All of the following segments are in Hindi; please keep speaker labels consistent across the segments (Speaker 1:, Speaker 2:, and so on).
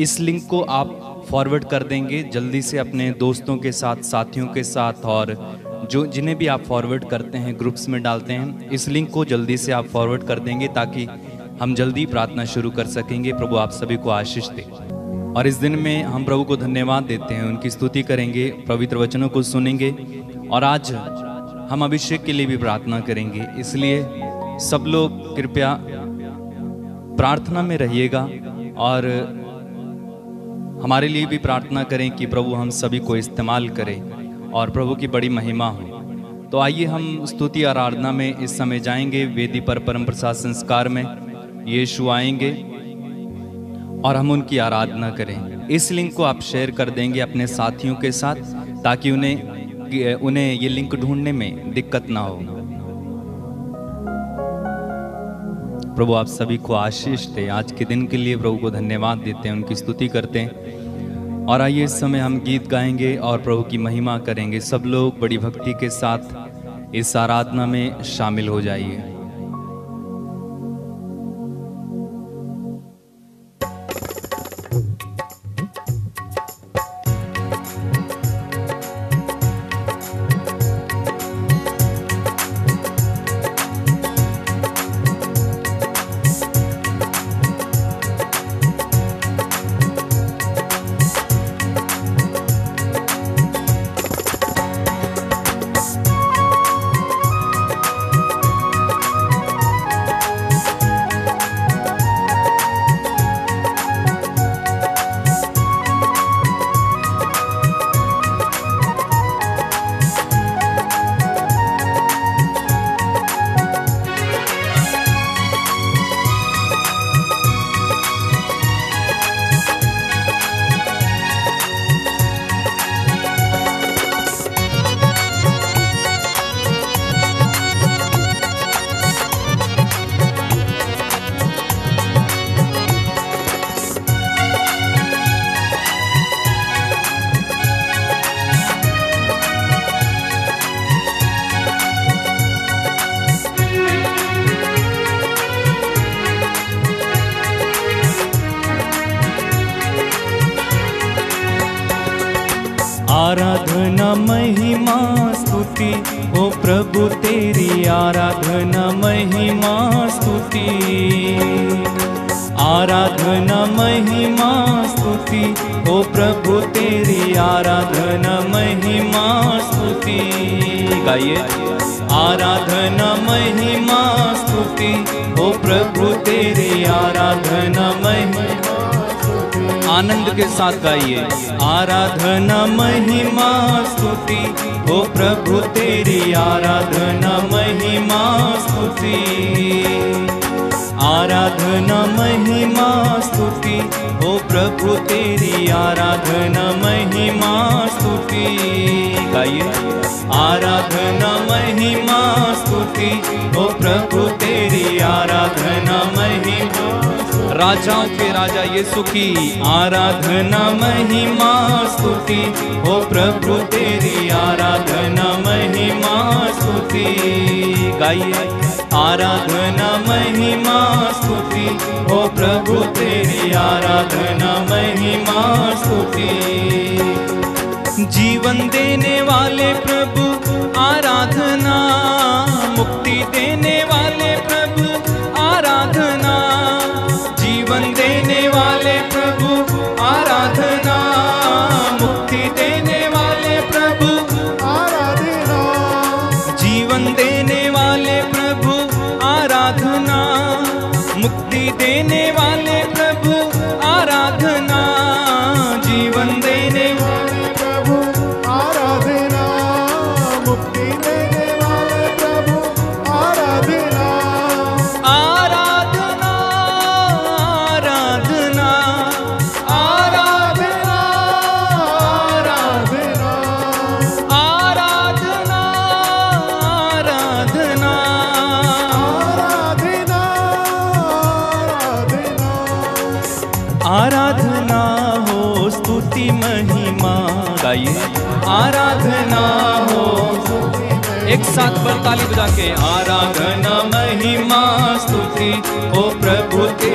Speaker 1: इस लिंक को आप फॉरवर्ड कर देंगे जल्दी से अपने दोस्तों के साथ, साथियों के साथ और जो, जिन्हें भी आप फॉरवर्ड करते हैं ग्रुप्स में डालते हैं, इस लिंक को जल्दी से आप फॉरवर्ड कर देंगे ताकि हम जल्दी प्रार्थना शुरू कर सकेंगे। प्रभु आप सभी को आशीष दे। और इस दिन में हम प्रभु को धन्यवाद देते हैं, उनकी स्तुति करेंगे, पवित्र वचनों को सुनेंगे और आज हम अभिषेक के लिए भी प्रार्थना करेंगे। इसलिए सब लोग कृपया प्रार्थना में रहिएगा और हमारे लिए भी प्रार्थना करें कि प्रभु हम सभी को इस्तेमाल करें और प्रभु की बड़ी महिमा हो। तो आइए हम स्तुति आराधना में इस समय जाएँगे, वेदी पर परम प्रसाद संस्कार में यीशु आएँगे और हम उनकी आराधना करें। इस लिंक को आप शेयर कर देंगे अपने साथियों के साथ ताकि उन्हें उन्हें ये लिंक ढूँढने में दिक्कत ना हो। प्रभु, आप सभी को आशीष दे। आज के दिन के लिए प्रभु को धन्यवाद देते हैं, उनकी स्तुति करते हैं। और आइए इस समय हम गीत गाएँगे और प्रभु की महिमा करेंगे। सब लोग बड़ी भक्ति के साथ इस आराधना में शामिल हो जाइए।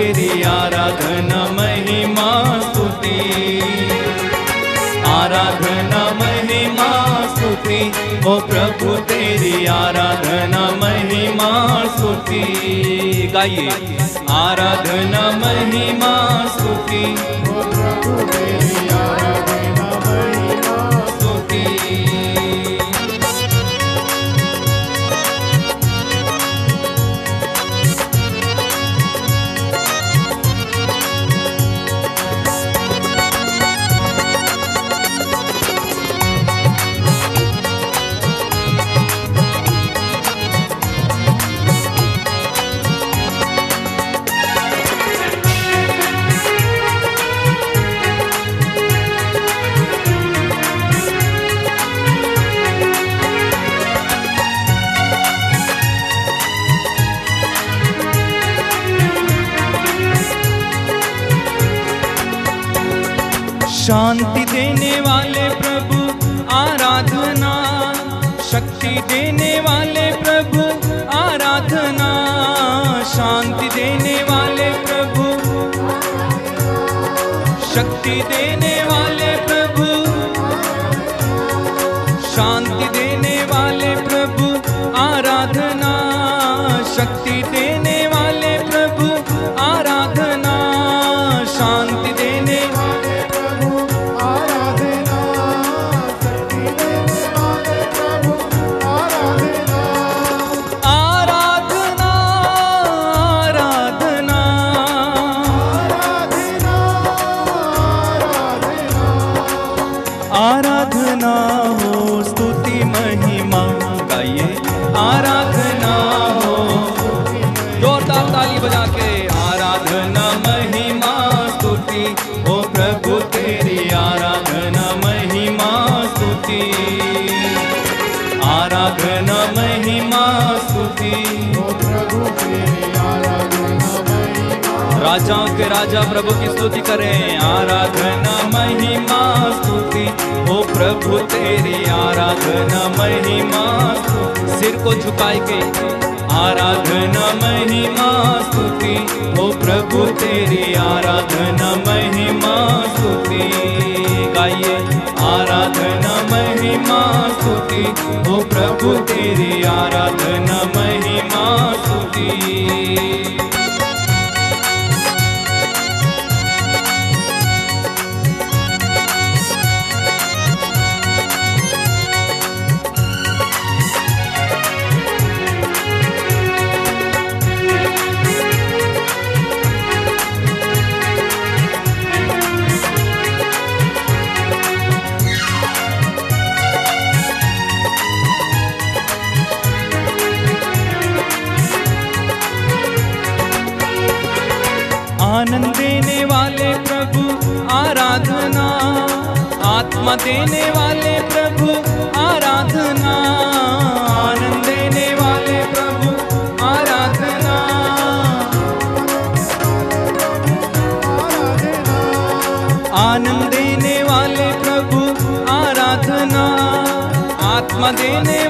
Speaker 1: तेरी आराधना महिमा स्तुति। आराधना महिमा स्तुति। ओ प्रभु, तेरी आराधना महिमा स्तुति। गाइए। आराधना महिमा स्तुति। ओ प्रभु शक्ति देने की स्तुति करें। आराधना महिमा, स्तुति। ओ प्रभु तेरी आराधना महिमा सिर को झुकाए के। आराधना महिमा, स्तुति। ओ प्रभु तेरी आराधना महिमा, स्तुति। गाइए, आराधना महिमा, स्तुति। ओ प्रभु तेरी आराधना महिमा, स्तुति। देने वाले प्रभु आराधना। आनंद देने वाले प्रभु आराधना। आनंद देने वाले प्रभु आराधना। आत्मा देने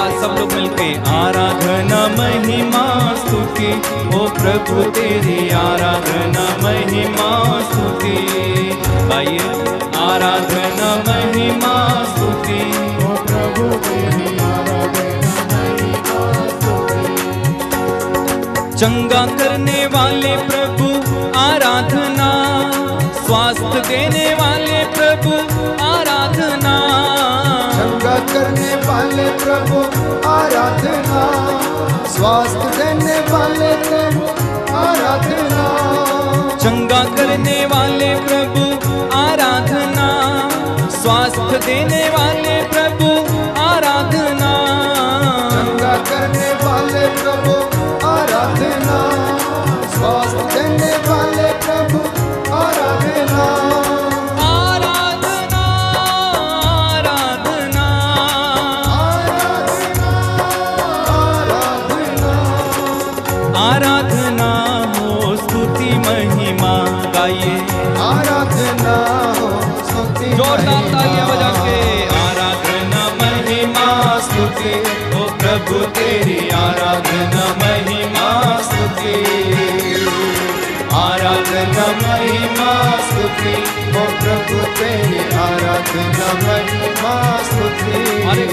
Speaker 1: बात सब लोग मिलके आराधना महिमा स्तुति। ओ प्रभु तेरी आराधना महिमा स्तुति। आइए आराधना महिमा स्तुति।
Speaker 2: ओ प्रभु तेरी आराधना महिमा स्तुति।
Speaker 1: चंगा करने वाले प्रभु आराधना। स्वास्थ्य देने वाले प्रभु
Speaker 2: चंगा करने वाले प्रभु, आराधना। स्वास्थ्य देने वाले प्रभु, आराधना।
Speaker 1: चंगा करने वाले प्रभु, आराधना। स्वास्थ्य देने वाले प्रभु, आराधना।
Speaker 3: चंगा करने वाले प्रभु, आराधना। स्वास्थ्य देने वाले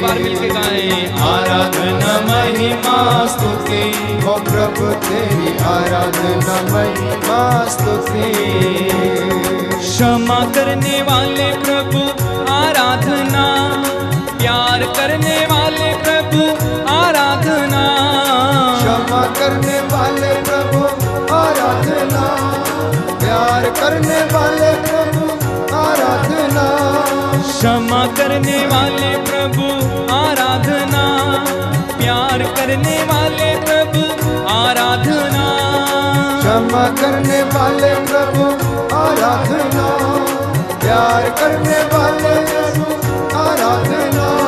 Speaker 1: बार मिलके गाएँ। आराधना महिमा स्तुति।
Speaker 3: ओ प्रभु तेरी आराधना महिमा स्तुति।
Speaker 1: क्षमा करने वाले प्रभु आराधना। प्यार करने वाले प्रभु आराधना।
Speaker 3: क्षमा करने वाले प्रभु आराधना। प्यार करने वाले प्रभु
Speaker 1: क्षमा करने वाले प्रभु, आराधना। प्यार करने वाले प्रभु, आराधना।
Speaker 3: क्षमा करने वाले प्रभु, आराधना। प्यार करने वाले प्रभु, आराधना।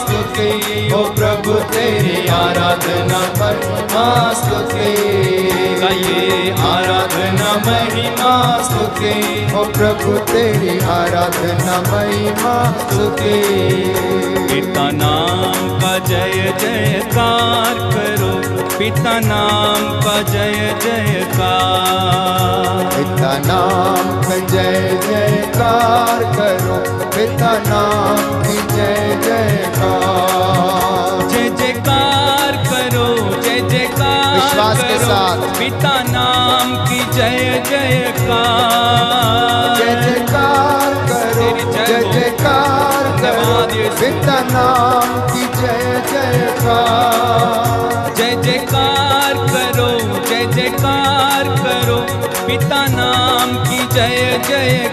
Speaker 1: स्तुति हो प्रभु तेरी आराधना महिमा स्तुति गाइए। आराधना महिमा स्तुति
Speaker 3: हो प्रभु तेरी आराधना महिमा स्तुति
Speaker 1: पिता नाम का जय जयकार करो। पिता नाम का जय जयकार
Speaker 3: पिता नाम का जय जयकार करो पिता नाम की जय जयकार
Speaker 1: जय जयकार करो जय जयकार
Speaker 3: विश्वास के साथ।
Speaker 1: पिता नाम की जय जयकार
Speaker 3: जय जयकार करो
Speaker 1: जय
Speaker 3: जय जयकार करो पिता नाम की जय जयकार
Speaker 1: जय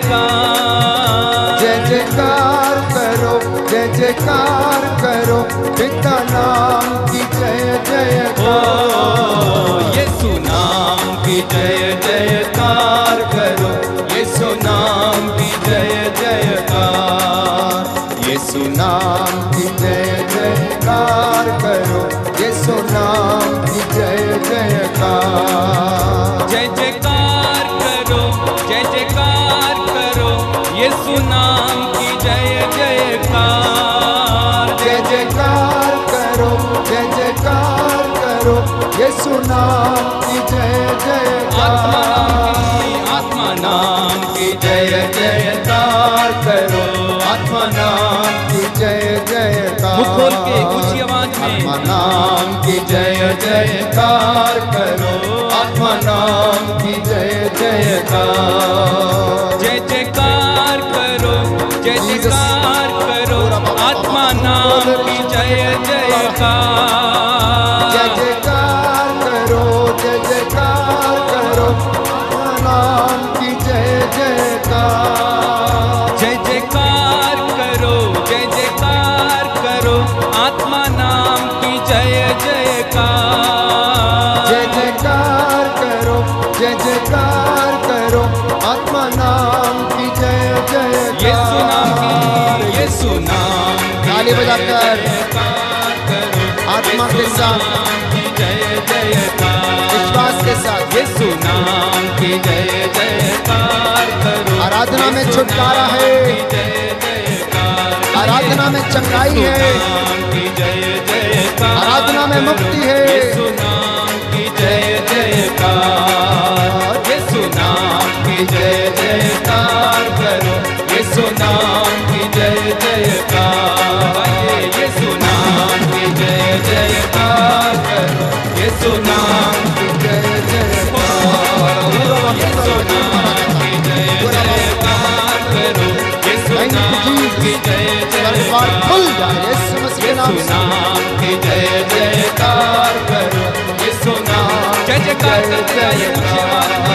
Speaker 1: मुख के ऊँची आवाज़ में। नाम की जय जयकार। जय जयकार करो।
Speaker 3: आराधना में छुटकारा है। आराधना में चंगाई है। आराधना में मुक्ति है।
Speaker 1: जय
Speaker 3: जयकार। सुना की जय Gece kalbimde ayırma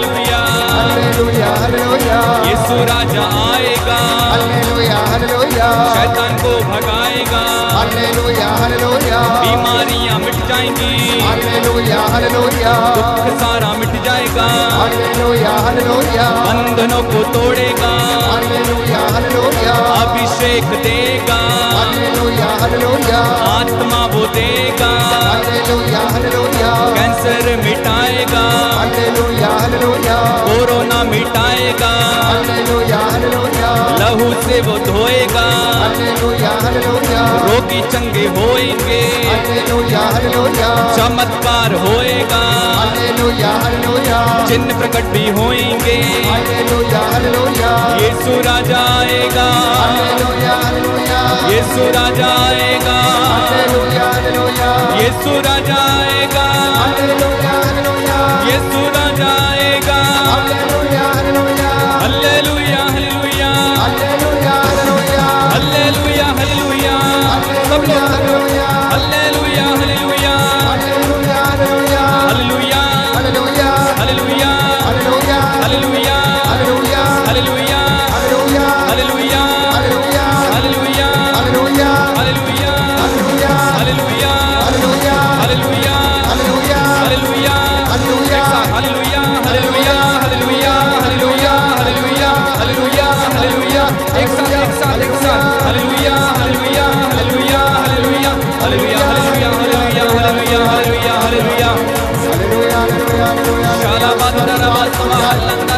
Speaker 3: Hallelujah hallelujah.
Speaker 1: Yeshu राजा आएगा।
Speaker 3: Hallelujah hallelujah.
Speaker 1: शैतान को भगाएगा।
Speaker 3: Hallelujah hallelujah.
Speaker 1: बीमारियाँ मिट जाएँगी।
Speaker 3: Hallelujah hallelujah.
Speaker 1: दुख सारा मिट जाएगा।
Speaker 3: Hallelujah hallelujah.
Speaker 1: बंधनों को तोड़ेगा।
Speaker 3: Hallelujah hallelujah.
Speaker 1: अभिषेक देगा।
Speaker 3: Hallelujah hallelujah.
Speaker 1: आत्मा वो देगा।
Speaker 3: Hallelujah hallelujah.
Speaker 1: Cancer मिटाएगा।
Speaker 3: Hallelujah hallelujah.
Speaker 1: Corona मिटाएगा। लहू से वो धोएगा। रोगी चंगे होएँगे। चमत्कार होएगा। चिन्ह प्रकट भी होएँगे। यीशु राजा आएगा। यीशु राजा आएगा। यीशु राजा आएगा। यीशु राजा आएगा। yeah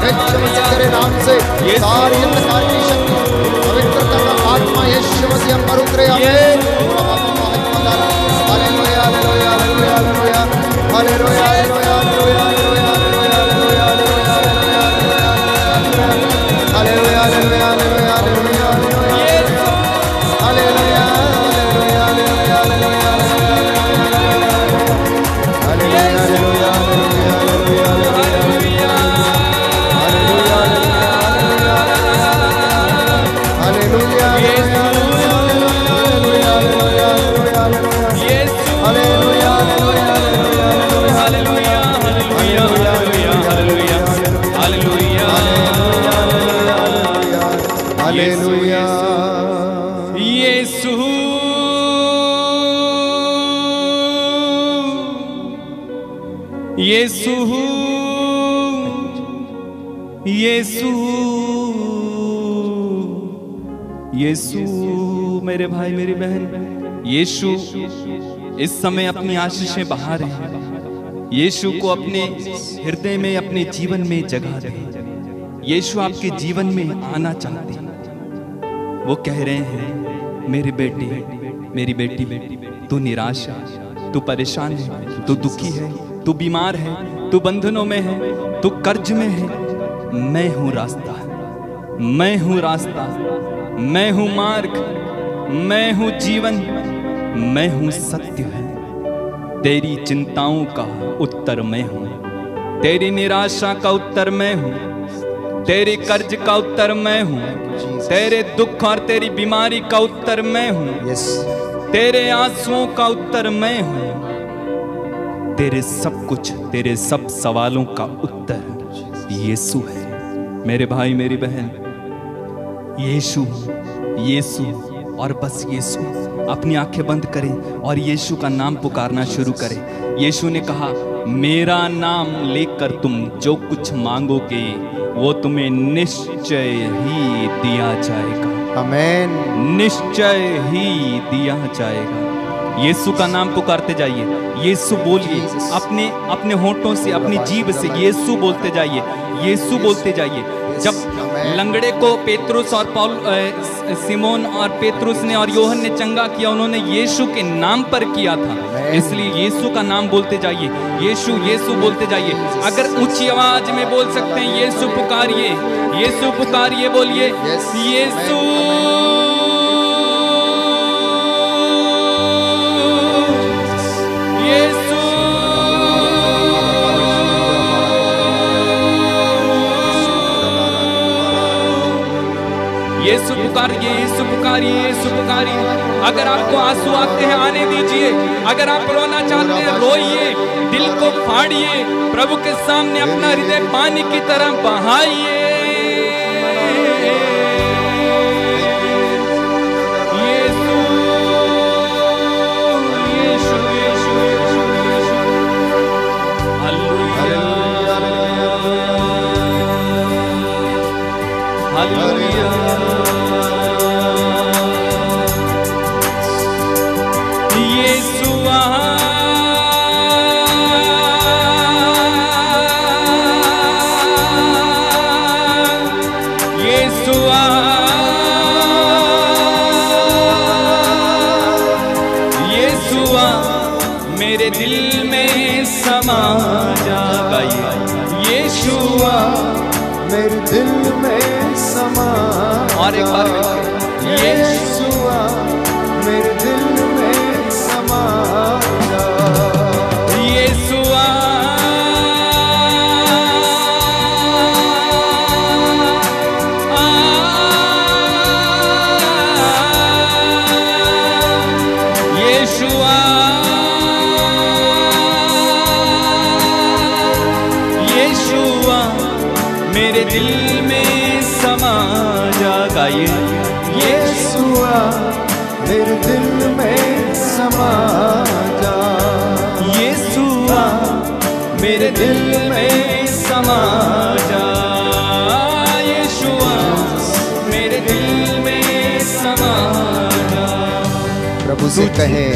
Speaker 3: मसीह तेरे नाम से। सारी अंधकार की शक्ति पवित्रता का आत्मा यीशु मसीह पर उतरे आमीन
Speaker 1: यीशु, मेरे भाई, मेरी बहन, यीशु, इस समय अपनी आशीषें बहा रहे हैं। यीशु को अपने हृदय में, अपने जीवन में जगह दें। यीशु आपके जीवन में आना चाहते हैं। वो कह रहे हैं, मेरे बेटे, मेरी बेटी, तू निराश है, तू परेशान है, तू दुखी है, तू बीमार है, तू बंधनों में है, तू कर्ज में है। मैं हूँ रास्ता, मैं हूँ रास्ता। मैं हूँ मार्ग मैं हूँ जीवन मैं हूँ सत्य है। तेरी चिंताओं का उत्तर मैं हूँ तेरी निराशा का उत्तर मैं हूँ तेरे कर्ज का उत्तर मैं हूँ तेरे दुख और तेरी बीमारी का उत्तर मैं हूँ
Speaker 3: यस
Speaker 1: तेरे आंसुओं का उत्तर मैं हूँ तेरे सब कुछ तेरे सब सवालों का उत्तर यीशु है। मेरे भाई मेरी बहन यीशु यीशु और बस यीशु अपनी आँखें बंद करें और यीशु का नाम पुकारना शुरू करें। यीशु ने कहा मेरा नाम लेकर तुम जो कुछ मांगोगे वो तुम्हें निश्चय ही दिया जाएगा।
Speaker 3: हमें
Speaker 1: निश्चय ही दिया जाएगा। यीशु का नाम पुकारते जाइए। यीशु बोलिए अपने अपने होठों से अपनी जीभ से यीशु बोलते जाइए। यीशु बोलते जाइए। जब लंगड़े को पेतरुस और पौल सिमोन और पेतरुस ने और योहन ने चंगा किया उन्होंने यीशु के नाम पर किया था। इसलिए यीशु का नाम बोलते जाइए। यीशु यीशु बोलते जाइए। अगर ऊँची आवाज़ में बोल सकते हैं यीशु पुकारिए। यीशु पुकारिए बोलिए। यीशु यीशु पुकारिए यीशु पुकारिए यीशु पुकारिए। अगर आपको आँसू आते हैं, आने दीजिए। अगर आप रोना चाहते हैं, रोइए, दिल को फाड़िए, प्रभु के सामने अपना हृदय पानी की तरह बहाइए। यीशु
Speaker 3: से कहे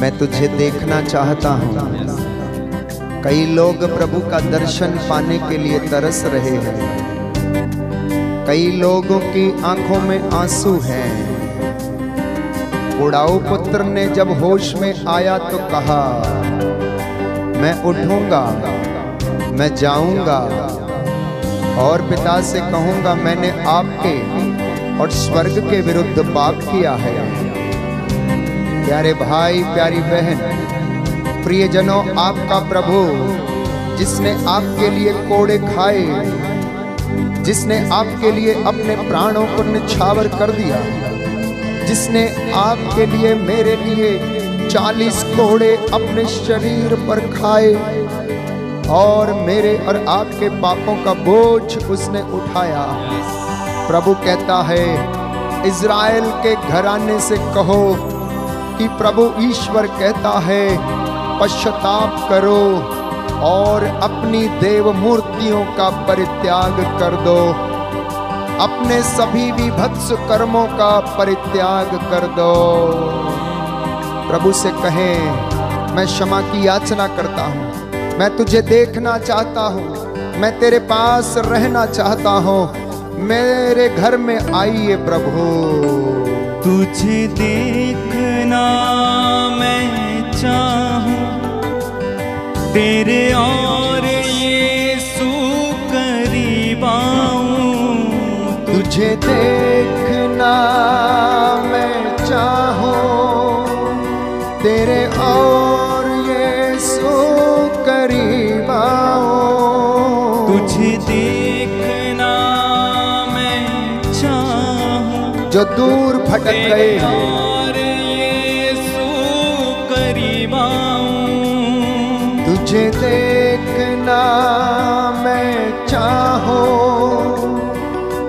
Speaker 3: मैं तुझे देखना चाहता हूँ। कई लोग प्रभु का दर्शन पाने के लिए तरस रहे हैं। कई लोगों की आँखों में आँसू हैं। उड़ाऊ पुत्र ने जब होश में आया तो कहा, मैं उठूँगा, मैं जाऊँगा और पिता से कहूँगा, मैंने आपके और स्वर्ग के विरुद्ध पाप किया है। प्यारे भाई, प्यारी बहन, प्रियजनों, आपका प्रभु, जिसने आपके लिए कोड़े खाए, जिसने आपके लिए अपने प्राणों को निछावर कर दिया, जिसने आपके लिए मेरे लिए चालीस कोड़े अपने शरीर पर खाए, और मेरे और आपके पापों का बोझ उसने उठाया। प्रभु कहता है, इज़राइल के घराने से कहो कि प्रभु ईश्वर कहता है, पश्चाताप करो और अपनी देव मूर्तियों का परित्याग कर दो। अपने सभी विभत्स कर्मों का परित्याग कर दो। प्रभु से कहें, मैं क्षमा की याचना करता हूँ। मैं तुझे देखना चाहता हूँ। मैं तेरे पास रहना चाहता हूँ। मेरे घर में आइए प्रभु।
Speaker 1: तुझे मैं चाहूँ तेरे और करीब आऊँ
Speaker 3: तुझे देखना मैं चाहूँ तेरे और करीब आऊँ
Speaker 1: तुझे देखना मैं चाहूँ।
Speaker 3: जो दूर भटक गए हैं। तुझे देखना मैं चाहो,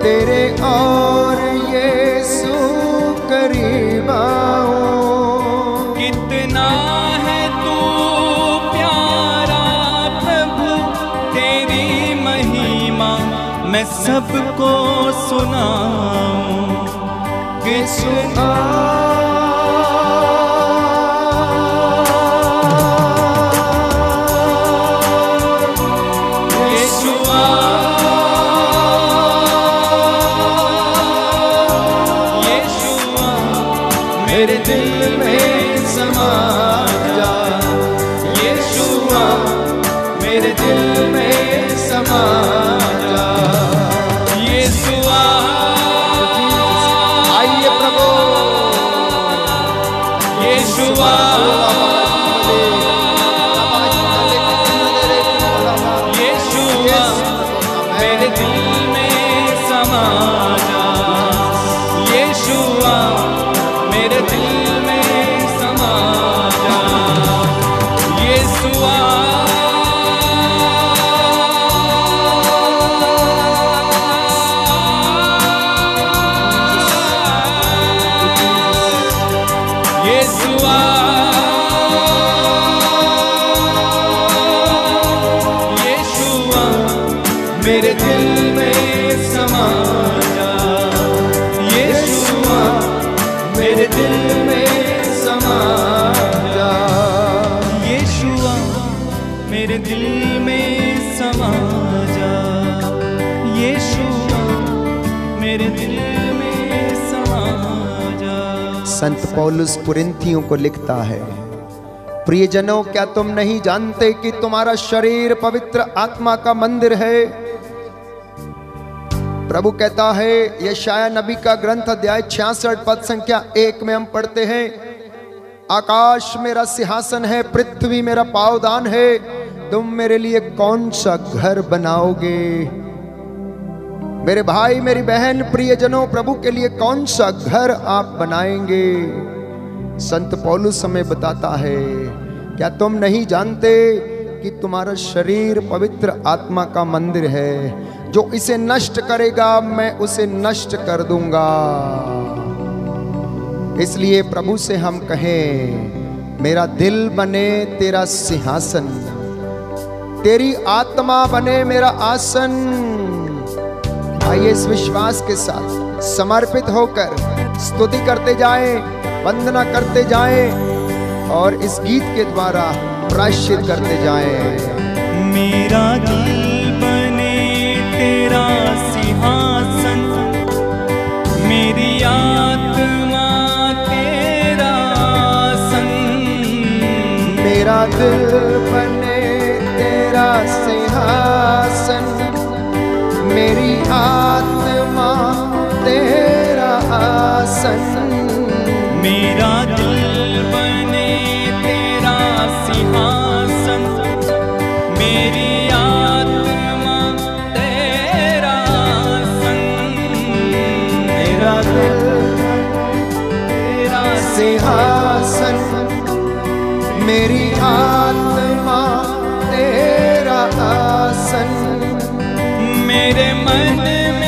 Speaker 3: तेरे और यीशु करीब
Speaker 1: कितना है तू प्यारा प्रभु, तेरी महिमा मैं सबको सुनाऊं।
Speaker 3: कि सुना संत पौलुस पुरिंथियों को लिखता है, प्रियजनों, क्या तुम नहीं जानते कि तुम्हारा शरीर पवित्र आत्मा का मंदिर है? प्रभु कहता है यशाया नबी का ग्रंथ अध्याय छियासठ, पद संख्या एक में हम पढ़ते हैं, आकाश मेरा सिंहासन है, पृथ्वी मेरा पावदान है, तुम मेरे लिए कौन सा घर बनाओगे? मेरे भाई, मेरी बहन, प्रियजनों, प्रभु के लिए कौन सा घर आप बनाएँगे? संत पौलुस हमें बताता है, क्या तुम नहीं जानते कि तुम्हारा शरीर पवित्र आत्मा का मंदिर है? जो इसे नष्ट करेगा, मैं उसे नष्ट कर दूँगा। इसलिए प्रभु से हम कहें, मेरा दिल बने तेरा सिंहासन, तेरी आत्मा बने मेरा आसन। आइए इस विश्वास के साथ समर्पित होकर स्तुति करते जाएँ वंदना करते जाएँ और इस गीत के द्वारा प्रायश्चित करते जाएँ।
Speaker 1: मेरा दिल बने तेरा सिंहासन मेरी आत्मा तेरा आसन।
Speaker 3: मेरा दिल बने तेरा सिंहासन मेरी आत्मा तेरा आसन।
Speaker 1: मेरा दिल बने तेरा सिंहासन। मेरी आत्मा तेरा आसन।
Speaker 3: मेरा दिल
Speaker 1: तेरा
Speaker 3: सिंहासन। मेरी आत्मा
Speaker 1: मेरे मन में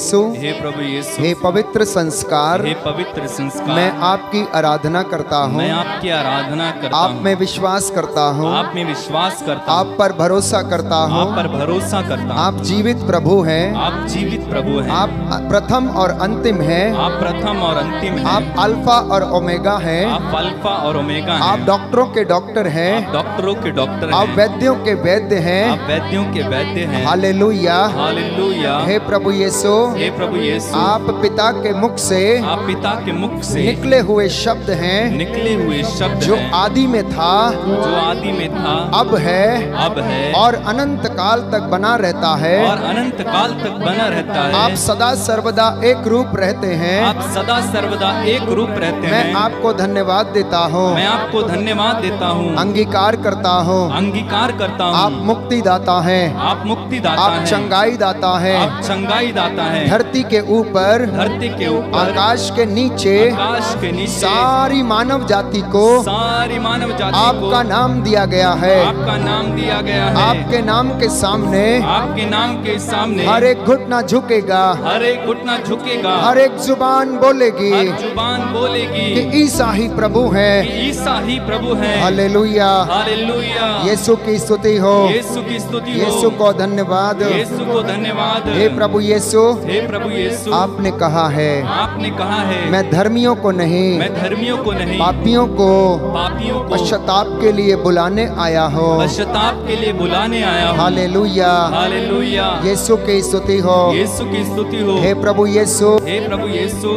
Speaker 1: यीशु हे
Speaker 3: प्रभु यीशु
Speaker 1: हे
Speaker 3: पवित्र संस्कार।
Speaker 1: हे पवित्र संस्कार।
Speaker 3: मैं आपकी आराधना करता हूँ।
Speaker 1: मैं आपकी आराधना करता
Speaker 3: आप में विश्वास करता हूँ।
Speaker 1: आप में विश्वास करता
Speaker 3: आप पर भरोसा करता हूँ।
Speaker 1: आप पर भरोसा करता हूँ।
Speaker 3: आप जीवित प्रभु हैं।
Speaker 1: आप जीवित प्रभु हैं।
Speaker 3: आप प्रथम और अंतिम हैं।
Speaker 1: आप प्रथम और अंतिम हैं।
Speaker 3: आप अल्फ़ा और ओमेगा हैं।
Speaker 1: आप अल्फ़ा और ओमेगा हैं।
Speaker 3: आप डॉक्टरों के डॉक्टर हैं।
Speaker 1: डॉक्टरों के डॉक्टर
Speaker 3: आप वैद्यों के वैद्य हैं।
Speaker 1: आप वैद्यों के वैद्य हैं।
Speaker 3: हालेलुया।
Speaker 1: हालेलुया।
Speaker 3: हे प्रभु यीशु
Speaker 1: हे प्रभु यीशु।
Speaker 3: आप पिता के मुख से
Speaker 1: आप पिता के मुख से
Speaker 3: निकले हुए शब्द हैं
Speaker 1: निकले हुए शब्द
Speaker 3: जो आदि में था
Speaker 1: जो आदि में था
Speaker 3: अब है
Speaker 1: अब है।
Speaker 3: और अनंत काल तक बना रहता है।
Speaker 1: और अनंत काल तक बना रहता है।
Speaker 3: आप सदा सर्वदा एक रूप रहते हैं।
Speaker 1: आप सदा सर्वदा एक रूप रहते हैं।
Speaker 3: मैं आपको धन्यवाद देता हूँ।
Speaker 1: मैं आपको धन्यवाद देता हूँ।
Speaker 3: अंगीकार करता हूँ।
Speaker 1: अंगीकार करता हूँ।
Speaker 3: आप मुक्ति दाता है।
Speaker 1: आप मुक्ति दाता
Speaker 3: आप चंगाई दाता है।
Speaker 1: आप चंगाई दाता हैं।
Speaker 3: धरती के ऊपर
Speaker 1: धरती के ऊपर
Speaker 3: आकाश के नीचे
Speaker 1: आकाश के नीचे
Speaker 3: सारी मानव जाति को
Speaker 1: सारी मानव जाति को
Speaker 3: आपका नाम दिया गया है।
Speaker 1: आपका नाम दिया गया है।
Speaker 3: आपके नाम के सामने
Speaker 1: आपके नाम के सामने
Speaker 3: हर एक घुटना झुकेगा।
Speaker 1: हर एक घुटना झुकेगा।
Speaker 3: हर एक ज़ुबान बोलेगी
Speaker 1: ज़ुबान बोलेगी
Speaker 3: कि ईसा ही प्रभु है।
Speaker 1: ईसा ही प्रभु है।
Speaker 3: हालेलुया।
Speaker 1: हालेलुया।
Speaker 3: यीशु की स्तुति हो।
Speaker 1: यीशु की स्तुति हो।
Speaker 3: यीशु को धन्यवाद।
Speaker 1: यीशु को धन्यवाद।
Speaker 3: हे प्रभु यीशु
Speaker 1: हे प्रभु यीशु
Speaker 3: आपने कहा है
Speaker 1: आपने कहा है
Speaker 3: मैं धर्मियों को नहीं
Speaker 1: मैं धर्मियों को नहीं
Speaker 3: पापियों को
Speaker 1: पापियों को
Speaker 3: पश्चाताप के लिए बुलाने आया हो।
Speaker 1: पश्चाताप के लिए बुलाने आया हूँ।
Speaker 3: हालेलुया।
Speaker 1: हालेलुया।
Speaker 3: यीशु की स्तुति हो।
Speaker 1: यीशु की स्तुति हो।
Speaker 3: हे प्रभु यीशु
Speaker 1: हे प्रभु यीशु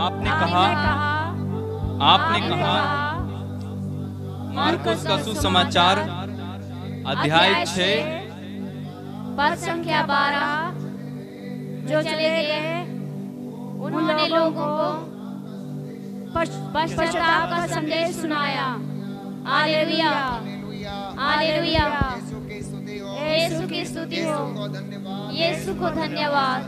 Speaker 1: आपने कहा। आपने कहा। मार्कुस का सुसमाचार अध्याय छः
Speaker 4: पद संख्या बारह। जो चले गए उन्होंने लोगों को पश्चाताप का संदेश सुनाया। हालेलुया। हालेलुया। यीशु की स्तुति हो। यीशु को धन्यवाद।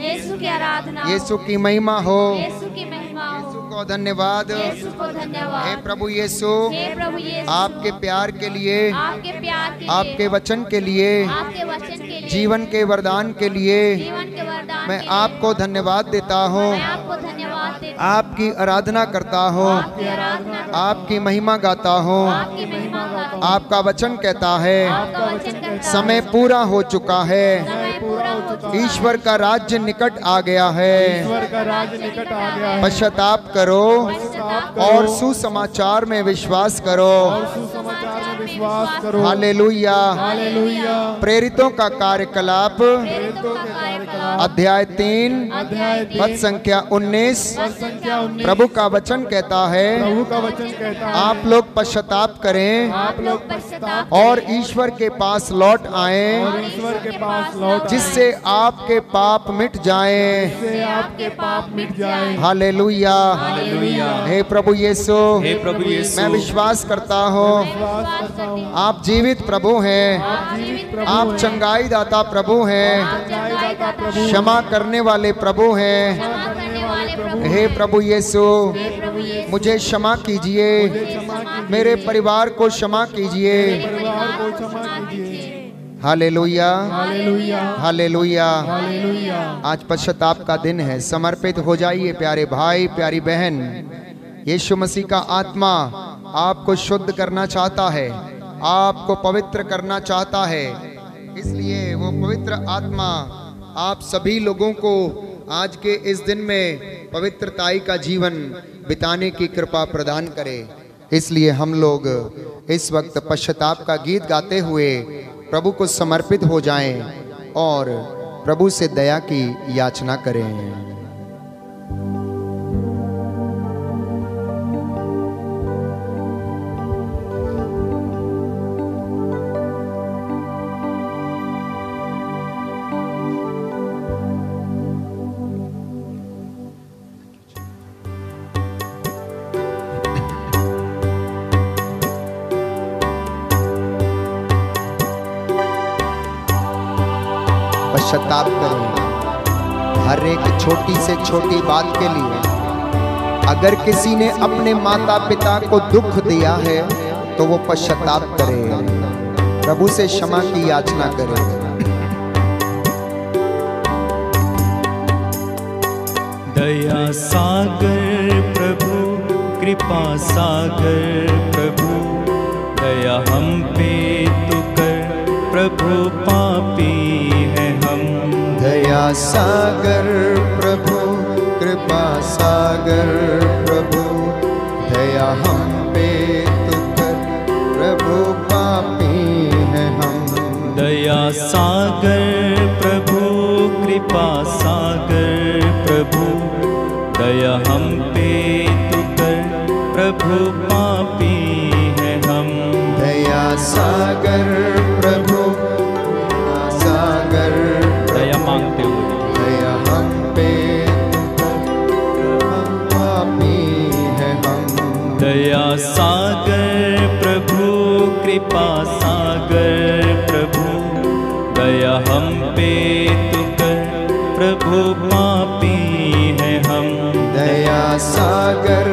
Speaker 4: यीशु की आराधना हो।
Speaker 3: यीशु की महिमा हो।
Speaker 4: यीशु की महिमा
Speaker 3: यीशु को धन्यवाद।
Speaker 4: यीशु को
Speaker 3: हे प्रभु यीशु।
Speaker 4: हे प्रभु यीशु।
Speaker 3: आपके प्यार के लिए
Speaker 4: आपके प्यार के लिए।
Speaker 3: आपके वचन के लिए।
Speaker 4: आपके वचन
Speaker 3: जीवन के वरदान के लिए मैं आपको धन्यवाद देता हूँ।
Speaker 4: आपको
Speaker 3: आराधना करता हूँ।
Speaker 4: आपकी
Speaker 3: महिमा गाता हूँ।
Speaker 4: आपकी
Speaker 3: वचन कहता है। समय पूरा हो चुका है। ईश्वर का राज्य निकट आ गया है। पश्चाताप करो और सुसमाचार में विश्वास करो।
Speaker 5: विश्वास करो।
Speaker 3: हालेलुया।
Speaker 5: हालेलुया।
Speaker 3: प्रेरितों का कार्यकलाप।
Speaker 4: प्रेरितों का कार्यकलाप।
Speaker 3: अध्याय तीन। पद संख्या उन्नीस। प्रभु का वचन कहता है
Speaker 5: प्रभु का वचन कहता है।
Speaker 3: आप लोग पश्चाताप करें
Speaker 4: आप लोग
Speaker 3: और ईश्वर के पास लौट आए।
Speaker 5: ईश्वर के पास लौट
Speaker 3: जिससे आपके पाप मिट जाएँ।
Speaker 5: आपके पाप मिट जाए।
Speaker 3: हालेलुया।
Speaker 1: हालेलुया।
Speaker 3: हे प्रभु यीशु।
Speaker 1: हे प्रभु यीशु।
Speaker 3: मैं विश्वास करता हूँ। आप जीवित प्रभु हैं। आप चंगाई दाता प्रभु हैं। क्षमा करने वाले प्रभु हैं। हे प्रभु यीशु, मुझे क्षमा कीजिए। मेरे परिवार को क्षमा कीजिए।
Speaker 5: हाले लोहिया हाले
Speaker 3: हालेलुया। आज पश्चाताप का दिन है। समर्पित हो जाइए प्यारे भाई, प्यारी बहन। यीशु मसीह का आत्मा आपको शुद्ध करना चाहता है। आपको पवित्र करना चाहता है। इसलिए वो पवित्र आत्मा आप सभी लोगों को आज के इस दिन में पवित्रताई का जीवन बिताने की कृपा प्रदान करे। इसलिए हम लोग इस वक्त पश्चाताप का गीत गाते हुए प्रभु को समर्पित हो जाएँ और प्रभु से दया की याचना करें। छोटी से छोटी बात के लिए अगर किसी ने अपने माता पिता को दुख दिया है तो वो पश्चाताप करे। प्रभु से क्षमा की याचना करे।
Speaker 1: दया सागर प्रभु कृपा सागर प्रभु दया हम पे तू कर प्रभु पापी है हम।
Speaker 3: दया सागर कृपा सागर प्रभु दया हम पे तू कर प्रभु पापी हैं हम।
Speaker 1: दया सागर प्रभु कृपा सागर प्रभु दया हम पे तू कर प्रभु पापी हैं हम।
Speaker 3: दया सागर प्रभु सागर
Speaker 1: प्रभु कृपा सागर प्रभु। दया हम पे तू कर प्रभु पापी है हम।
Speaker 3: दया सागर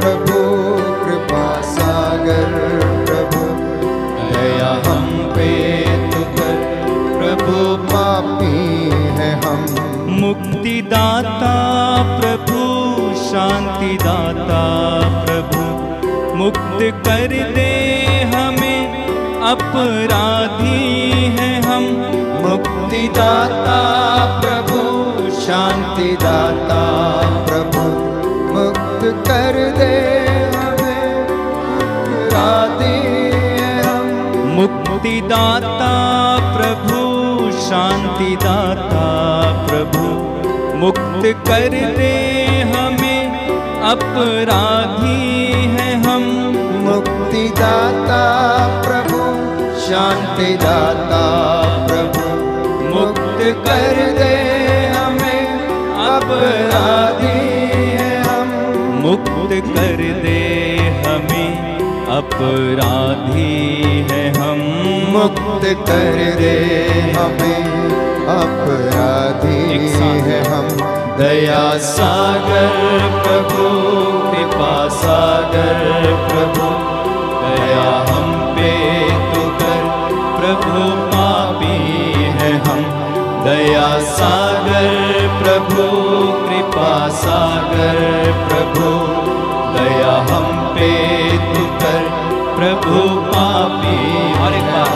Speaker 3: प्रभु कृपा सागर प्रभु। दया हम पे तू कर प्रभु पापी है हम।
Speaker 1: मुक्तिदाता प्रभु शांतिदाता प्रभु मुक्त कर दे हमें अपराधी हैं हम।
Speaker 3: मुक्तिदाता प्रभु शांतिदाता प्रभु। मुक्त कर दे हमें राधे हम।
Speaker 1: मुक्तिदाता प्रभु शांतिदाता प्रभु। मुक्त कर दे हमें अपराधी है हम।
Speaker 3: मुक्तिदाता प्रभु शांतिदाता प्रभु। मुक्त कर दे हमें अपराधी हैं हम।
Speaker 1: मुक्त कर दे हमें अपराधी है हम।
Speaker 3: मुक्त कर दे हमें अपराधी है हम। दया सागर प्रभु कृपा सागर प्रभु।
Speaker 1: दया हम पे तो कर प्रभु पापी है हम।
Speaker 3: दया सागर प्रभु कृपा सागर प्रभु। दया हम पे तो कर
Speaker 1: प्रभु पापी और एक बार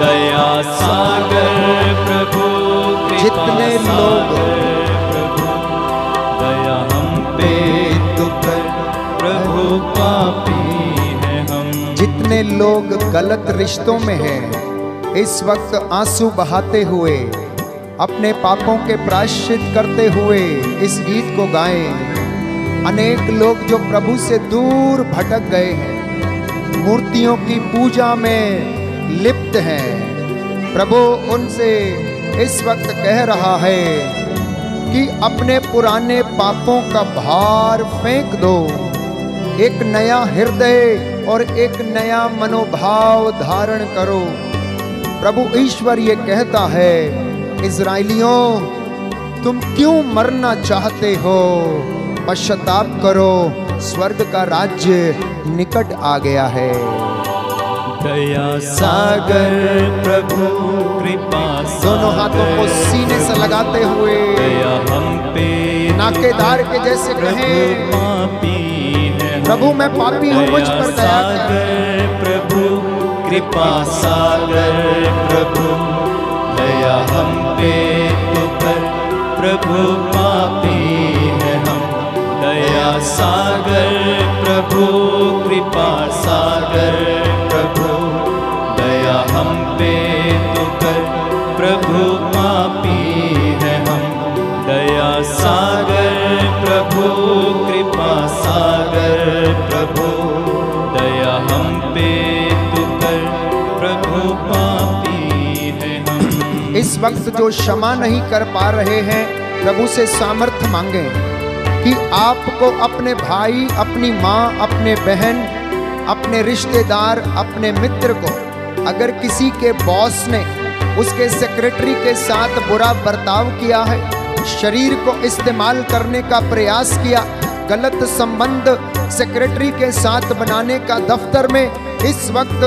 Speaker 3: दया सागर
Speaker 1: प्रभु
Speaker 3: जितने लोग
Speaker 1: प्रभु दया हम पे
Speaker 3: पे तू कर
Speaker 1: प्रभु पापी है हम।
Speaker 3: जितने लोग गलत रिश्तों में हैं इस वक्त आँसू बहाते हुए अपने पापों के प्रायश्चित करते हुए इस गीत को गाएँ। अनेक लोग जो प्रभु से दूर भटक गए हैं मूर्तियों की पूजा में लिप्त हैं। प्रभु उनसे इस वक्त कह रहा है कि अपने पुराने पापों का भार फेंक दो। एक नया हृदय और एक नया मनोभाव धारण करो। प्रभु ईश्वर ये कहता है इसराइलियों तुम क्यों मरना चाहते हो? पश्चाताप करो, स्वर्ग का राज्य निकट आ गया है।
Speaker 1: दया सागर प्रभु कृपा
Speaker 3: दोनों हाथों को सीने से लगाते हुए
Speaker 1: दया हम पे
Speaker 3: नाकेदार के जैसे कहें।
Speaker 1: पापी है
Speaker 3: प्रभु मैं पापी हूँ मुझ पर दया
Speaker 2: सागर प्रभु कृपा सागर प्रभु। दया हम पे तो कर प्रभु पापी है हम। दया सागर प्रभु कृपा सागर प्रभु पापी है हम। दया सागर, प्रभु कृपा सागर, प्रभु, दया हम पे तू कर। प्रभु पापी है हम।
Speaker 3: इस वक्त जो क्षमा नहीं कर पा रहे हैं, प्रभु से सामर्थ्य मांगे कि आपको अपने भाई, अपनी माँ, अपने बहन, अपने रिश्तेदार, अपने मित्र को अगर किसी के बॉस ने उसके सेक्रेटरी के साथ बुरा बर्ताव किया है। शरीर को इस्तेमाल करने का प्रयास किया। गलत संबंध सेक्रेटरी के साथ बनाने का दफ्तर में इस वक्त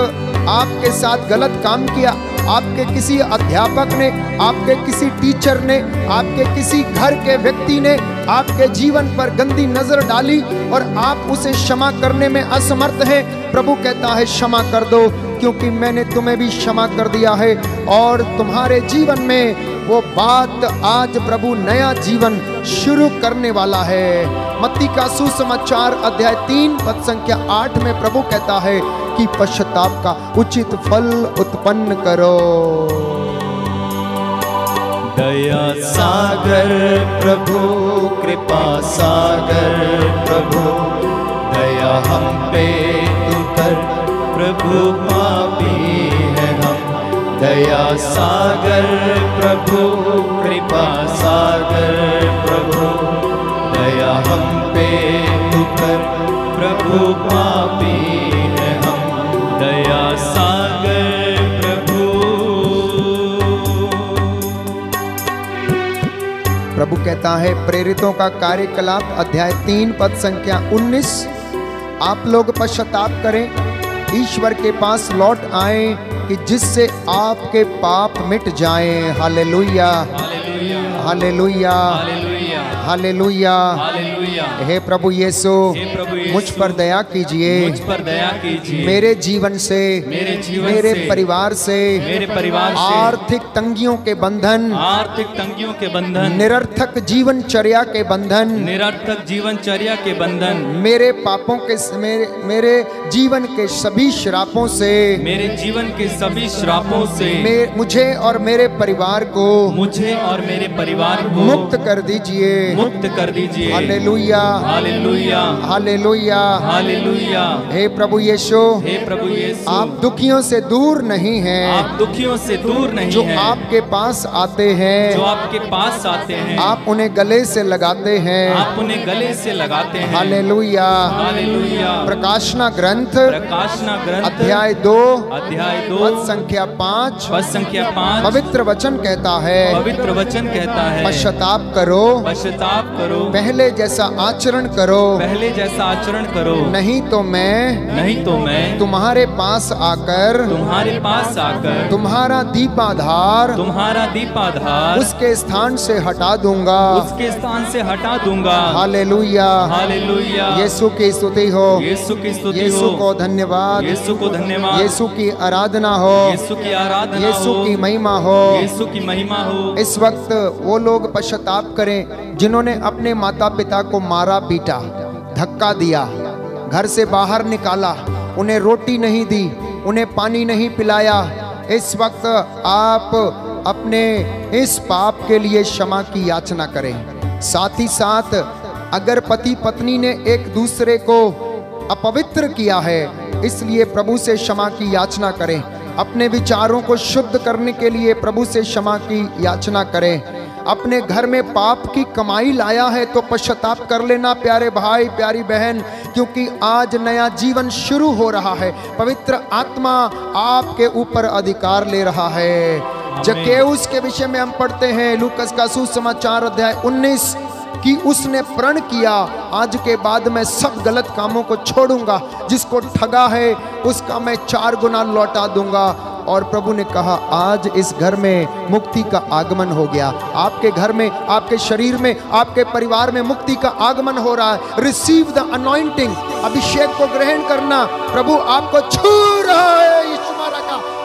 Speaker 3: आपके साथ गलत काम किया। आपके किसी अध्यापक ने, आपके किसी टीचर ने, आपके किसी घर के व्यक्ति ने आपके जीवन पर गंदी नज़र डाली और आप उसे क्षमा करने में असमर्थ हैं। प्रभु कहता है, क्षमा कर दो। क्योंकि मैंने तुम्हें भी क्षमा कर दिया है और तुम्हारे जीवन में वो बात आज प्रभु नया जीवन शुरू करने वाला है। मत्ती का सुसमाचार अध्याय तीन, पद संख्या आठ में प्रभु कहता है कि पश्चाताप का उचित फल उत्पन्न करो।
Speaker 2: दया सागर, प्रभु कृपा सागर, प्रभु, दया हम पे प्रभु पापी है हम। दया सागर प्रभु, कृपा सागर प्रभु। दया हम पे कर प्रभु पापी है हम। दया सागर प्रभु।
Speaker 3: प्रभु कहता है, प्रेरितों का कार्यकलाप, अध्याय तीन, पद संख्या 19 आप लोग पश्चाताप करें। ईश्वर के पास लौट आए कि जिससे आपके पाप मिट जाएँ। हालेलुया।
Speaker 1: हालेलुया।
Speaker 3: हालेलुया।
Speaker 1: हालेलुया।
Speaker 3: हे प्रभु यीशु
Speaker 1: प्रभु
Speaker 3: मुझ पर दया कीजिए।
Speaker 1: मुझ पर दया कीजिए।
Speaker 3: मेरे जीवन से
Speaker 1: मेरे जीवन
Speaker 3: मेरे
Speaker 1: से,
Speaker 3: परिवार से
Speaker 1: मेरे परिवार से।
Speaker 3: आर्थिक तंगियों के बंधन
Speaker 1: आर्थिक तंगियों के बंधन।
Speaker 3: निरर्थक जीवन चर्या के बंधन
Speaker 1: निरर्थक जीवन चर्या के बंधन।
Speaker 3: मेरे पापों के मेरे मेरे जीवन के सभी श्रापों से
Speaker 1: मेरे जीवन के सभी श्रापों से।
Speaker 3: मुझे और मेरे परिवार को
Speaker 1: मुझे और मेरे परिवार को
Speaker 3: मुक्त कर दीजिए।
Speaker 1: मुक्त कर दीजिए।
Speaker 3: हालेलुया।
Speaker 1: हालेलुया।
Speaker 3: हालेलुया।
Speaker 1: हालेलुया।
Speaker 3: हे प्रभु यीशु
Speaker 1: हे प्रभु यीशु।
Speaker 3: आप दुखियों से दूर नहीं हैं।
Speaker 1: आप दुखियों से दूर नहीं
Speaker 3: जो आपके पास आते हैं जो
Speaker 1: आपके पास आते हैं।
Speaker 3: आप उन्हें गले से लगाते हैं।
Speaker 1: आप उन्हें गले से लगाते हैं।
Speaker 3: हालेलुया।
Speaker 1: हालेलुया।
Speaker 3: प्रकाशना ग्रंथ
Speaker 1: प्रकाशना ग्रंथ।
Speaker 3: अध्याय दो।
Speaker 1: अध्याय दो।
Speaker 3: पद संख्या पाँच।
Speaker 1: पद संख्या पाँच।
Speaker 3: पवित्र वचन कहता है।
Speaker 1: पवित्र वचन कहता है।
Speaker 3: पश्चाताप करो।
Speaker 1: पश्चाताप करो।
Speaker 3: पहले जैसा आचरण करो।
Speaker 1: पहले जैसा आचरण करो।
Speaker 3: नहीं तो मैं
Speaker 1: नहीं तो मैं
Speaker 3: तुम्हारे पास आकर
Speaker 1: तुम्हारे पास आकर
Speaker 3: तुम्हारा दीपाधार
Speaker 1: तुम्हारा दीपाधार
Speaker 3: उसके स्थान से हटा दूँगा।
Speaker 1: उसके स्थान से हटा दूँगा।
Speaker 3: हालेलुया।
Speaker 1: हालेलुया।
Speaker 3: यीशु की स्तुति हो।
Speaker 1: यीशु की स्तुति
Speaker 3: यीशु को धन्यवाद।
Speaker 1: यीशु को धन्यवाद।
Speaker 3: यीशु की आराधना हो।
Speaker 1: यीशु की आराधना
Speaker 3: यीशु की महिमा हो।
Speaker 1: यीशु की महिमा हो।
Speaker 3: इस वक्त वो लोग पश्चाताप करें जिन्होंने अपने माता पिता को मारा, पीटा, धक्का दिया, घर से बाहर निकाला, उन्हें रोटी नहीं दी, उन्हें पानी नहीं पिलाया। इस वक्त आप अपने इस पाप के लिए क्षमा की याचना करें। साथ ही साथ, अगर पति पत्नी ने एक दूसरे को अपवित्र किया है, इसलिए प्रभु से क्षमा की याचना करें। अपने विचारों को शुद्ध करने के लिए प्रभु से क्षमा की याचना करें। अपने घर में पाप की कमाई लाया है तो पश्चाताप कर लेना प्यारे भाई प्यारी बहन क्योंकि आज नया जीवन शुरू हो रहा है। पवित्र आत्मा आपके ऊपर अधिकार ले रहा है। जकेउस के विषय में हम पढ़ते हैं लूकस का सुसमाचार अध्याय 19 कि उसने प्रण किया आज के बाद मैं सब गलत कामों को छोड़ूँगा जिसको ठगा है उसका मैं चार गुना लौटा दूँगा। और प्रभु ने कहा, आज इस घर में मुक्ति का आगमन हो गया। आपके घर में, आपके शरीर में, आपके परिवार में मुक्ति का आगमन हो रहा है। रिसीव द अनॉइंटिंग अभिषेक को ग्रहण करना, प्रभु आपको छू रहा है।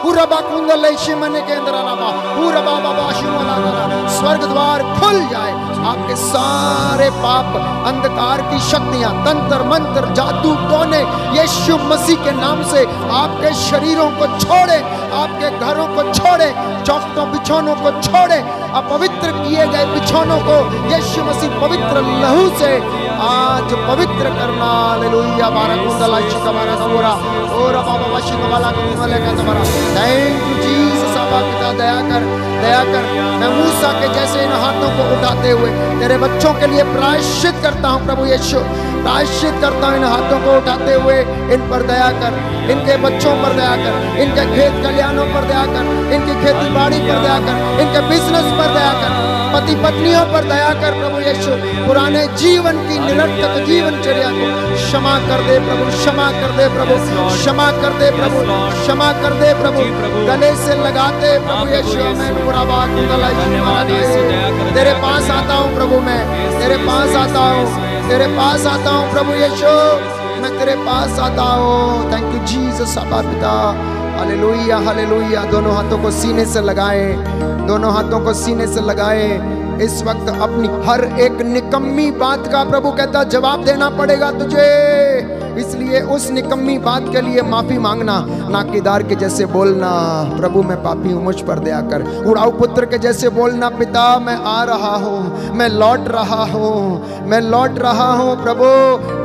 Speaker 3: पूरा बाकुंदल मने के अंदर आना पूरा बाबा स्वर्ग द्वार खुल जाए। आपके सारे पाप, अंधकार की शक्तियाँ, तंत्र, मंत्र, जादू टोने यीशु मसीह के नाम से आपके शरीरों को छोड़े, आपके घरों को छोड़े चौकटों बिछौनों को छोड़े, अपवित्र किए गए बिछौनों को यीशु मसीह पवित्र लहू से आज पवित्र करना। हालेलुया। बारक कुंदला शिकमारा नमोरा और बाबा वाशी कमाला कुंदले का तुम्हारा। थैंक यू जीसस आपा पिता दया कर। दया कर। मैं मूसा के जैसे इन हाथों को उठाते हुए तेरे बच्चों के लिए प्रायश्चित करता हूँ, प्रभु यीशु। प्रायश्चित करता हूँ इन हाथों को उठाते हुए। इन पर दया कर। इनके बच्चों पर दया कर। इनके खेत कल्याणों पर दया कर। इनकी खेती बाड़ी पर दया कर। इनके बिज़नेस पर दया कर। पति पत्नियों पर दया कर प्रभु यीशु, पुराने जीवन की निरर्थक जीवनचर्या को क्षमा कर दे प्रभु, क्षमा कर दे प्रभु, क्षमा कर दे प्रभु, क्षमा कर दे प्रभु। गले से लगाते प्रभु यीशु मैं पूरा बात तेरे पास आता हूँ प्रभु मैं, तेरे पास आता हूँ, तेरे पास आता हूँ प्रभु यीशु। मैं तेरे पास आता हूँ। थैंक यू जीसस पिता। हालेलुया हालेलुया दोनों हाथों को सीने से लगाएँ दोनों हाथों को सीने से लगाए। इस वक्त अपनी हर एक निकम्मी बात का प्रभु कहता, जवाब देना पड़ेगा तुझे। इसलिए उस निकम्मी बात के लिए माफ़ी मांगना नाकेदार के जैसे बोलना, प्रभु मैं पापी हूँ, मुझ पर दया कर। उड़ाऊ पुत्र के जैसे बोलना, पिता मैं आ रहा हूँ, मैं लौट रहा हूँ, मैं लौट रहा हूँ, प्रभु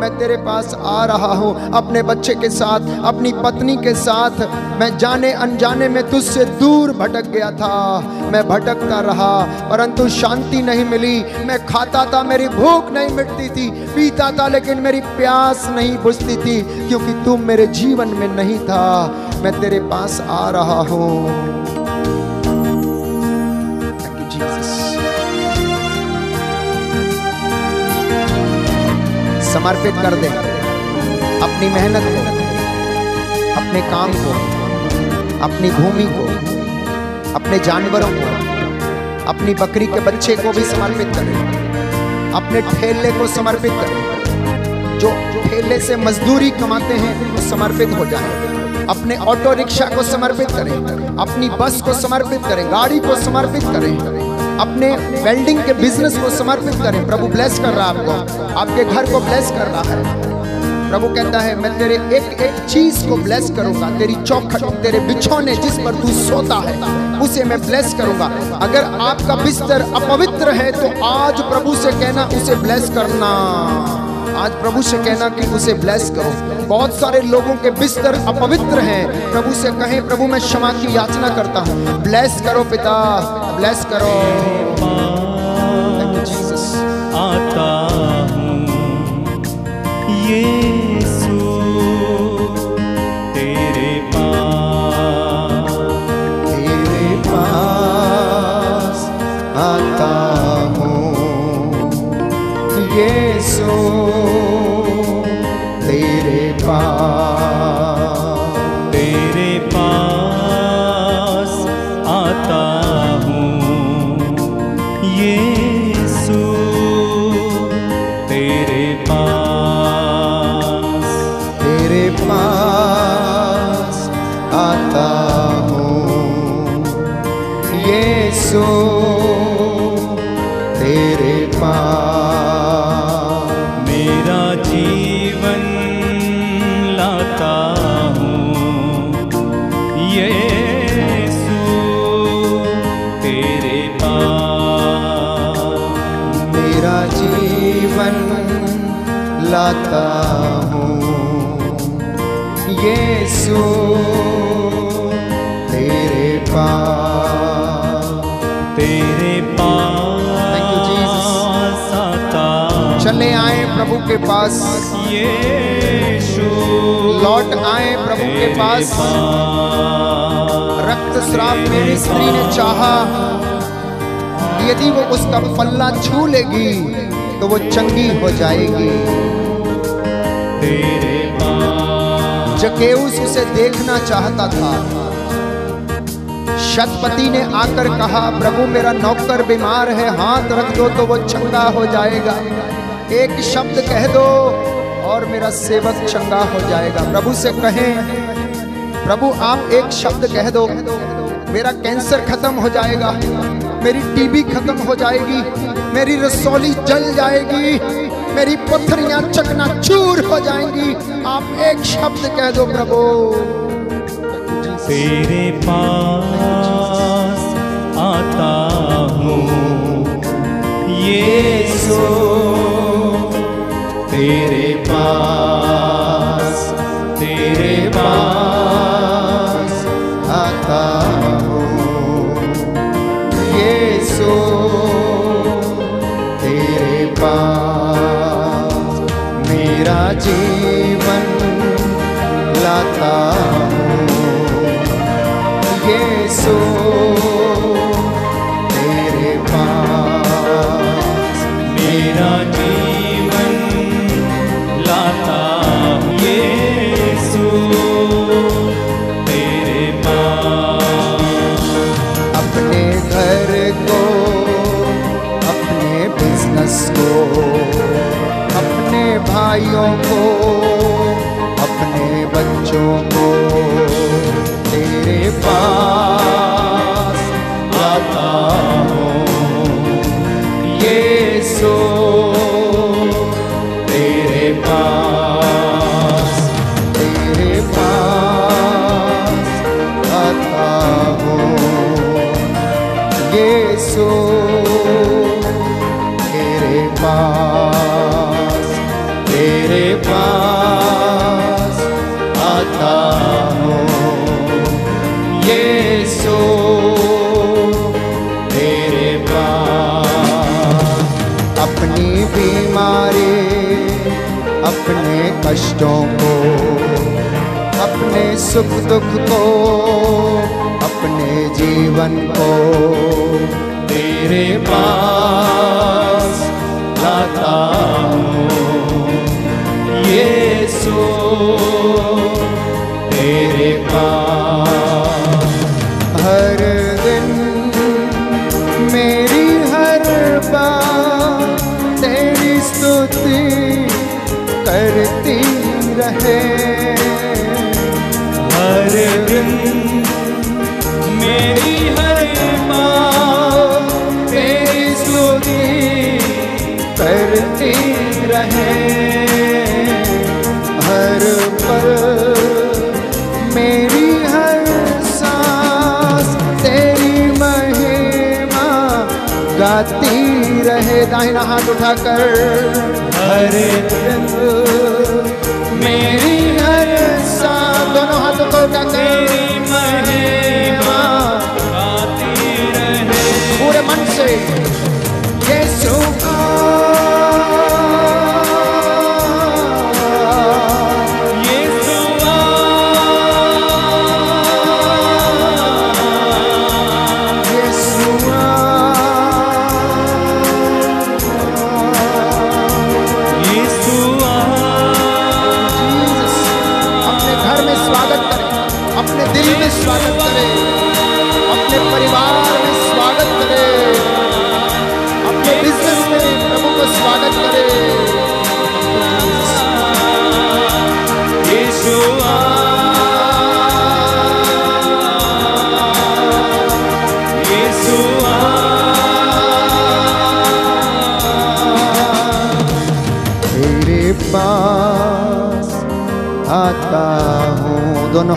Speaker 3: मैं तेरे पास आ रहा हूँ। अपने बच्चे के साथ, अपनी पत्नी के साथ, मैं जाने अनजाने में तुझसे दूर भटक गया था, मैं भटकता रहा, परंतु शांति नहीं मिली। मैं खाता था, मेरी भूख नहीं मिटती थी। पीता था, लेकिन मेरी प्यास नहीं बुझती थी, क्योंकि तू मेरे जीवन में नहीं था। मैं तेरे पास आ रहा हूँ. समर्पित कर दे। अपनी मेहनत को, अपने काम को, अपनी भूमि को, अपने जानवरों को। अपनी बकरी के बच्चे को भी समर्पित करें। अपने ठेले को समर्पित करें। जो ठेले से मजदूरी कमाते हैं, वो समर्पित हो जाए। अपने ऑटो रिक्शा को समर्पित करें। अपनी बस को समर्पित करें। गाड़ी को समर्पित करें। अपने वेल्डिंग के बिज़नेस को समर्पित करें। प्रभु ब्लेस कर रहा है आपको। आपके घर को ब्लेस कर रहा है। प्रभु कहता है, मैं तेरे एक एक चीज़ को ब्लेस करूँगा। तेरी चौखट, तेरे बिछौने जिस पर तू सोता है, उसे मैं ब्लेस करूँगा। अगर आपका बिस्तर अपवित्र है तो आज प्रभु से कहना, उसे ब्लेस करना। आज प्रभु से कहना कि उसे ब्लेस करो। बहुत सारे लोगों के बिस्तर अपवित्र हैं। प्रभु से कहें, प्रभु, मैं क्षमा की याचना करता हूँ। ब्लेस करो पिता ब्लेस करो.
Speaker 1: आता हूँ। यीशु
Speaker 3: के पास। लौट आए प्रभु के पास। रक्त श्राप मेरी स्त्री ने चाहा। यदि वो उसका पल्ला छू लेगी तो वो चंगी हो जाएगी। जकेउस उसे देखना चाहता था। शतपति ने आकर कहा, प्रभु, मेरा नौकर बीमार है, हाथ रख दो तो वो चंगा हो जाएगा। एक शब्द कह दो और मेरा सेवक चंगा हो जाएगा। प्रभु से कहें, प्रभु, आप एक शब्द कह दो, मेरा कैंसर खत्म हो जाएगा, मेरी टीबी खत्म हो जाएगी, मेरी रसौली जल जाएगी, मेरी पत्थरियाँ चकना चूर हो जाएँगी। आप एक शब्द कह दो, प्रभु।
Speaker 2: तेरे पास आता हूँ, यीशु। तेरे पास तेरे पास।
Speaker 3: कष्टों को अपने सुख दुख को अपने जीवन को तेरे पास लाता हूँ। गाती रहे दाहिना हाथ उठाकर। हर दिन मेरी हर सांस दोनों हाथों को उठाकर। महिमा
Speaker 2: गाती रहे।
Speaker 3: पूरे मन से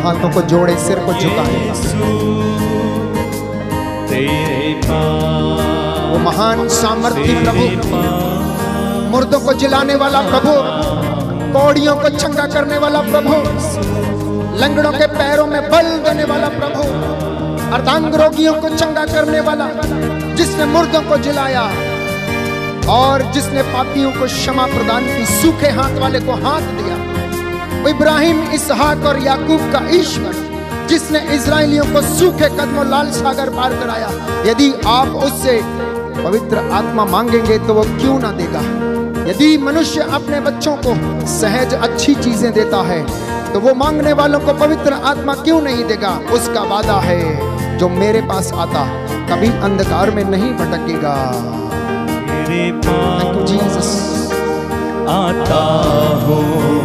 Speaker 3: हाथों को जोड़े, सिर को झुकाए। वो महान सामर्थ्य प्रभु। मुर्दों को जिलाने वाला प्रभु कौड़ियों को चंगा करने वाला प्रभु, लंगड़ों के पैरों में बल देने वाला प्रभु अर्धांग रोगियों को चंगा करने वाला, जिसने मुर्दों को जिलाया और जिसने पापियों को क्षमा प्रदान की, सूखे हाथ वाले को हाथ दिया। इब्राहिम इसहाक और याकूब का ईश्वर जिसने इसराइलियों को सूखे कदमों लाल सागर पार कराया। यदि आप उससे पवित्र आत्मा मांगेंगे तो वो क्यों ना देगा? यदि मनुष्य अपने बच्चों को सहज अच्छी चीज़ें देता है तो वो मांगने वालों को पवित्र आत्मा क्यों नहीं देगा? उसका वादा है जो मेरे पास आता कभी अंधकार में नहीं भटकेगा.
Speaker 1: पास आता हो।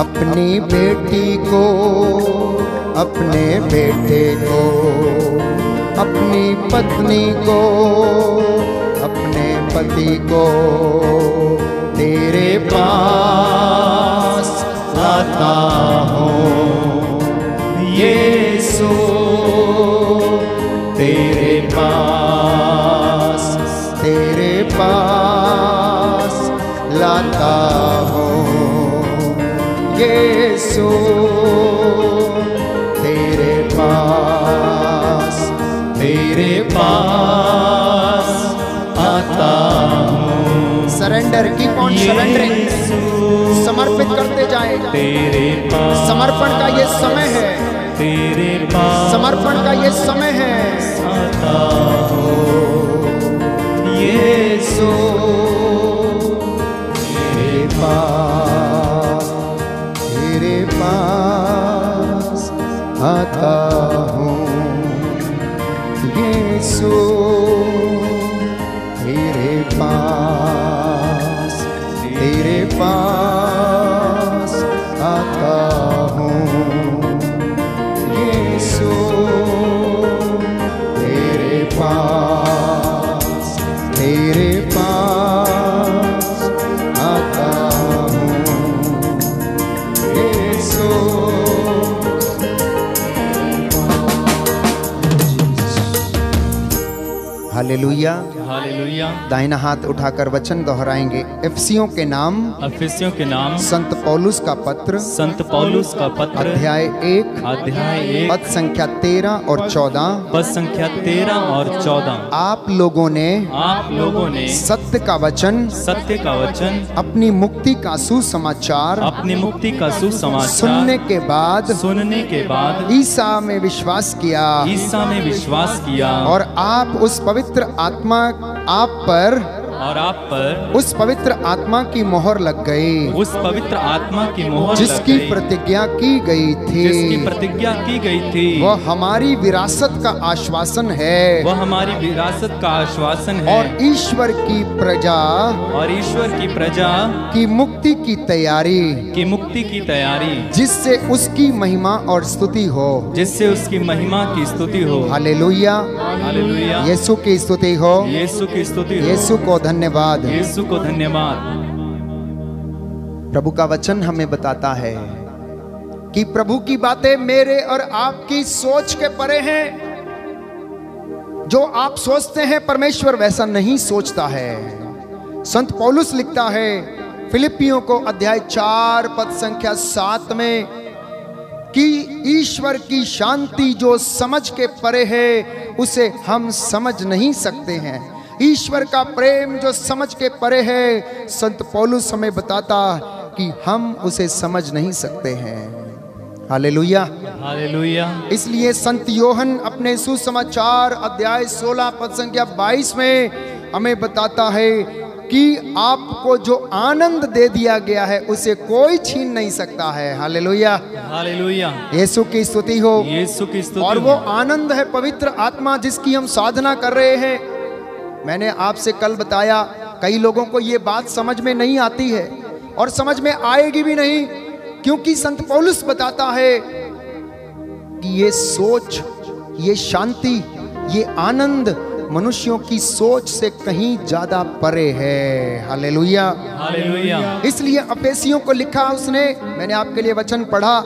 Speaker 3: अपनी बेटी को अपने बेटे को अपनी पत्नी को अपने पति को तेरे पास लाता हूँ। यीशु तेरे पास तेरे पास लाता हूँ। यीशु तेरे पास तेरे पास सरेंडर कीप ऑन सरेंडरिंग समर्पित करते जाए।
Speaker 1: तेरे
Speaker 3: समर्पण का ये समय है।
Speaker 1: तेरे
Speaker 3: समर्पण का ये समय है।
Speaker 1: ये
Speaker 3: यीशु दाहिना हाथ उठाकर वचन दोहराएँगे। एफसियों के नाम।
Speaker 1: अफिसियों के नाम।
Speaker 3: संत पौलुस का पत्र।
Speaker 1: संत पौलुस का पत्र।
Speaker 3: अध्याय एक।
Speaker 1: अध्याय एक।
Speaker 3: पद संख्या तेरह और चौदह।
Speaker 1: पद संख्या तेरह और चौदह।
Speaker 3: आप लोगों ने
Speaker 1: आप लोगों ने
Speaker 3: सत्य का वचन
Speaker 1: सत्य का वचन
Speaker 3: अपनी मुक्ति का सुसमाचार
Speaker 1: अपनी मुक्ति का सुसमाचार
Speaker 3: सुनने के बाद
Speaker 1: सुनने के बाद
Speaker 3: ईसा में विश्वास किया
Speaker 1: ईसा में विश्वास किया
Speaker 3: और आप उस पवित्र आत्मा आप पर
Speaker 1: और आप पर
Speaker 3: उस पवित्र आत्मा की मोहर लग गई।
Speaker 1: उस पवित्र आत्मा की मोहर
Speaker 3: जिसकी प्रतिज्ञा की गई थी।
Speaker 1: जिसकी प्रतिज्ञा की गई थी।
Speaker 3: वह हमारी विरासत का आश्वासन है।
Speaker 1: वह हमारी विरासत का आश्वासन है।
Speaker 3: और ईश्वर की प्रजा
Speaker 1: और ईश्वर की प्रजा
Speaker 3: की मुक्ति की तैयारी।
Speaker 1: की मुक्ति की तैयारी।
Speaker 3: जिससे उसकी महिमा और स्तुति हो।
Speaker 1: जिससे उसकी महिमा की स्तुति हो।
Speaker 3: हालेलुया।
Speaker 1: हालेलुया।
Speaker 3: यीशु की स्तुति हो।
Speaker 1: यीशु की स्तुति हो।
Speaker 3: यीशु को धन्यवाद।
Speaker 1: यीशु को धन्यवाद।
Speaker 3: प्रभु का वचन हमें बताता है कि प्रभु की बातें मेरे और आपकी सोच के परे हैं। जो आप सोचते हैं परमेश्वर वैसा नहीं सोचता है। संत पौलुस लिखता है फिलिपियों को अध्याय चार पद संख्या सात में कि ईश्वर की शांति जो समझ के परे है उसे हम समझ नहीं सकते हैं। ईश्वर का प्रेम जो समझ के परे है संत पौलुस हमें बताता कि हम उसे समझ नहीं सकते हैं। हालेलुया।
Speaker 1: हालेलुया।
Speaker 3: इसलिए संत योहन अपने सुसमाचार अध्याय 16 पद संख्या 22 में हमें बताता है कि आपको जो आनंद दे दिया गया है उसे कोई छीन नहीं सकता है। हालेलुया।
Speaker 1: हालेलुया।
Speaker 3: यीशु की स्तुति हो।
Speaker 1: यीशु की स्तुति
Speaker 3: और वो आनंद है पवित्र आत्मा जिसकी हम साधना कर रहे हैं। मैंने आपसे कल बताया कई लोगों को ये बात समझ में नहीं आती है और समझ में आएगी भी नहीं क्योंकि संत पौलुस बताता है कि ये सोच ये शांति ये आनंद मनुष्यों की सोच से कहीं ज़्यादा परे है। हालेलुया।
Speaker 1: हालेलुया।
Speaker 3: इसलिए अपेसियों को लिखा उसने मैंने आपके लिए वचन पढ़ा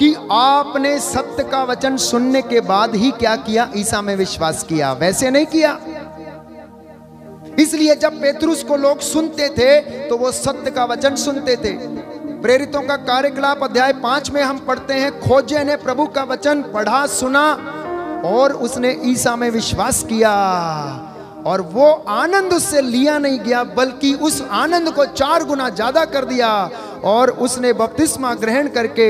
Speaker 3: कि आपने सत्य का वचन सुनने के बाद ही क्या किया? ईसा में विश्वास किया। वैसे नहीं किया। इसलिए जब पेतरुस को लोग सुनते थे तो वो सत्य का वचन सुनते थे। प्रेरितों का कार्यकलाप अध्याय पाँच में हम पढ़ते हैं खोजे ने प्रभु का वचन, पढ़ा, सुना, और उसने ईसा में विश्वास किया। और वो आनंद उससे लिया नहीं गया, बल्कि उस आनंद को चार गुना ज़्यादा कर दिया, और उसने बपतिस्मा ग्रहण करके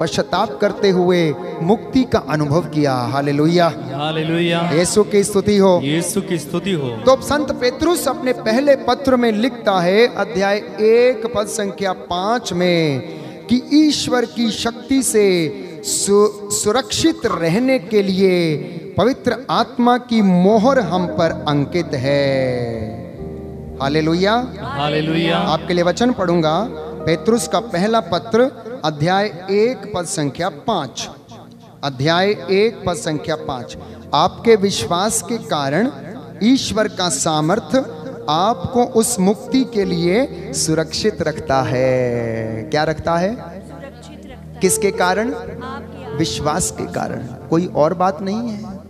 Speaker 3: पश्चाताप करते हुए मुक्ति का अनुभव किया। हालेलुया।
Speaker 1: हालेलुया।
Speaker 3: यीशु की स्तुति हो।
Speaker 1: यीशु की स्तुति हो।
Speaker 3: तो संत पेतरुस अपने पहले पत्र में लिखता है अध्याय एक पद संख्या पाँच में कि ईश्वर की शक्ति से सु, सुरक्षित रहने के लिए पवित्र आत्मा की मोहर हम पर अंकित है। हालेलुया।
Speaker 1: हालेलुया।
Speaker 3: आपके लिए वचन पढ़ूँगा। पेतरुस का पहला पत्र अध्याय एक पद संख्या पाँच। अध्याय एक पद संख्या पाँच। आपके विश्वास के कारण ईश्वर का सामर्थ्य आपको उस मुक्ति के लिए सुरक्षित रखता है। क्या रखता है? किसके कारण? विश्वास के कारण। कोई और बात नहीं है?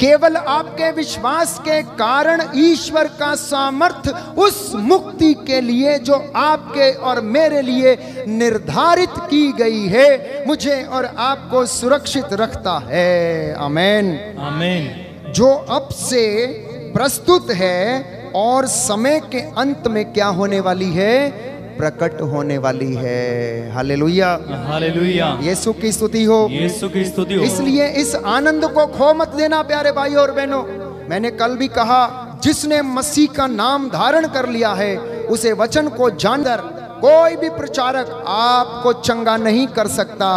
Speaker 3: केवल आपके विश्वास के कारण ईश्वर का सामर्थ्य उस मुक्ति के लिए जो आपके और मेरे लिए निर्धारित की गई है मुझे और आपको सुरक्षित रखता है। अमेन
Speaker 1: अमेन
Speaker 3: जो अब से प्रस्तुत है और समय के अंत में क्या होने वाली है? प्रकट होने वाली है। हालेलुया।
Speaker 1: हालेलुया।
Speaker 3: यीशु की स्तुति हो।
Speaker 1: यीशु की स्तुति हो।
Speaker 3: इसलिए इस आनंद को खो मत देना प्यारे भाई और बहनों। मैंने कल भी कहा जिसने मसीह का नाम धारण कर लिया है उसे वचन को जानकर कोई भी प्रचारक आपको चंगा नहीं कर सकता।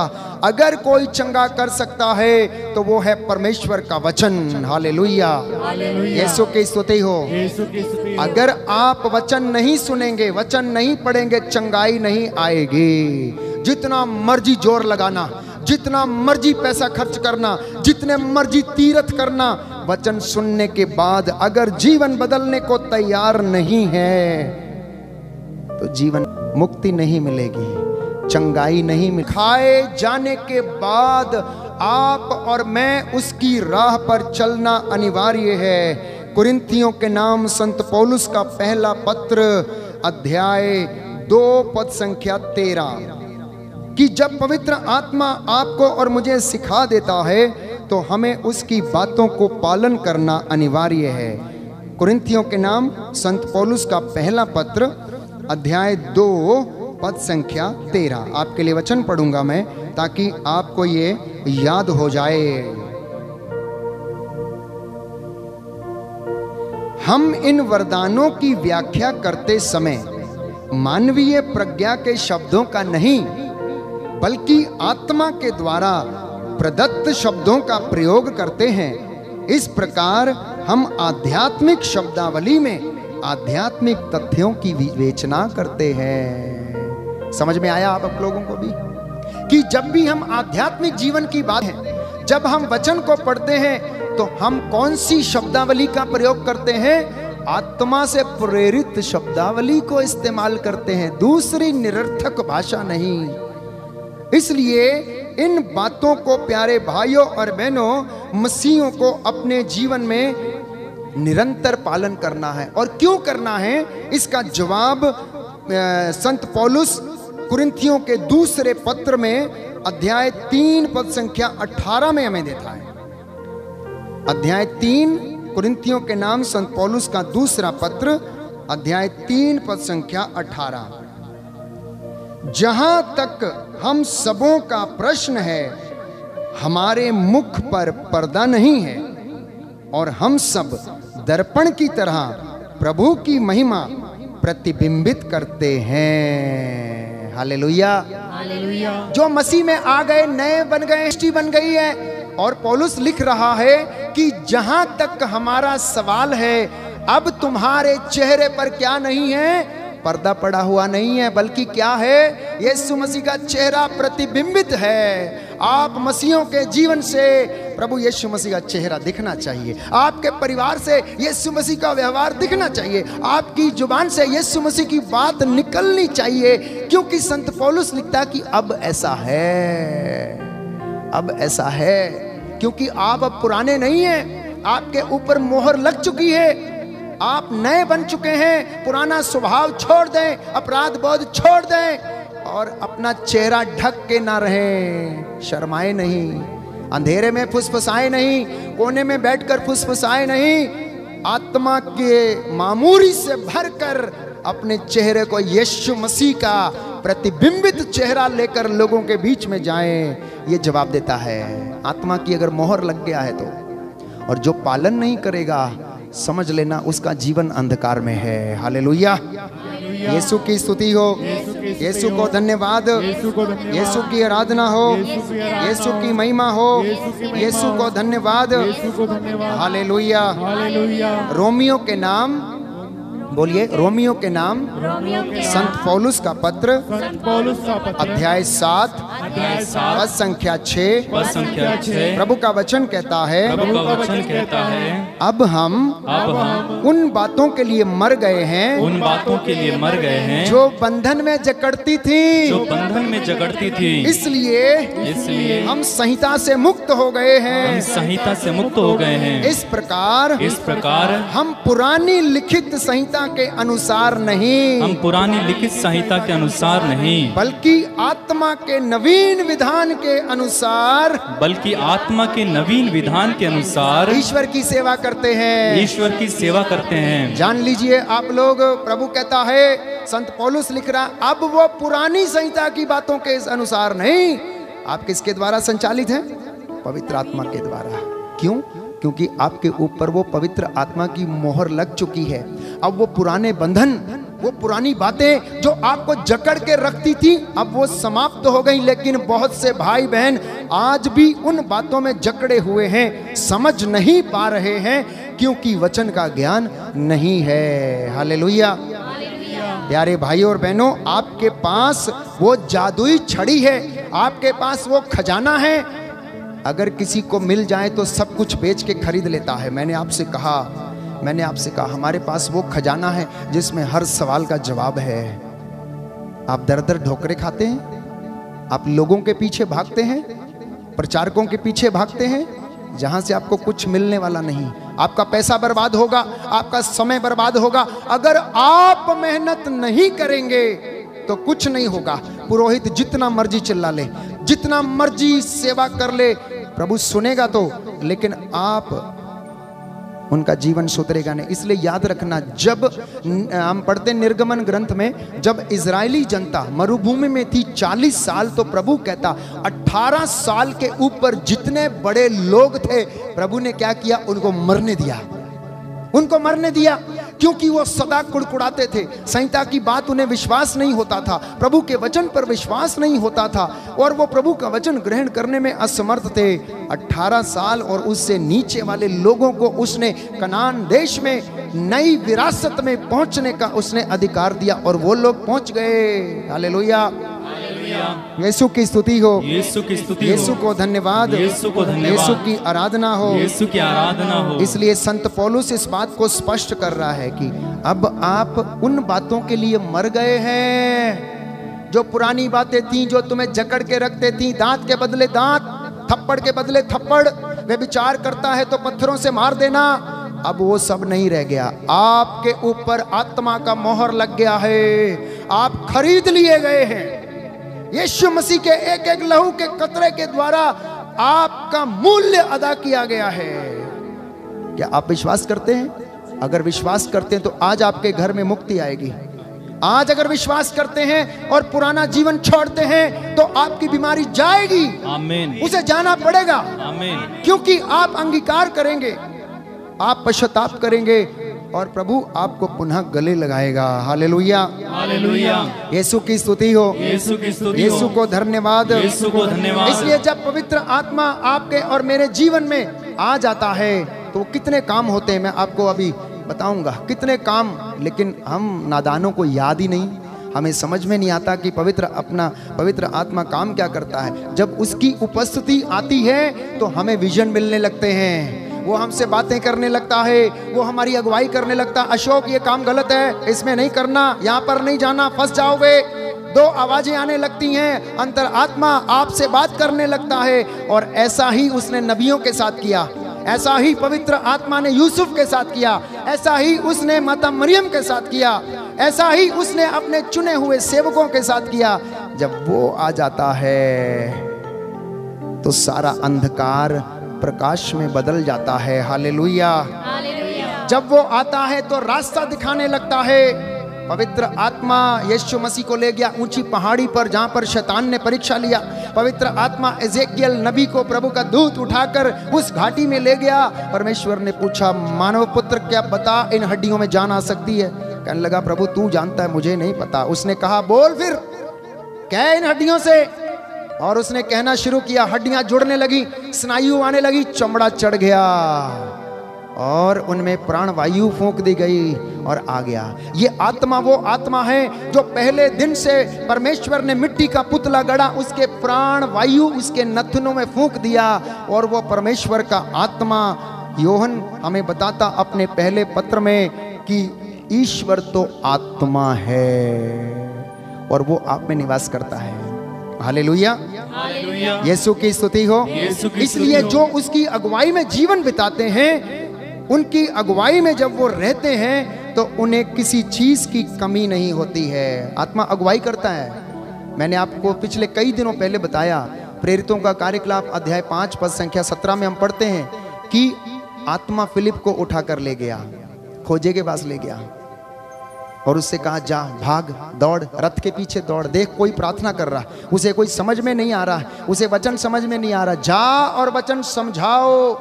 Speaker 3: अगर कोई चंगा कर सकता है तो वो है परमेश्वर का वचन। हालेलुया। यीशु की स्तुति हो।
Speaker 5: यीशु की स्तुति हो।
Speaker 3: अगर आप वचन नहीं सुनेंगे वचन नहीं पढ़ेंगे चंगाई नहीं आएगी। जितना मर्ज़ी ज़ोर लगाना जितना मर्ज़ी पैसा खर्च करना जितने मर्ज़ी तीरथ करना वचन सुनने के बाद अगर जीवन बदलने को तैयार नहीं है तो जीवन मुक्ति नहीं मिलेगी। चंगाई नहीं मिल। खाए जाने के बाद आप और मैं उसकी राह पर चलना अनिवार्य है। कुरिन्थियों के नाम संत पौलुस का पहला पत्र, अध्याय दो, पद संख्या तेरह। कि जब पवित्र आत्मा आपको और मुझे सिखा देता है तो हमें उसकी बातों को पालन करना अनिवार्य है। कुरिंथियों के नाम संत पौलुस का पहला पत्र, अध्याय दो पद संख्या तेरह। आपके लिए वचन पढ़ूँगा मैं, ताकि आपको ये याद हो जाए। हम इन वरदानों की व्याख्या करते समय मानवीय प्रज्ञा के शब्दों का नहीं, बल्कि आत्मा के द्वारा प्रदत्त शब्दों का प्रयोग करते हैं। इस प्रकार हम आध्यात्मिक शब्दावली में आध्यात्मिक तथ्यों की विवेचना करते हैं। समझ में आया आप लोगों को भी? कि जब भी हम आध्यात्मिक जीवन की बात है, जब हम वचन को पढ़ते हैं तो हम कौन सी शब्दावली का प्रयोग करते हैं? आत्मा से प्रेरित शब्दावली को इस्तेमाल करते हैं, दूसरी निरर्थक भाषा नहीं। इसलिए इन बातों को प्यारे भाइयों और बहनों, मसीहों को अपने जीवन में निरंतर पालन करना है। और क्यों करना है? इसका जवाब संत पौलुस कुरिन्थियों के दूसरे पत्र में अध्याय तीन पद संख्या अठारह में हमें देता है। अध्याय तीन कुरिन्थियों के नाम संत पौलुस का दूसरा पत्र, अध्याय तीन पद संख्या अठारह। जहाँ तक हम सबों का प्रश्न है, हमारे मुख पर पर्दा नहीं है और हम सब दर्पण की तरह प्रभु की महिमा प्रतिबिंबित करते हैं। हालेलुया। जो मसीह में आ गए नए बन गए सृष्टि बन गई है। और पौलुस लिख रहा है कि जहाँ तक हमारा सवाल है अब तुम्हारे चेहरे पर क्या नहीं है? पर्दा पड़ा हुआ नहीं है बल्कि क्या है? यीशु मसीह का चेहरा प्रतिबिंबित है। आप मसीहों के जीवन से प्रभु यीशु मसीह का चेहरा दिखना चाहिए। आपके परिवार से यीशु मसीह का व्यवहार दिखना चाहिए। आपकी ज़ुबान से यीशु मसीह की बात निकलनी चाहिए, क्योंकि संत पौलुस लिखता कि अब ऐसा है। अब ऐसा है, क्योंकि आप अब पुराने नहीं हैं। आपके ऊपर मोहर लग चुकी है। आप नए बन चुके हैं। पुराना स्वभाव छोड़ दें, अपराध बोध छोड़ दें, और अपना चेहरा ढक के ना रहे। शर्माए नहीं। अंधेरे में फुसफुसाए नहीं, कोने में बैठकर फुसफुसाए नहीं। आत्मा के मामूरी से भरकर अपने चेहरे को यीशु मसीह का प्रतिबिंबित चेहरा लेकर लोगों के बीच में जाएँ, ये जवाब देता है, आत्मा की अगर मोहर लग गया है तो। और जो पालन नहीं करेगा, समझ लेना उसका जीवन अंधकार में है। हालेलुया। यीशु की स्तुति हो।
Speaker 5: यीशु की
Speaker 3: धन्यवाद।
Speaker 5: यीशु को
Speaker 3: आराधना हो।
Speaker 5: यीशु की।
Speaker 3: महिमा हो।
Speaker 5: यीशु की
Speaker 3: धन्यवाद। हालेलुया। रोमियो के नाम बोलिए रोमियो के नाम संत पौलुस का पत्र अध्याय सात पद संख्या छः। प्रभु का वचन कहता है अब हम उन बातों के लिए मर गए हैं
Speaker 1: उन बातों के लिए मर गए हैं
Speaker 3: जो बंधन में जकड़ती थी।
Speaker 1: जो बंधन में जकड़ती थी।
Speaker 3: इसलिए
Speaker 1: इसलिए
Speaker 3: हम संहिता से मुक्त हो गए
Speaker 1: हम
Speaker 3: हैं
Speaker 1: संहिता से मुक्त हो गए हैं।
Speaker 3: इस प्रकार
Speaker 1: इस प्रकार
Speaker 3: हम पुरानी लिखित संहिता के अनुसार नहीं।
Speaker 1: हम पुरानी लिखित संहिता के अनुसार नहीं।
Speaker 3: बल्कि आत्मा के नवीन विधान के अनुसार।
Speaker 1: बल्कि आत्मा के नवीन विधान के अनुसार।
Speaker 3: ईश्वर की सेवा करते हैं।
Speaker 1: ईश्वर की सेवा करते हैं।
Speaker 3: जान लीजिए आप लोग प्रभु कहता है संत पौलुस लिख रहा अब वो पुरानी संहिता की बातों के अनुसार नहीं। आप किसके द्वारा संचालित हैं? पवित्र आत्मा के द्वारा। क्यों? क्योंकि आपके ऊपर वो पवित्र आत्मा की मोहर लग चुकी है। अब वो पुराने बंधन, वो पुरानी बातें जो आपको जकड़ के रखती थी, अब वो समाप्त हो गई। लेकिन बहुत से भाई बहन आज भी उन बातों में जकड़े हुए हैं, समझ नहीं पा रहे हैं, क्योंकि वचन का ज्ञान नहीं है। हालेलुया। प्यारे भाई और बहनों, आपके पास वो जादुई छड़ी है, आपके पास वो खजाना है अगर किसी को मिल जाए तो सब कुछ बेच के खरीद लेता है। मैंने आपसे कहा, मैंने आपसे कहा, हमारे पास वो खजाना है जिसमें हर सवाल का जवाब है। आप दर दर ढोकरे खाते हैं? आप लोगों के पीछे भागते हैं? प्रचारकों के पीछे भागते हैं? जहाँ से आपको कुछ मिलने वाला नहीं। आपका पैसा बर्बाद होगा, आपका समय बर्बाद होगा। अगर आप मेहनत नहीं करेंगे तो कुछ नहीं होगा। पुरोहित जितना मर्ज़ी चिल्ला ले, जितना मर्ज़ी सेवा कर ले प्रभु सुनेगा तो लेकिन आप उनका जीवन सुधरेगा नहीं। इसलिए याद रखना, जब हम पढ़ते निर्गमन ग्रंथ में, जब इजरायली जनता मरुभूमि में थी 40 साल तो प्रभु कहता 18 साल के ऊपर जितने बड़े लोग थे, प्रभु ने क्या किया? उनको मरने दिया। उनको मरने दिया, क्योंकि वो सदा कुड़कुड़ाते थे। संहिता की बात उन्हें विश्वास नहीं होता था, प्रभु के वचन पर विश्वास नहीं होता था, और वो प्रभु का वचन ग्रहण करने में असमर्थ थे। 18 साल और उससे नीचे वाले लोगों को उसने कनान देश में नई विरासत में पहुँचने का उसने अधिकार दिया, और वो लोग पहुँच गए। हालेलुया। यीशु की स्तुति हो।
Speaker 1: यीशु की स्तुति
Speaker 3: यीशु को धन्यवाद।
Speaker 1: यीशु को धन्यवाद।
Speaker 3: यीशु की आराधना हो।
Speaker 1: यीशु की आराधना हो।
Speaker 3: इसलिए संत पौलुस इस बात को स्पष्ट कर रहा है कि अब आप उन बातों के लिए मर गए हैं जो पुरानी बातें थी जो तुम्हें जकड़ के रखते थी दांत के बदले दांत थप्पड़ के बदले थप्पड़ वे विचार करता है तो पत्थरों से मार देना। अब वो सब नहीं रह गया। आपके ऊपर आत्मा का मोहर लग गया है। आप खरीद लिए गए हैं। यीशु मसीह के एक एक लहू के कतरे के द्वारा आपका मूल्य अदा किया गया है। क्या आप विश्वास करते हैं? अगर विश्वास करते हैं तो आज आपके घर में मुक्ति आएगी। आज अगर विश्वास करते हैं और पुराना जीवन छोड़ते हैं तो आपकी बीमारी जाएगी।
Speaker 1: आमीन।
Speaker 3: उसे जाना पड़ेगा।
Speaker 1: आमीन।
Speaker 3: क्योंकि आप अंगीकार करेंगे आप पश्चाताप करेंगे और प्रभु आपको पुनः गले लगाएगा। हालेलुया।
Speaker 1: हालेलुया।
Speaker 3: यीशु की स्तुति हो।
Speaker 1: यीशु की स्तुति
Speaker 3: यीशु को धन्यवाद।
Speaker 1: यीशु को धन्यवाद।
Speaker 3: इसलिए जब पवित्र आत्मा आपके और मेरे जीवन में आ जाता है तो कितने काम होते हैं मैं आपको अभी बताऊँगा। कितने काम लेकिन हम नादानों को याद ही नहीं। हमें समझ में नहीं आता कि पवित्र अपना पवित्र आत्मा काम क्या करता है। जब उसकी उपस्थिति आती है तो हमें विजन मिलने लगते हैं। वो हमसे बातें करने लगता है, वो हमारी अगुवाई करने लगता। अशोक, ये काम गलत है, इसमें नहीं करना, यहाँ पर नहीं जाना, फंस जाओगे। दो आवाज़ें आने लगती हैं अंतर आत्मा आपसे बात करने लगता है, और ऐसा ही उसने नबियों के साथ किया। ऐसा ही पवित्र आत्मा ने यूसुफ के साथ किया। ऐसा ही उसने माता मरियम के साथ किया। ऐसा ही उसने अपने चुने हुए सेवकों के साथ किया। जब वो आ जाता है तो सारा अंधकार प्रकाश में बदल जाता है। हालेलुया।
Speaker 4: हालेलुया।
Speaker 3: जब वो आता है तो रास्ता दिखाने लगता है। पवित्र आत्मा यीशु मसीह को ले गया ऊँची पहाड़ी पर जहाँ पर शैतान ने परीक्षा लिया। पवित्र आत्मा एजेकियल नबी को प्रभु का दूत उठाकर उस घाटी में ले गया। परमेश्वर ने पूछा मानव पुत्र क्या बता इन हड्डियों में जान आ सकती है? कहने लगा प्रभु तू जानता है मुझे नहीं पता। उसने कहा बोल फिर कह इन हड्डियों से। और उसने कहना शुरू किया, हड्डियाँ जुड़ने लगी, स्नायु आने लगी, चमड़ा चढ़ गया। और उनमें प्राण वायु फूंक दी गई और आ गया। ये आत्मा वो आत्मा है जो पहले दिन से परमेश्वर ने मिट्टी का पुतला गड़ा, उसके प्राण वायु उसके नथनों में फूंक दिया और वो परमेश्वर का आत्मा योहन हमें बताता अपने पहले पत्र में कि ईश्वर तो आत्मा है और वो आप में निवास करता है। हालेलुया। यीशु की स्तुति हो। इसलिए जो उसकी अगुवाई में जीवन बिताते हैं उनकी अगुवाई में जब वो रहते हैं तो उन्हें किसी चीज़ की कमी नहीं होती है। आत्मा अगुवाई करता है। मैंने आपको पिछले कई दिनों पहले बताया प्रेरितों का कार्यकलाप अध्याय पाँच पद संख्या सत्रह में हम पढ़ते हैं कि आत्मा फिलिप को उठा कर ले गया खोजे के पास ले गया। और उससे कहा जा भाग दौड़ रथ के पीछे दौड़ देख कोई प्रार्थना कर रहा उसे कोई समझ में नहीं आ रहा उसे वचन समझ में नहीं आ रहा जा और वचन समझाओ।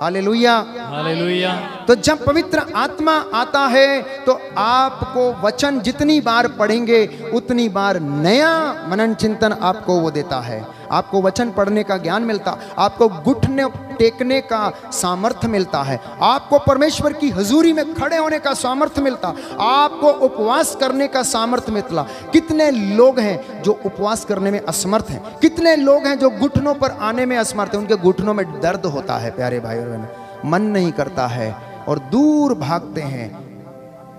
Speaker 3: हालेलुया।
Speaker 1: हालेलुया।
Speaker 3: तो जब पवित्र आत्मा आता है तो आपको वचन जितनी बार पढ़ेंगे उतनी बार नया मनन चिंतन आपको वो देता है। आपको वचन पढ़ने का ज्ञान मिलता, आपको घुटने टेकने का सामर्थ्य मिलता है। आपको परमेश्वर की हजूरी में खड़े होने का सामर्थ्य मिलता, आपको उपवास करने का सामर्थ्य मिलता। कितने लोग हैं जो उपवास करने में असमर्थ हैं? कितने लोग हैं जो घुटनों पर आने में असमर्थ हैं? उनके घुटनों में दर्द होता है, प्यारे भाई और बहनों। मन नहीं करता है और दूर भागते हैं।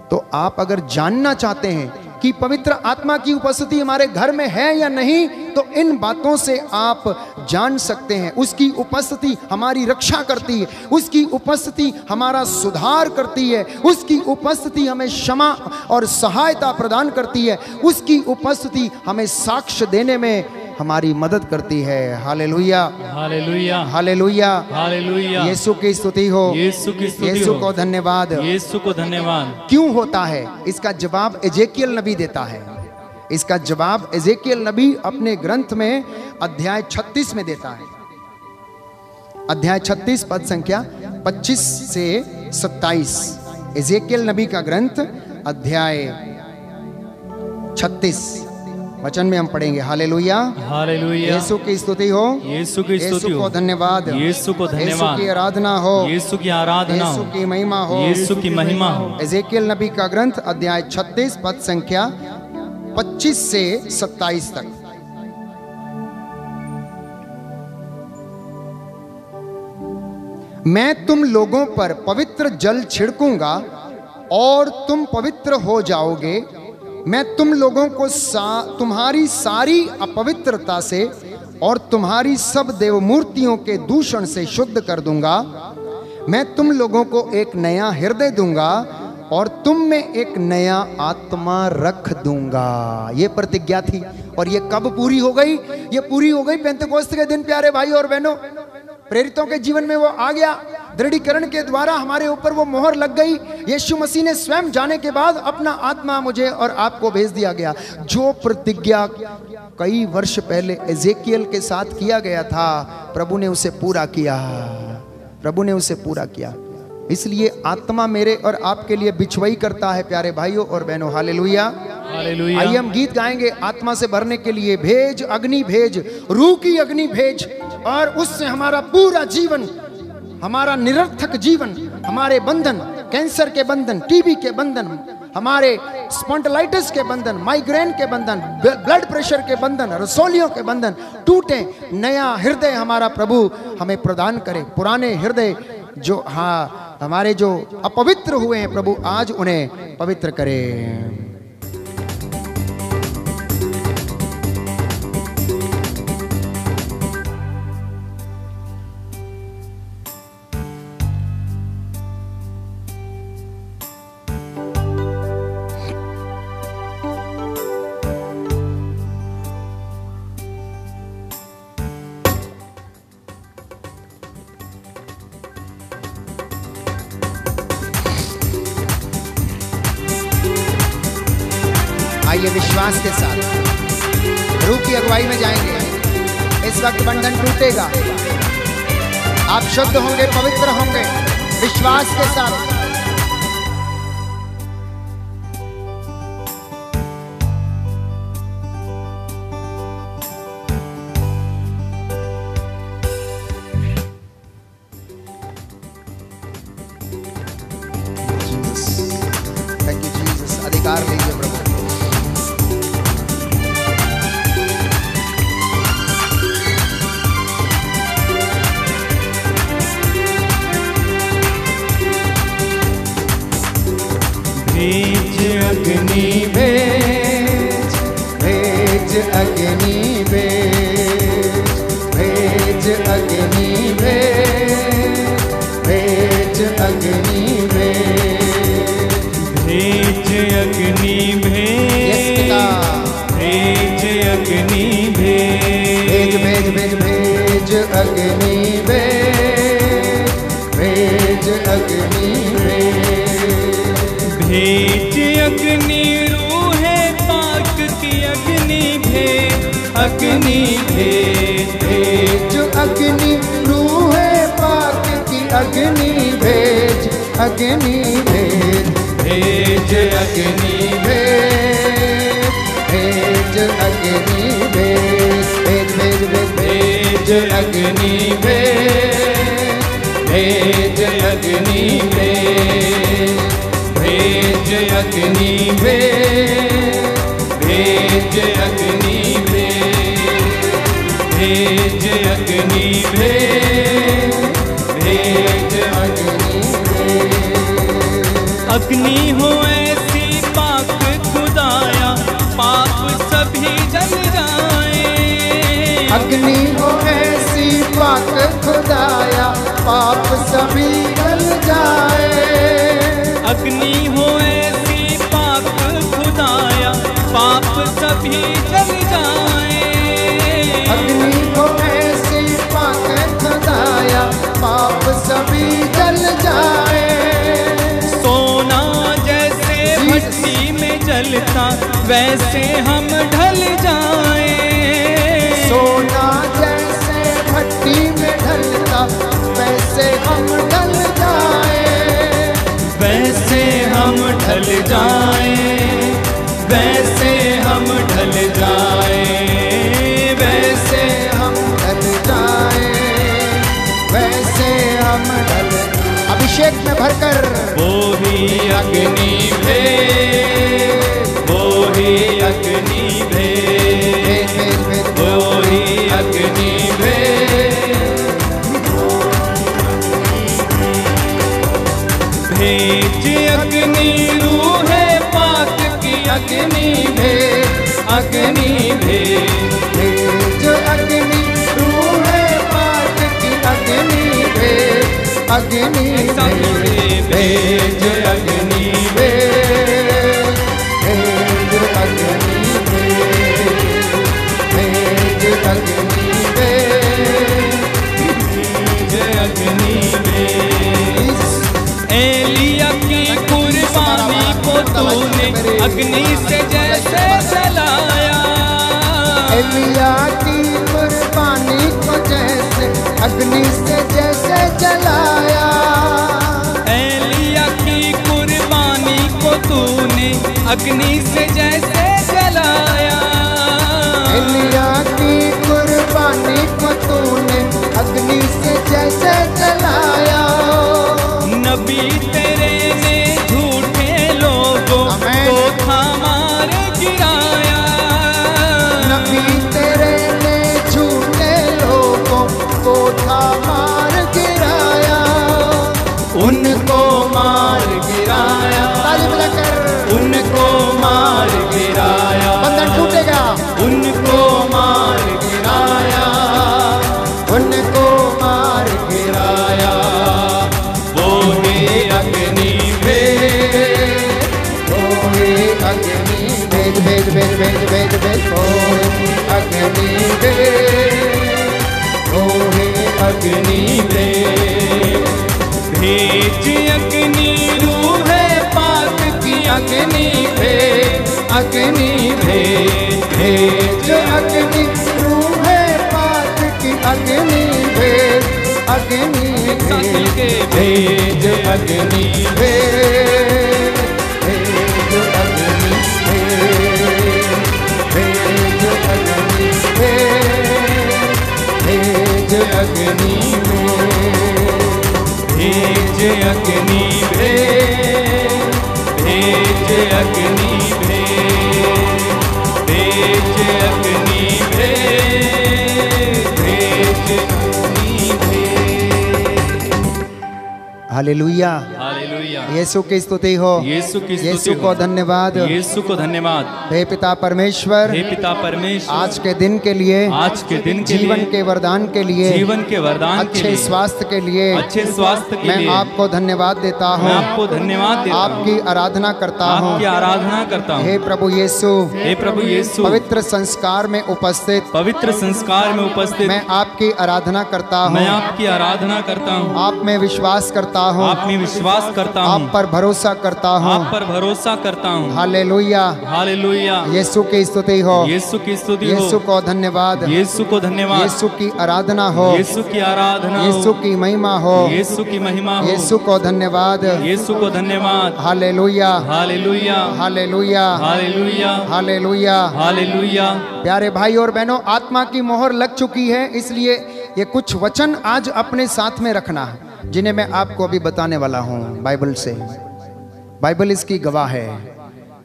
Speaker 3: तो आप अगर जानना चाहते हैं कि पवित्र आत्मा की उपस्थिति हमारे घर में है या नहीं तो इन बातों से आप जान सकते हैं। उसकी उपस्थिति हमारी रक्षा करती है। उसकी उपस्थिति हमारा सुधार करती है। उसकी उपस्थिति हमें क्षमा और सहायता प्रदान करती है। उसकी उपस्थिति हमें साक्ष्य देने में हमारी मदद करती है। Hallelujah.
Speaker 1: Hallelujah.
Speaker 3: Hallelujah.
Speaker 1: Hallelujah.
Speaker 3: Yeshu की स्तुति हो।
Speaker 1: यीशु की
Speaker 3: यीशु को धन्यवाद।
Speaker 1: यीशु को धन्यवाद।
Speaker 3: क्यों होता है? इसका जवाब एजेकियल नबी देता है। इसका जवाब एजेकियल नबी अपने ग्रंथ में अध्याय 36 में देता है। अध्याय 36 पद संख्या 25 से 27 एजेकियल नबी का ग्रंथ अध्याय 36 वचन में हम पढ़ेंगे। हालेलुया।
Speaker 1: हालेलुया।
Speaker 3: यीशु की स्तुति हो।
Speaker 1: यीशु की स्तुति हो।
Speaker 3: को धन्यवाद।
Speaker 1: यीशु को धन्यवाद।
Speaker 3: की आराधना हो।
Speaker 1: यीशु की आराधना
Speaker 3: यीशु की महिमा हो।
Speaker 1: यीशु की महिमा हो।
Speaker 3: एजेकियल नबी का ग्रंथ अध्याय 36 पद संख्या 25 से 27 तक। मैं तुम लोगों पर पवित्र जल छिड़कूँगा और तुम पवित्र हो जाओगे। मैं तुम लोगों को सा, तुम्हारी सारी अपवित्रता से और तुम्हारी सब देवमूर्तियों के दूषण से शुद्ध कर दूँगा। मैं तुम लोगों को एक नया हृदय दूँगा और तुम में एक नया आत्मा रख दूँगा। ये प्रतिज्ञा थी और ये कब पूरी हो गई? ये पूरी हो गई पेंतकोस्त के दिन प्यारे भाई और बहनों। प्रेरितों के जीवन में वो आ गया। दृढ़ीकरण के द्वारा हमारे ऊपर वो मोहर लग गई। यीशु मसीह ने स्वयं जाने के बाद अपना आत्मा मुझे और आपको भेज दिया गया। जो प्रतिज्ञा कई वर्ष पहले एजेकियल के साथ किया गया था प्रभु ने उसे पूरा किया। प्रभु ने उसे पूरा किया। इसलिए आत्मा मेरे और आपके लिए बिछवई करता है प्यारे भाइयों और बहनों। हालेलुया।
Speaker 1: हालेलुया।
Speaker 3: आइए हम गीत गाएँगे आत्मा से भरने के लिए भेज अग्नि भेज रूह की अग्नि भेज और उससे हमारा पूरा जीवन हमारा निरर्थक जीवन, हमारे बंधन, कैंसर के बंधन टीबी के बंधन, हमारे स्पॉन्डलाइटिस के बंधन माइग्रेन के बंधन ब्लड प्रेशर के बंधन, रसोलियों के बंधन, टूटे, नया हृदय हमारा प्रभु हमें प्रदान करे। पुराने हृदय जो हाँ हमारे जो अपवित्र हुए हैं प्रभु, आज उन्हें पवित्र करे।
Speaker 1: अग्नि
Speaker 3: से जैसे जलाया।
Speaker 1: अलिया की कुर्बानी को
Speaker 3: तूने अग्नि से जैसे जलाया। नबी ते अग्नि
Speaker 1: दे। भेज अग्नि
Speaker 3: रूह पाक की अग्नि दे
Speaker 2: अग्नि दे भेज अग्नि
Speaker 3: रूह पाक की अग्नि दे अग्नि भेज
Speaker 2: अग्नि
Speaker 3: दे। भेज में। भेज अग्नि भेज
Speaker 2: भेज अग्नि भेज भेज अग्नि भेज भेज अग्नि भेज
Speaker 3: हालेलुया। यीशु की स्तुति हो।
Speaker 1: यीशु की स्तुति
Speaker 3: यीशु को धन्यवाद।
Speaker 1: यीशु को धन्यवाद।
Speaker 3: हे पिता परमेश्वर
Speaker 1: हे पिता परमेश्वर
Speaker 3: आज के दिन के लिए
Speaker 1: आज के दिन के
Speaker 3: जीवन के वरदान के लिए
Speaker 1: जीवन के वरदान
Speaker 3: अच्छे स्वास्थ्य के लिए
Speaker 1: अच्छे स्वास्थ्य के
Speaker 3: मैं आपको धन्यवाद देता हूँ।
Speaker 1: आपको धन्यवाद
Speaker 3: आपकी आराधना करता
Speaker 1: आपकी
Speaker 3: हूँ
Speaker 1: आराधना करता
Speaker 3: हूँ।
Speaker 1: हे
Speaker 3: प्रभु यीशु
Speaker 1: हे प्रभु यीशु
Speaker 3: पवित्र संस्कार में उपस्थित
Speaker 1: पवित्र संस्कार में उपस्थित
Speaker 3: मैं आपकी आराधना करता हूँ
Speaker 1: मैं
Speaker 3: हूँ।
Speaker 1: आपकी आराधना करता हूँ।
Speaker 3: आप में विश्वास करता हूँ।
Speaker 1: आप में विश्वास करता
Speaker 3: आप पर भरोसा करता
Speaker 1: आप
Speaker 3: हूँ
Speaker 1: पर भरोसा करता हूँ।
Speaker 3: हाले
Speaker 1: लोहिया हाले लोहिया
Speaker 3: यीशु की स्तुति हो।
Speaker 1: यीशु की स्तुति
Speaker 3: यीशु को धन्यवाद।
Speaker 1: यीशु को धन्यवाद।
Speaker 3: यीशु की आराधना हो।
Speaker 1: यीशु की आराधना
Speaker 3: यीशु की महिमा हो।
Speaker 1: यीशु की महिमा हो।
Speaker 3: यीशु को धन्यवाद।
Speaker 1: यीशु को धन्यवाद।
Speaker 3: हालेलुया।
Speaker 1: हालेलुया।
Speaker 3: हालेलुया।
Speaker 1: हालेलुया।
Speaker 3: हालेलुया।
Speaker 1: हालेलुया।
Speaker 3: प्यारे भाई और बहनों आत्मा की मोहर लग चुकी है इसलिए ये कुछ वचन आज अपने साथ में रखना है। जिन्हें मैं आपको अभी बताने वाला हूँ बाइबल से। बाइबल इसकी गवाह है।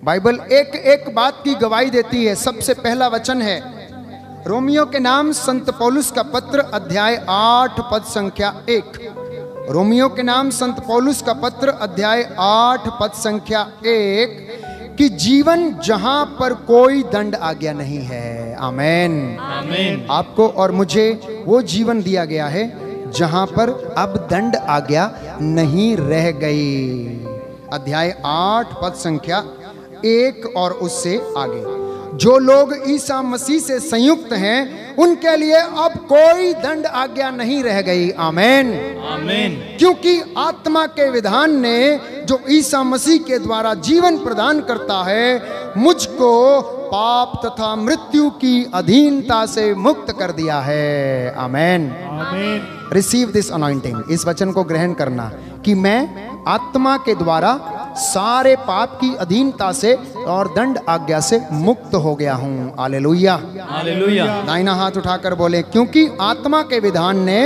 Speaker 3: बाइबल एक एक बात की गवाही देती है। सबसे पहला वचन है रोमियो के नाम संत पौलुस का पत्र अध्याय आठ पद संख्या एक। रोमियो के नाम संत पौलुस का पत्र अध्याय आठ पद संख्या एक कि जीवन जहाँ पर कोई दंड आज्ञा नहीं है। आमेन।
Speaker 1: आमीन।
Speaker 3: आपको और मुझे वो जीवन दिया गया है जहाँ पर अब दंड आज्ञा नहीं रह गई। अध्याय आठ पद संख्या एक और उससे आगे। जो लोग ईसा मसीह से संयुक्त हैं उनके लिए अब कोई दंड आज्ञा नहीं रह गई। आमेन।
Speaker 1: आमीन।
Speaker 3: क्योंकि आत्मा के विधान ने जो ईसा मसीह के द्वारा जीवन प्रदान करता है मुझको पाप तथा मृत्यु की अधीनता से मुक्त कर दिया है। आमेन।
Speaker 5: आमीन।
Speaker 3: रिसीव दिस अनॉइंटिंग इस वचन को ग्रहण करना कि मैं आत्मा के द्वारा सारे पाप की अधीनता से और दंड आज्ञा से मुक्त हो गया हूँ। आलेलुया
Speaker 1: हालेलुया
Speaker 3: दाहिना हाथ उठाकर बोले क्योंकि आत्मा के विधान ने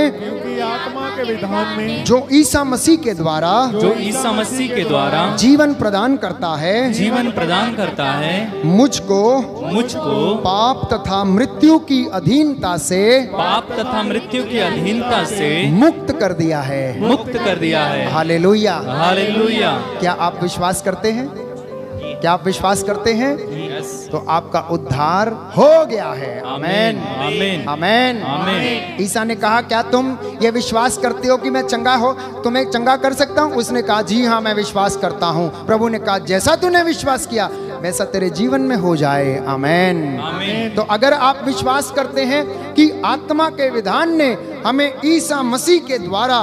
Speaker 5: आत्मा के विधान में
Speaker 3: जो ईसा मसीह के द्वारा
Speaker 1: जो ईसा मसीह के द्वारा
Speaker 3: जीवन प्रदान करता है
Speaker 1: जीवन प्रदान करता है
Speaker 3: मुझको
Speaker 1: मुझको
Speaker 3: पाप तथा मृत्यु की अधीनता से
Speaker 1: पाप तथा मृत्यु की अधीनता से
Speaker 3: मुक्त कर दिया है।
Speaker 1: मुक्त कर दिया है।
Speaker 3: हालेलुया।
Speaker 1: हालेलुया।
Speaker 3: क्या आप विश्वास करते हैं? क्या आप विश्वास करते हैं? तो आपका उद्धार हो गया है। आमेन
Speaker 1: आमीन
Speaker 3: आमेन
Speaker 1: आमीन
Speaker 3: ईसा ने कहा क्या तुम ये विश्वास करते हो कि मैं चंगा हो? तुम्हें चंगा कर सकता हूँ? उसने कहा जी हाँ मैं विश्वास करता हूँ। प्रभु ने कहा जैसा तूने विश्वास किया वैसा तेरे जीवन में हो जाए। आमेन तो अगर आप विश्वास करते हैं कि आत्मा के विधान ने हमें ईसा मसीह के द्वारा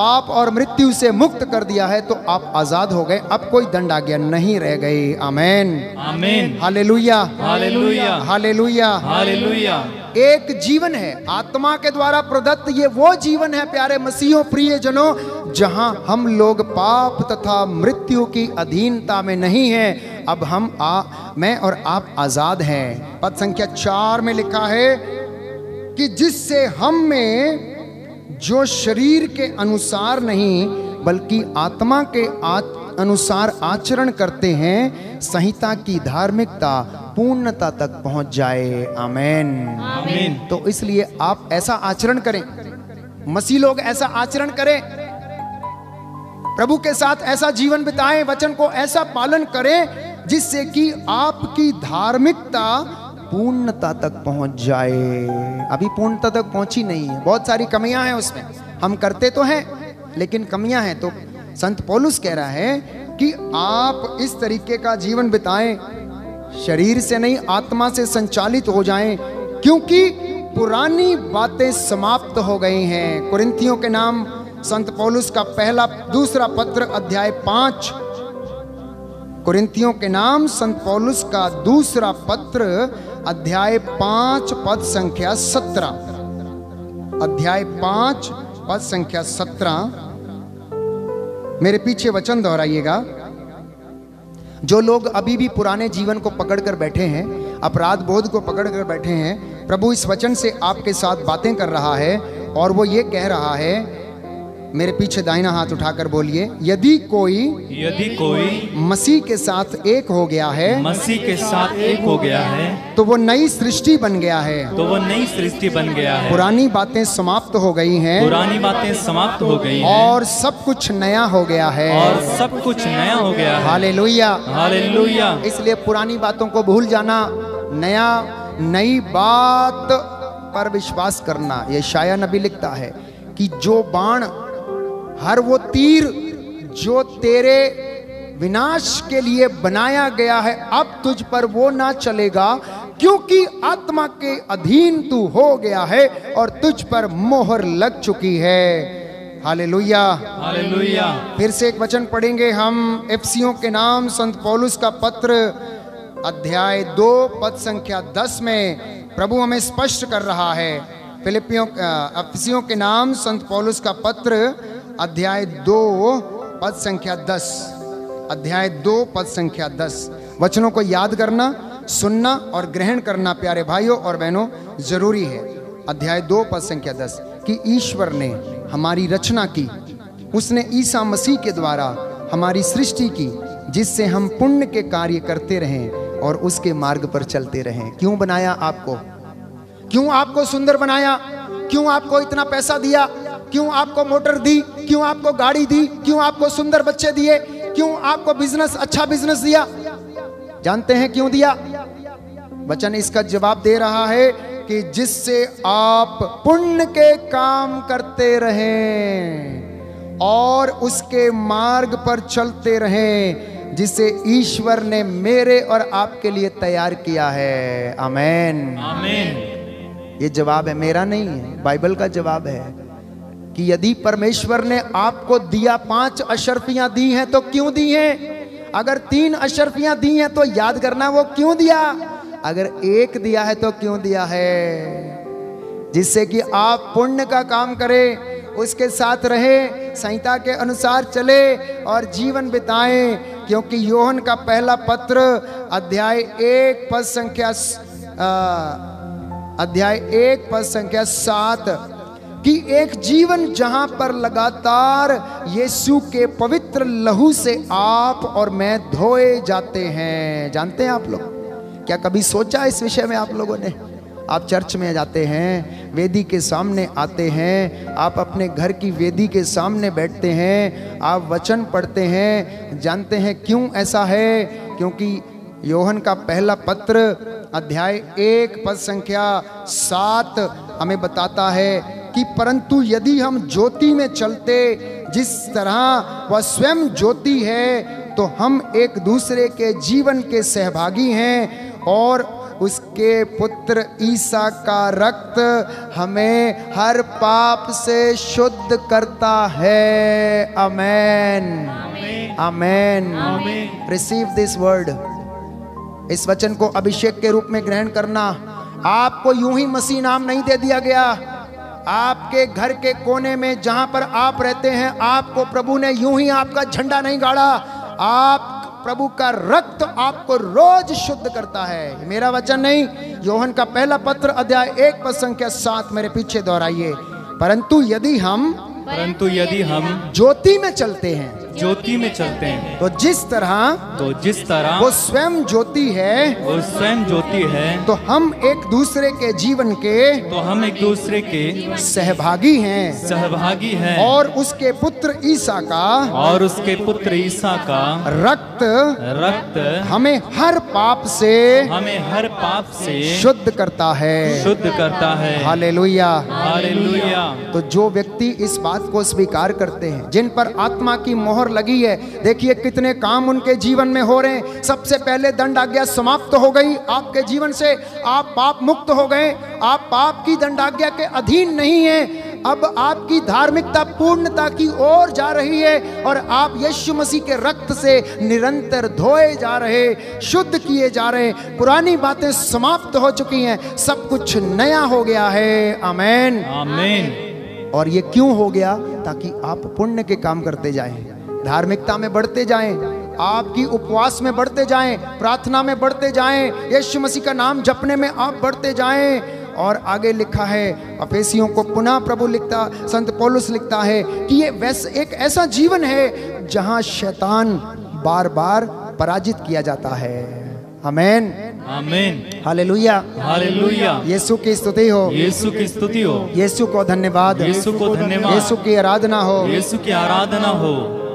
Speaker 3: पाप और मृत्यु से मुक्त कर दिया है तो आप आज़ाद हो गए। अब कोई दंड आज्ञा नहीं रह गई। आमेन।
Speaker 1: आमीन।
Speaker 3: हालेलुया।
Speaker 1: हालेलुया।
Speaker 3: हालेलुया।
Speaker 1: हालेलुया।
Speaker 3: एक जीवन है आत्मा के द्वारा प्रदत्त ये वो जीवन है प्यारे मसीहों प्रिय जनों जहाँ हम लोग पाप तथा मृत्यु की अधीनता में नहीं हैं। अब हम आ मैं और आप आज़ाद हैं। पद संख्या चार में लिखा है कि जिससे हम में जो शरीर के अनुसार नहीं बल्कि आत्मा के आ- अनुसार आचरण करते हैं संहिता की धार्मिकता पूर्णता तक पहुँच जाए। आमेन।
Speaker 1: आमीन।
Speaker 3: तो इसलिए आप ऐसा आचरण करें। मसीह लोग ऐसा आचरण करें। प्रभु के साथ ऐसा जीवन बिताएँ वचन को ऐसा पालन करें जिससे कि आपकी धार्मिकता पूर्णता तक पहुँच जाए। अभी पूर्णता तक पहुँची नहीं है। बहुत सारी कमियाँ हैं उसमें। हम करते तो हैं, लेकिन कमियाँ हैं तो संत पौलुस कह रहा है कि आप इस तरीके का जीवन बिताएँ, शरीर से नहीं, आत्मा से संचालित हो जाएँ, क्योंकि पुरानी बातें समाप्त हो गई हैं। कुरिंथियों के नाम संत पौलुस का पहला, दूसरा पत्र अध्याय पाँच। कुरिंथियों के नाम संत पौलुस का दूसरा पत्र अध्याय पाँच, पद संख्या सत्रह। अध्याय पाँच, पद संख्या सत्रह। मेरे पीछे वचन दोहराइएगा। जो लोग अभी भी पुराने जीवन को पकड़कर बैठे हैं, अपराध बोध को पकड़कर बैठे हैं, प्रभु इस वचन से आपके साथ बातें कर रहा है और वो ये कह रहा है मेरे पीछे दाहिना हाथ उठाकर बोलिए यदि कोई
Speaker 1: यदि कोई
Speaker 3: मसीह के साथ एक हो गया है
Speaker 1: मसीह के साथ एक हो गया है
Speaker 3: तो वो नई सृष्टि बन गया है।
Speaker 1: तो वो नई सृष्टि बन गया है।
Speaker 3: पुरानी बातें समाप्त हो गई हैं
Speaker 1: पुरानी बातें समाप्त हो गई हैं।
Speaker 3: और सब कुछ नया हो गया है।
Speaker 1: और सब कुछ नया हो गया है।
Speaker 3: हालेलुया।
Speaker 1: हालेलुया।
Speaker 3: इसलिए पुरानी बातों को भूल जाना नया नई बात पर विश्वास करना ये शाया नबी लिखता है कि जो बाण हर वो तीर जो तेरे विनाश के लिए बनाया गया है अब तुझ पर वो ना चलेगा क्योंकि आत्मा के अधीन तू हो गया है और तुझ पर मोहर लग चुकी है। हालेलुया।
Speaker 1: हालेलुया।
Speaker 3: फिर से एक वचन पढ़ेंगे हम एफसियों के नाम संत पौलुस का पत्र अध्याय दो पद संख्या दस में प्रभु हमें स्पष्ट कर रहा है। फिलिपियों एफसियों के नाम संत पौलुस का पत्र अध्याय दो, पद संख्या दस। अध्याय दो, पद संख्या दस। वचनों को याद करना, सुनना और ग्रहण करना, प्यारे भाइयों और बहनों, ज़रूरी है। अध्याय दो, पद संख्या दस, कि ईश्वर ने हमारी रचना की। उसने ईसा मसीह के द्वारा हमारी सृष्टि की, जिससे हम पुण्य के कार्य करते रहें और उसके मार्ग पर चलते रहें। क्यों बनाया आपको? क्यों आपको सुंदर बनाया? क्यों आपको इतना पैसा दिया? क्यों आपको मोटर दी? क्यों आपको गाड़ी दी? क्यों आपको सुंदर बच्चे दिए? क्यों आपको बिज़नेस अच्छा बिज़नेस दिया? जानते हैं क्यों दिया? वचन इसका जवाब दे रहा है कि जिससे आप पुण्य के काम करते रहें और उसके मार्ग पर चलते रहें जिसे ईश्वर ने मेरे और आपके लिए तैयार किया है। आमेन।
Speaker 1: आमीन।
Speaker 3: ये जवाब है मेरा नहीं है बाइबल का जवाब है। कि यदि परमेश्वर ने आपको दिया पाँच अशरफियाँ दी हैं तो क्यों दी हैं? अगर तीन अशरफियाँ दी हैं तो याद करना वो क्यों दिया? अगर एक दिया है तो क्यों दिया है? जिससे कि आप पुण्य का काम करें, उसके साथ रहे, संहिता के अनुसार चले और जीवन बिताएँ, क्योंकि योहन का पहला पत्र, अध्याय एक, पद संख्या अध्याय एक, पद संख्या सात कि एक जीवन जहाँ पर लगातार यीशु के पवित्र लहू से आप और मैं धोए जाते हैं। जानते हैं आप लोग? क्या कभी सोचा इस विषय में आप लोगों ने? आप चर्च में जाते हैं, वेदी के सामने आते हैं, आप अपने घर की वेदी के सामने बैठते हैं, आप वचन पढ़ते हैं, जानते हैं क्यों ऐसा है? क्योंकि योहन का पहला पत्र अध्याय एक पद संख्या सात हमें बताता है कि परंतु यदि हम ज्योति में चलते, जिस तरह वह स्वयं ज्योति है तो हम एक दूसरे के जीवन के सहभागी हैं और उसके पुत्र ईसा का रक्त हमें हर पाप से शुद्ध करता है। Amen amen receive this word इस वचन को अभिषेक के रूप में ग्रहण करना। आपको यूँ ही मसीह नाम नहीं दे दिया गया। आपके घर के कोने में जहाँ पर आप रहते हैं आपको प्रभु ने यूँ ही आपका झंडा नहीं गाड़ा। आप प्रभु का रक्त आपको रोज शुद्ध करता है। मेरा वचन नहीं योहन का पहला पत्र अध्याय एक पद संख्या सात मेरे पीछे दोहराइए। परंतु यदि हम
Speaker 1: परंतु यदि हम
Speaker 3: ज्योति में चलते हैं
Speaker 1: ज्योति में चलते हैं।
Speaker 3: तो जिस तरह
Speaker 1: तो जिस तरह
Speaker 3: वो स्वयं ज्योति है
Speaker 1: वो स्वयं ज्योति है
Speaker 3: तो हम एक दूसरे के जीवन के
Speaker 1: तो हम एक दूसरे के
Speaker 3: सहभागी हैं।
Speaker 1: सहभागी हैं।
Speaker 3: और उसके पुत्र ईसा का
Speaker 1: और उसके पुत्र ईसा का
Speaker 3: रक्त
Speaker 1: रक्त
Speaker 3: हमें हर पाप से
Speaker 1: हमें हर पाप से
Speaker 3: शुद्ध करता है।
Speaker 1: शुद्ध करता है।
Speaker 3: हालेलुया।
Speaker 1: हालेलुया।
Speaker 3: तो जो व्यक्ति इस बात को स्वीकार करते हैं जिन पर आत्मा की मोहर लगी है। देखिए कितने काम उनके जीवन में हो रहे हैं। सबसे पहले दंड आज्ञा समाप्त हो गई आपके जीवन से। आप पाप मुक्त हो गए। आप पाप की दंडाज्ञा के अधीन नहीं हैं। अब आपकी धार्मिकता पूर्णता की ओर जा रही है और आप यीशु मसीह के रक्त से निरंतर धोए जा रहे शुद्ध किए जा रहे। पुरानी बातें समाप्त हो चुकी हैं। सब कुछ नया हो गया है। आमेन।
Speaker 1: आमीन।
Speaker 3: और ये क्यों हो गया? ताकि आप पुण्य के काम करते जाएँ। धार्मिकता में बढ़ते जाएँ आपकी उपवास में बढ़ते जाएँ प्रार्थना में बढ़ते जाएँ यीशु मसीह का नाम जपने में आप बढ़ते जाएँ। और आगे लिखा है अफेसियों को पुनः प्रभु लिखता संत पौलुस लिखता है कि ये वैसे एक ऐसा जीवन है जहाँ शैतान बार बार पराजित किया जाता है। आमेन।
Speaker 1: आमीन।
Speaker 3: हालेलुया।
Speaker 1: हालेलुया।
Speaker 3: यीशु की स्तुति हो।
Speaker 1: यीशु की स्तुति हो।
Speaker 3: यीशु को धन्यवाद।
Speaker 1: यीशु को धन्यवाद।
Speaker 3: यीशु की आराधना हो।
Speaker 1: यीशु की आराधना हो।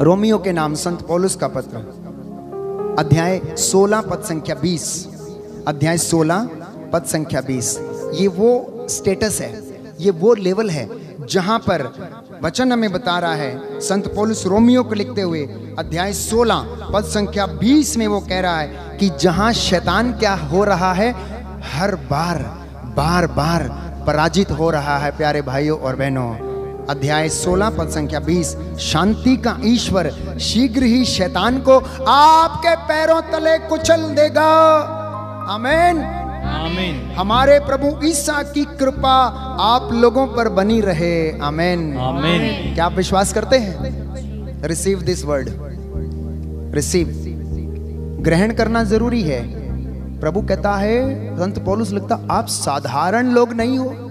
Speaker 3: रोमियो के नाम संत पौलुस का पत्र। अध्याय 16 पद संख्या 20 अध्याय 16 पद संख्या 20 ये वो स्टेटस है, ये वो लेवल है, जहाँ पर वचन हमें बता रहा है, संत पौलुस रोमियो को लिखते हुए अध्याय 16 पद संख्या 20 में वो कह रहा है कि जहाँ शैतान क्या हो रहा है, हर बार बार बार पराजित हो रहा है, प्यारे भाइयों और बहनों। अध्याय 16 पद संख्या 20 शांति का ईश्वर शीघ्र ही शैतान को आपके पैरों तले कुचल देगा। आमेन।
Speaker 1: आमीन।
Speaker 3: हमारे प्रभु ईसा की कृपा आप लोगों पर बनी रहे। आमेन।
Speaker 1: आमीन।
Speaker 3: क्या आप विश्वास करते हैं? रिसीव दिस वर्ड रिसीव ग्रहण करना ज़रूरी है। प्रभु कहता है संत पौलुस लिखता आप साधारण लोग नहीं हो।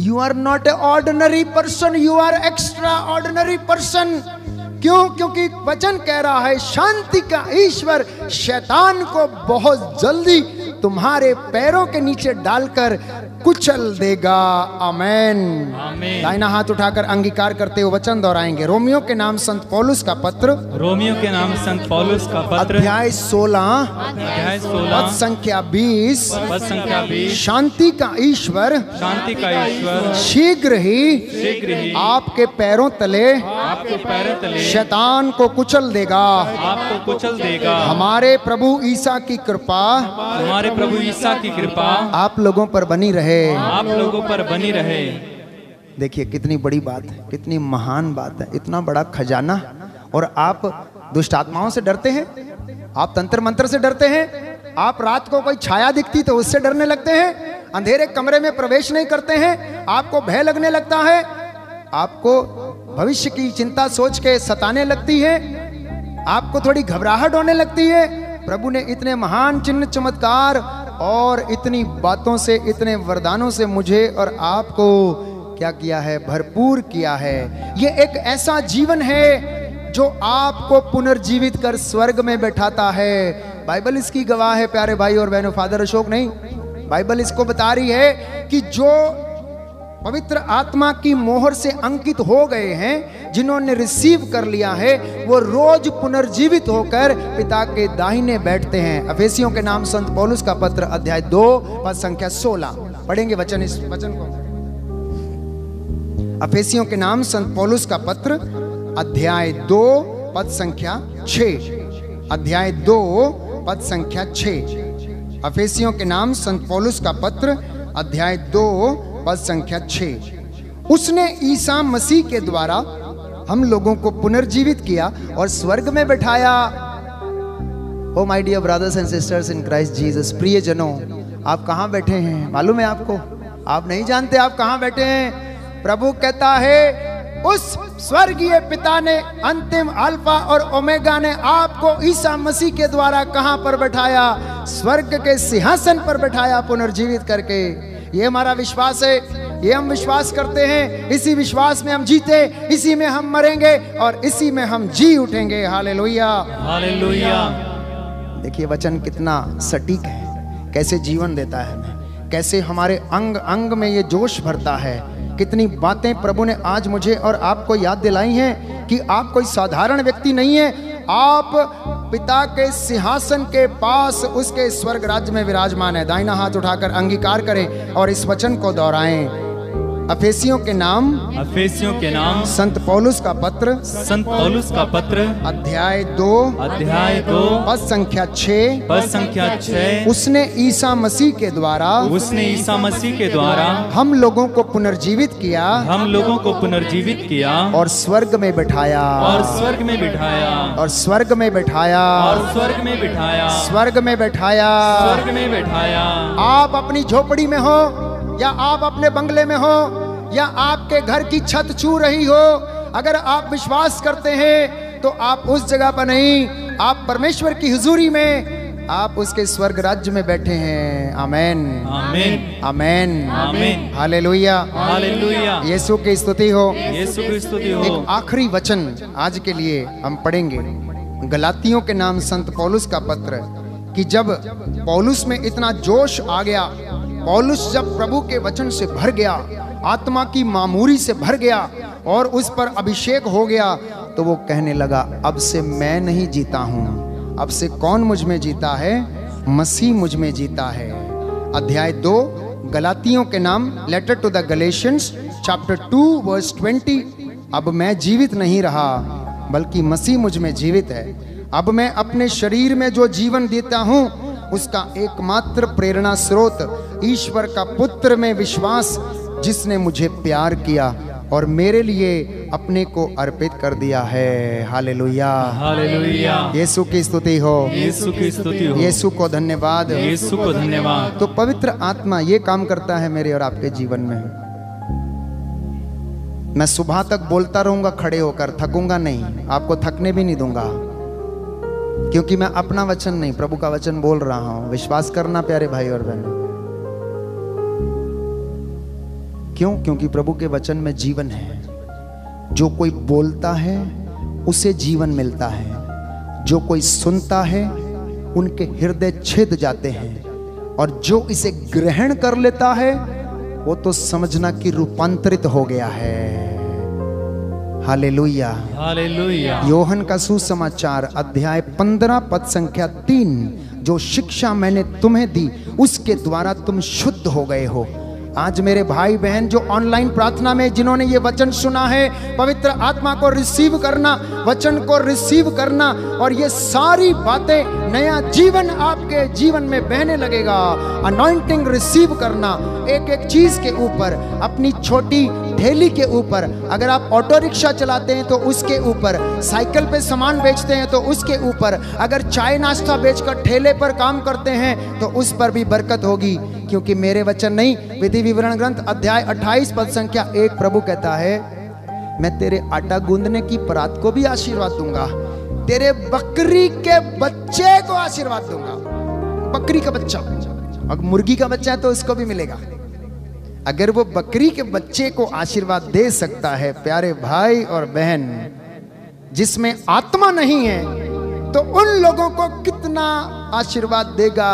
Speaker 3: You are not a ordinary person you are extraordinary person क्यों? क्योंकि वचन कह रहा है, शांति का ईश्वर शैतान को बहुत जल्दी तुम्हारे पैरों के नीचे डालकर कुचल देगा। आमीन। दाहिना हाथ उठाकर अंगीकार करते हुए वचन दोहराएँगे। रोमियो के नाम संत पौलुस का पत्र।
Speaker 1: रोमियो के नाम संत पौलुस का पत्र।
Speaker 3: अध्याय 16
Speaker 1: अध्याय
Speaker 3: सोलह।
Speaker 1: पद
Speaker 3: संख्या 20
Speaker 1: पद संख्या 20
Speaker 3: शांति का ईश्वर।
Speaker 1: शांति का ईश्वर।
Speaker 3: शीघ्र ही
Speaker 1: शीघ्र ही
Speaker 3: आपके पैरों तले
Speaker 1: आपके पैरों तले
Speaker 3: शैतान को कुचल देगा।
Speaker 1: आपको कुचल देगा।
Speaker 3: हमारे प्रभु ईसा की कृपा
Speaker 1: हमारे प्रभु ईसा की कृपा।
Speaker 3: आप लोगों पर बनी रहे।
Speaker 1: आप लोगों पर बनी रहे।
Speaker 3: देखिए कितनी बड़ी बात है कितनी महान बात है इतना बड़ा खजाना। और आप दुष्ट आत्माओं से डरते हैं आप तंत्र मंत्र से डरते हैं आप रात को कोई छाया दिखती तो उससे डरने लगते हैं अंधेरे कमरे में प्रवेश नहीं करते हैं आपको भय लगने लगता है आपको भविष्य की चिंता सोच के सताने लगती है आपको थोड़ी घबराहट होने लगती है प्रभु ने इतने महान चिन्ह चमत्कार और इतनी बातों से, इतने वरदानों से मुझे और आपको क्या किया है? भरपूर किया है। ये एक ऐसा जीवन है जो आपको पुनर्जीवित कर स्वर्ग में बैठाता है। बाइबल इसकी गवाह है, प्यारे भाई और बहनों, फादर अशोक नहीं। बाइबल इसको बता रही है कि जो पवित्र आत्मा की मोहर से अंकित हो गए हैं, जिन्होंने रिसीव कर लिया है, वो रोज पुनर्जीवित होकर पिता के दाहिने बैठते हैं। अफेसियों के नाम संत पौलुस का पत्र अध्याय दो, पद संख्या सोलह। पढ़ेंगे वचन इस वचन को। अफेसियों के नाम संत पौलुस का पत्र अध्याय दो, पद संख्या छ अध्याय दो, पद संख्या छ अफेसियों के नाम संत पौलुस का पत्र अध्याय दो पद संख्या छ उसने ईसा मसीह के द्वारा हम लोगों को पुनर्जीवित किया और स्वर्ग में बैठाया। ओ my dear brothers and sisters in Christ Jesus प्रिय जनों आप कहाँ बैठे हैं? मालूम है आपको? आप नहीं जानते आप कहाँ बैठे हैं? प्रभु कहता है, उस स्वर्गीय पिता ने अंतिम अल्फ़ा और ओमेगा ने आपको ईसा मसीह के द्वारा कहाँ पर बैठाया? स्वर्ग के सिंहासन पर बैठाया, पुनर्जीवित करके। ये हमारा विश्वास है ये हम विश्वास करते हैं इसी विश्वास में हम जीते इसी में हम मरेंगे और इसी में हम जी उठेंगे। हालेलुया।
Speaker 1: हालेलुया।
Speaker 3: देखिए वचन कितना सटीक है। कैसे जीवन देता है हमें कैसे हमारे अंग अंग में ये जोश भरता है। कितनी बातें प्रभु ने आज मुझे और आपको याद दिलाई हैं कि आप कोई साधारण व्यक्ति नहीं है आप पिता के सिंहासन के पास उसके स्वर्ग राज्य में विराजमान है। दाहिना हाथ उठाकर अंगीकार करें और इस वचन को दोहराएँ। अफेसियों के नाम
Speaker 1: अफेसियों के नाम
Speaker 3: संत पौलुस का पत्र
Speaker 1: संत पौलुस का पत्र
Speaker 3: अध्याय दो
Speaker 1: अध्याय दो
Speaker 3: पद संख्या छः
Speaker 1: पद संख्या छह
Speaker 3: उसने ईसा मसीह के द्वारा
Speaker 1: उसने ईसा मसीह के द्वारा
Speaker 3: हम लोगों को पुनर्जीवित किया
Speaker 1: हम लोगों को पुनर्जीवित किया
Speaker 3: और स्वर्ग में बिठाया
Speaker 1: और स्वर्ग में बिठाया
Speaker 3: और स्वर्ग में बिठाया
Speaker 1: और स्वर्ग में बिठाया
Speaker 3: स्वर्ग में बैठाया।
Speaker 1: स्वर्ग में बिठाया।
Speaker 3: आप अपनी झोपड़ी में हो या आप अपने बंगले में हो या आपके घर की छत छू रही हो अगर आप विश्वास करते हैं तो आप उस जगह पर नहीं आप परमेश्वर की हुजूरी में आप उसके स्वर्ग राज्य में बैठे हैं। आमेन।
Speaker 1: आमीन।
Speaker 3: आमेन।
Speaker 1: आमीन।
Speaker 3: हालेलुया।
Speaker 1: हालेलुया।
Speaker 3: यीशु की स्तुति हो।
Speaker 1: यीशु की स्तुति हो।
Speaker 3: एक आखिरी वचन आज के लिए हम पढ़ेंगे। गलातियों के नाम संत पौलुस का पत्र कि जब पौलुस में इतना जोश आ गया पौलुस जब प्रभु के वचन से भर गया, आत्मा की मामूरी से भर गया और उस पर अभिषेक हो गया तो वो कहने लगा, अब से मैं नहीं जीता हूँ। अब से कौन मुझमें जीता है? मसीह मुझमें जीता है। अध्याय दो, गलातियों के नाम letter to the Galatians chapter two verse twenty अब मैं जीवित नहीं रहा, बल्कि मसीह मुझमें जीवित है। अब मैं अपने शरीर में जो जीवन देता हूँ उसका एकमात्र प्रेरणा स्रोत ईश्वर का पुत्र में विश्वास जिसने मुझे प्यार किया और मेरे लिए अपने को अर्पित कर दिया है। हालेलुया।
Speaker 1: हालेलुया।
Speaker 3: यीशु की स्तुति हो।
Speaker 1: यीशु की स्तुति हो।
Speaker 3: यीशु को धन्यवाद।
Speaker 1: यीशु को धन्यवाद।
Speaker 3: तो पवित्र आत्मा ये काम करता है मेरे और आपके जीवन में। मैं सुबह तक बोलता रहूँगा खड़े होकर थकूँगा नहीं। आपको थकने भी नहीं दूँगा। क्योंकि मैं अपना वचन नहीं, प्रभु का वचन बोल रहा हूँ। विश्वास करना, प्यारे भाई और बहनों। क्यों? क्योंकि प्रभु के वचन में जीवन है। जो कोई बोलता है, उसे जीवन मिलता है। जो कोई सुनता है, उनके हृदय छेद जाते हैं। और जो इसे ग्रहण कर लेता है, वो तो समझना कि रूपांतरित हो गया है। हालेलुया।
Speaker 1: हालेलुया।
Speaker 3: योहन का सुसमाचार अध्याय पंद्रह पद संख्या तीन जो शिक्षा मैंने तुम्हें दी उसके द्वारा तुम शुद्ध हो गए हो। आज मेरे भाई बहन जो ऑनलाइन प्रार्थना में जिन्होंने ये वचन सुना है, पवित्र आत्मा को रिसीव करना, वचन को रिसीव करना और ये सारी बातें नया जीवन आपके जीवन में बहने लगेगा। अनॉइंटिंग रिसीव करना एक एक चीज़ के ऊपर, अपनी छोटी ठेली के ऊपर। अगर आप ऑटो रिक्शा चलाते हैं तो उसके ऊपर साइकिल पे सामान बेचते हैं तो उसके ऊपर। अगर चाय नाश्ता बेचकर ठेले पर काम करते हैं तो उस पर भी बरकत होगी। क्योंकि मेरे वचन नहीं, विधि विवरण ग्रंथ अध्याय 28 पद संख्या एक प्रभु कहता है, मैं तेरे आटा गूंदने की परात को भी आशीर्वाद दूँगा, तेरे बकरी के बच्चे को आशीर्वाद दूँगा। बकरी का बच्चा। अगर मुर्गी का बच्चा है तो उसको भी मिलेगा। अगर वो बकरी के बच्चे को आशीर्वाद दे सकता है, प्यारे भाई और बहन, जिसमें आत्मा नहीं है तो उन लोगों को कितना आशीर्वाद देगा?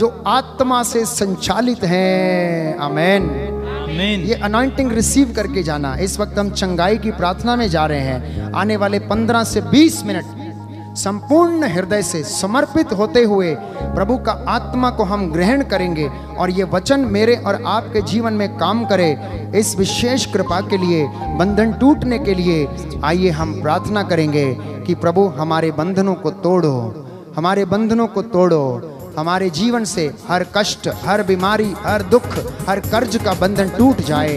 Speaker 3: जो आत्मा से संचालित हैं। आमेन। ये अनॉइंटिंग रिसीव करके जाना। इस वक्त हम चंगाई की प्रार्थना में जा रहे हैं। आने वाले 15 से 20 मिनट संपूर्ण हृदय से समर्पित होते हुए प्रभु का आत्मा को हम ग्रहण करेंगे और ये वचन मेरे और आपके जीवन में काम करे। इस विशेष कृपा के लिए बंधन टूटने के लिए आइए हम प्रार्थना करेंगे कि प्रभु हमारे बंधनों को तोड़ो। हमारे बंधनों को तोड़ो। हमारे जीवन से हर कष्ट, हर बीमारी, हर दुख, हर कर्ज का बंधन टूट जाए।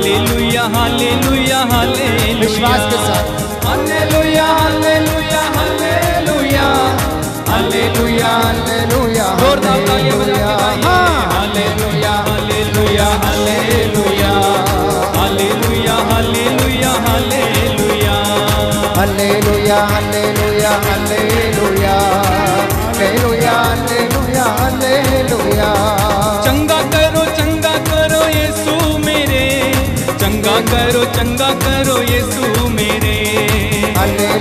Speaker 1: हालेलुया हालेलुया हालेलुया।
Speaker 3: विश्वास के साथ।
Speaker 1: Hallelujah hallelujah hallelujah. Hallelujah
Speaker 3: hallelujah
Speaker 1: जोरदार तालियाँ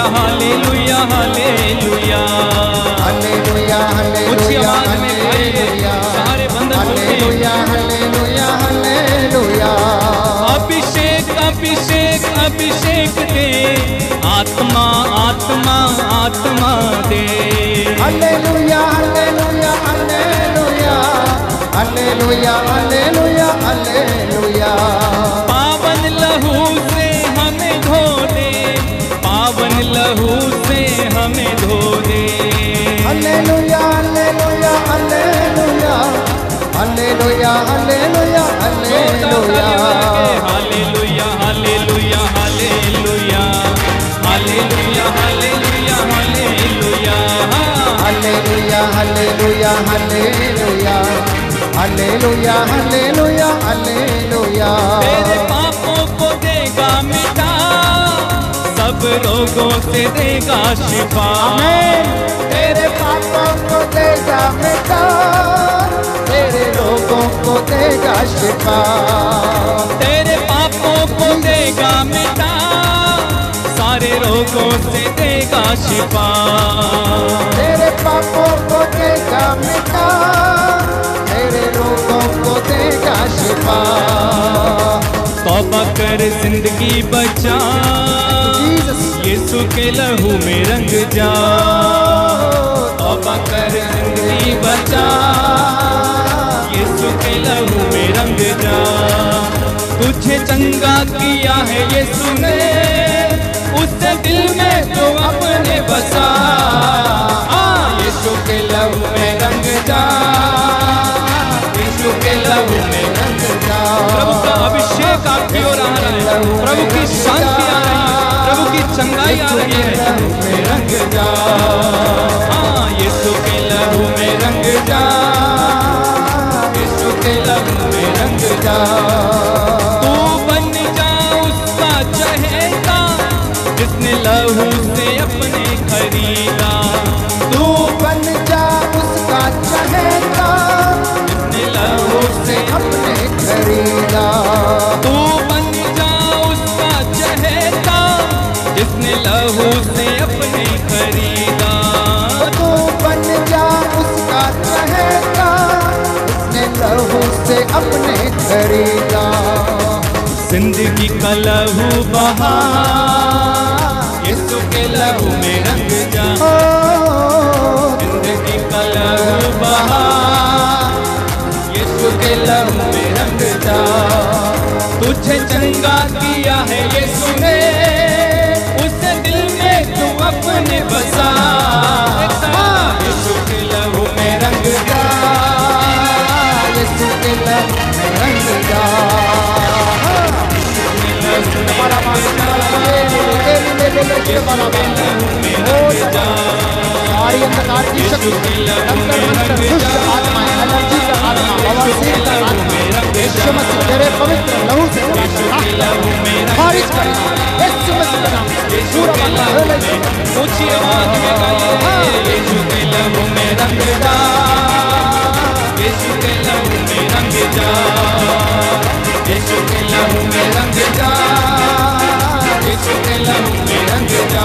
Speaker 1: हालेलुया हालेलुया हालेलुया हालेलुया
Speaker 3: हालेलुया
Speaker 1: आवाज़ में गाइए सारे बंधन
Speaker 3: हालेलुया हालेलुया हालेलुया
Speaker 1: अभिषेक अभिषेक अभिषेक दे। आत्मा आत्मा आत्मा दे।
Speaker 3: Hallelujah hallelujah hallelujah hallelujah hallelujah hallelujah hallelujah hallelujah हालेलुया
Speaker 1: तेरे पापों को देगा मिटा सब रोगों से देगा शिफा।
Speaker 3: तेरे पापों को देगा मिटा। तेरे लोगों को देगा शिफा।
Speaker 1: तेरे पापों को देगा मिटा। सारे रोगों से देगा शिफा।
Speaker 3: तेरे पापों को देगा मिटा। तेरे लोगों को देगा शिफा।
Speaker 1: तौबा कर ज़िंदगी बचा। यीशु के लहू में रंग जा। तौबा कर ज़िंदगी बचा। यीशु के लहू में रंग जा। तुझे चंगा किया है यीशु ने। उससे दिल में तो अपने बसा। यीशु के लहू में रंग जा। प्रभु का अभिषेक आपकी ओर आ रहा है। प्रभु की शांति आ रही है। प्रभु की चंगाई आ रही है। रंग जा हाँ के लहू में रंग जा। यीशु के लहू में रंग जा। तू बन जा उसका चहेता, जिसने लहू से अपने खरीदा।
Speaker 3: तू बन जा उसका चहेता
Speaker 1: जिसने लहू से
Speaker 3: अपने खरीदा।
Speaker 1: तू बन जा उसका चहेता
Speaker 3: उसने लहू से अपने खरीदा।
Speaker 1: ज़िंदगी का लहू बहा यीशु के लहू में रंग जा। ज़िंदगी का लहू बहा यीशु के लहू में तुझे चंगा किया है ये सुने। उस दिल में तू अपने बसा? लहू में रंग जा
Speaker 3: यीशु के लहू में रंग जा सारी अंधकार की शक्ति। अंतर मंत्र दुष्ट आत्माएँ एलर्जी का आत्मा बवासीर का आत्मा। यीशु मसीह तेरे पवित्र लहू से खारिज कर यीशु मसीह का नाम पूरा होने से
Speaker 1: ऊँची आवाज़ में गाइए यीशु के लहू में रंग जा यीशु के लहू में रंग जा यीशु के लहू में रंग जा यीशु के लहू में रंग जा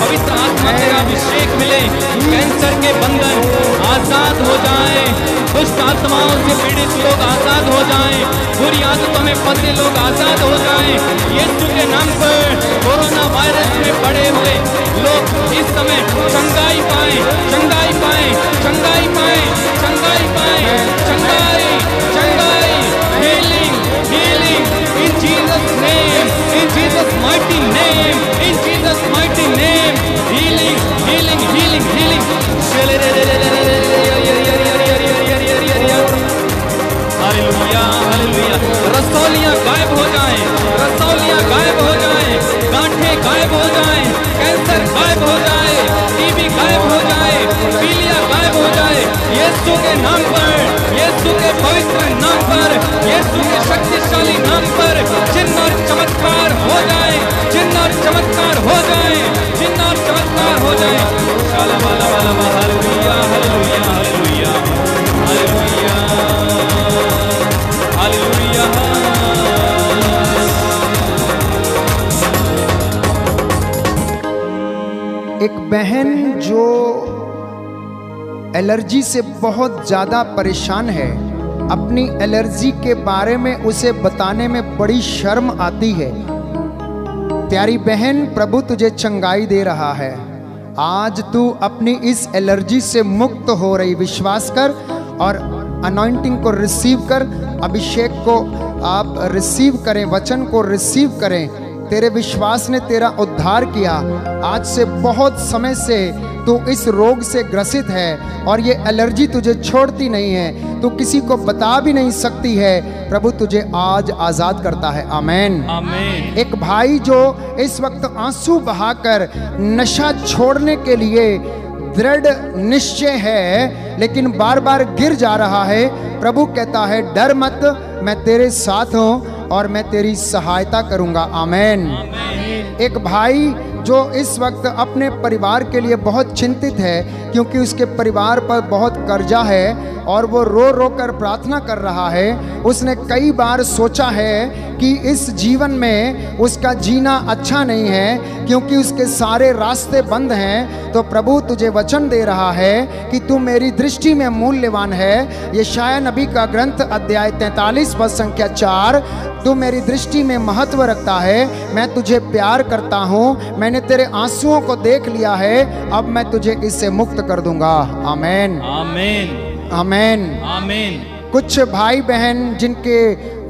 Speaker 1: पवित्र आत्मा तेरा अभिषेक मिले। कैंसर के बंधन आज़ाद हो जाएँ। दुष्ट आत्माओं से पीड़ित लोग आज़ाद हो जाएँ। बुरी आदतों में फंसे लोग आज़ाद हो जाएँ। यीशु के नाम पर कोरोना वायरस में पड़े हुए लोग इस समय चंगाई पाए चंगाई पाए चंगाई पाए चंगाई पाए, चंगाई चंगाई। Healing healing in Jesus name, in Jesus mighty name, in Jesus mighty name. Healing healing healing healing. हालेलुया हालेलुया। रसौलियाँ गायब हो जाएँ, रसौलियाँ गायब हो जाएँ, गांठें गायब हो जाएँ, कैंसर गायब हो जाए, टीबी गायब हो जाए, पीलिया गायब हो जाए, यीशु के नाम पर, यीशु के पवित्र नाम पर, यीशु के शक्तिशाली नाम पर चिन्ह और चमत्कार हो जाए, चिन्ह और चमत्कार हो जाए, चिन्ह और चमत्कार हो जाए। Hallelujah hallelujah hallelujah hallelujah.
Speaker 3: एक बहन जो एलर्जी से बहुत ज़्यादा परेशान है, अपनी एलर्जी के बारे में उसे बताने में बड़ी शर्म आती है। प्यारी बहन, प्रभु तुझे चंगाई दे रहा है। आज तू अपनी इस एलर्जी से मुक्त हो रही, विश्वास कर और अनॉइंटिंग को रिसीव कर, अभिषेक को आप रिसीव करें, वचन को रिसीव करें। तेरे विश्वास ने तेरा उद्धार किया। आज से बहुत समय से तू इस रोग से ग्रसित है और ये एलर्जी तुझे छोड़ती नहीं है। तू किसी को बता भी नहीं सकती है। प्रभु तुझे आज आज़ाद करता है। आमेन।
Speaker 1: आमीन।
Speaker 3: एक भाई जो इस वक्त आँसू बहाकर नशा छोड़ने के लिए दृढ़ निश्चय है लेकिन बार बार गिर जा रहा है। प्रभु कहता है डर मत मैं तेरे साथ हूँ और मैं तेरी सहायता करूँगा। आमेन। एक भाई जो इस वक्त अपने परिवार के लिए बहुत चिंतित है, क्योंकि उसके परिवार पर बहुत कर्जा है और वो रो रो कर प्रार्थना कर रहा है। उसने कई बार सोचा है कि इस जीवन में उसका जीना अच्छा नहीं है क्योंकि उसके सारे रास्ते बंद हैं। तो प्रभु तुझे वचन दे रहा है कि तू मेरी दृष्टि में मूल्यवान है। ये शाया नबी का ग्रंथ अध्याय 43 पद संख्या चार तू मेरी दृष्टि में महत्व रखता है मैं तुझे प्यार करता हूँ मैंने तेरे आंसुओं को देख लिया है अब मैं तुझे इससे मुक्त कर दूँगा। आमेन।
Speaker 1: आमीन।
Speaker 3: आमेन।
Speaker 1: आमीन।
Speaker 3: कुछ भाई बहन जिनके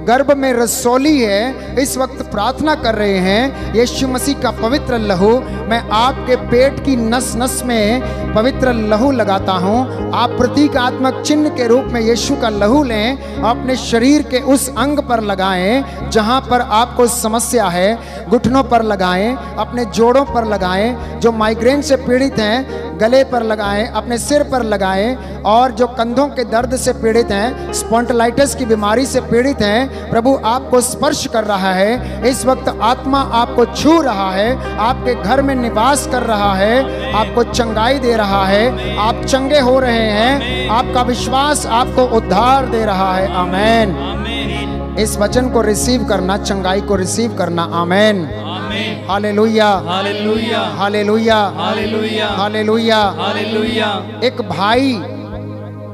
Speaker 3: गर्भ में रसौली है, इस वक्त प्रार्थना कर रहे हैं, यीशु मसीह का पवित्र लहू, मैं आपके पेट की नस नस में पवित्र लहू लगाता हूँ। आप प्रतीकात्मक चिन्ह के रूप में यीशु का लहू लें, अपने शरीर के उस अंग पर लगाएँ, जहाँ पर आपको समस्या है, घुटनों पर लगाएँ, अपने जोड़ों पर लगाएँ, जो माइग्रेन से पीड़ित हैं गले पर लगाएँ, अपने सिर पर लगाएँ और जो कंधों के दर्द से पीड़ित हैं स्पॉन्टलाइटिस की बीमारी से पीड़ित हैं, प्रभु आपको स्पर्श कर रहा है। इस वक्त आत्मा आपको छू रहा है, आपके घर में निवास कर रहा है, आपको चंगाई दे रहा है, आप चंगे हो रहे हैं, आपका विश्वास आपको उद्धार दे रहा है। आमेन। इस वचन को रिसीव करना चंगाई को रिसीव करना आमेन। Hallelujah.
Speaker 1: Hallelujah.
Speaker 3: Hallelujah.
Speaker 1: Hallelujah.
Speaker 3: Hallelujah. एक भाई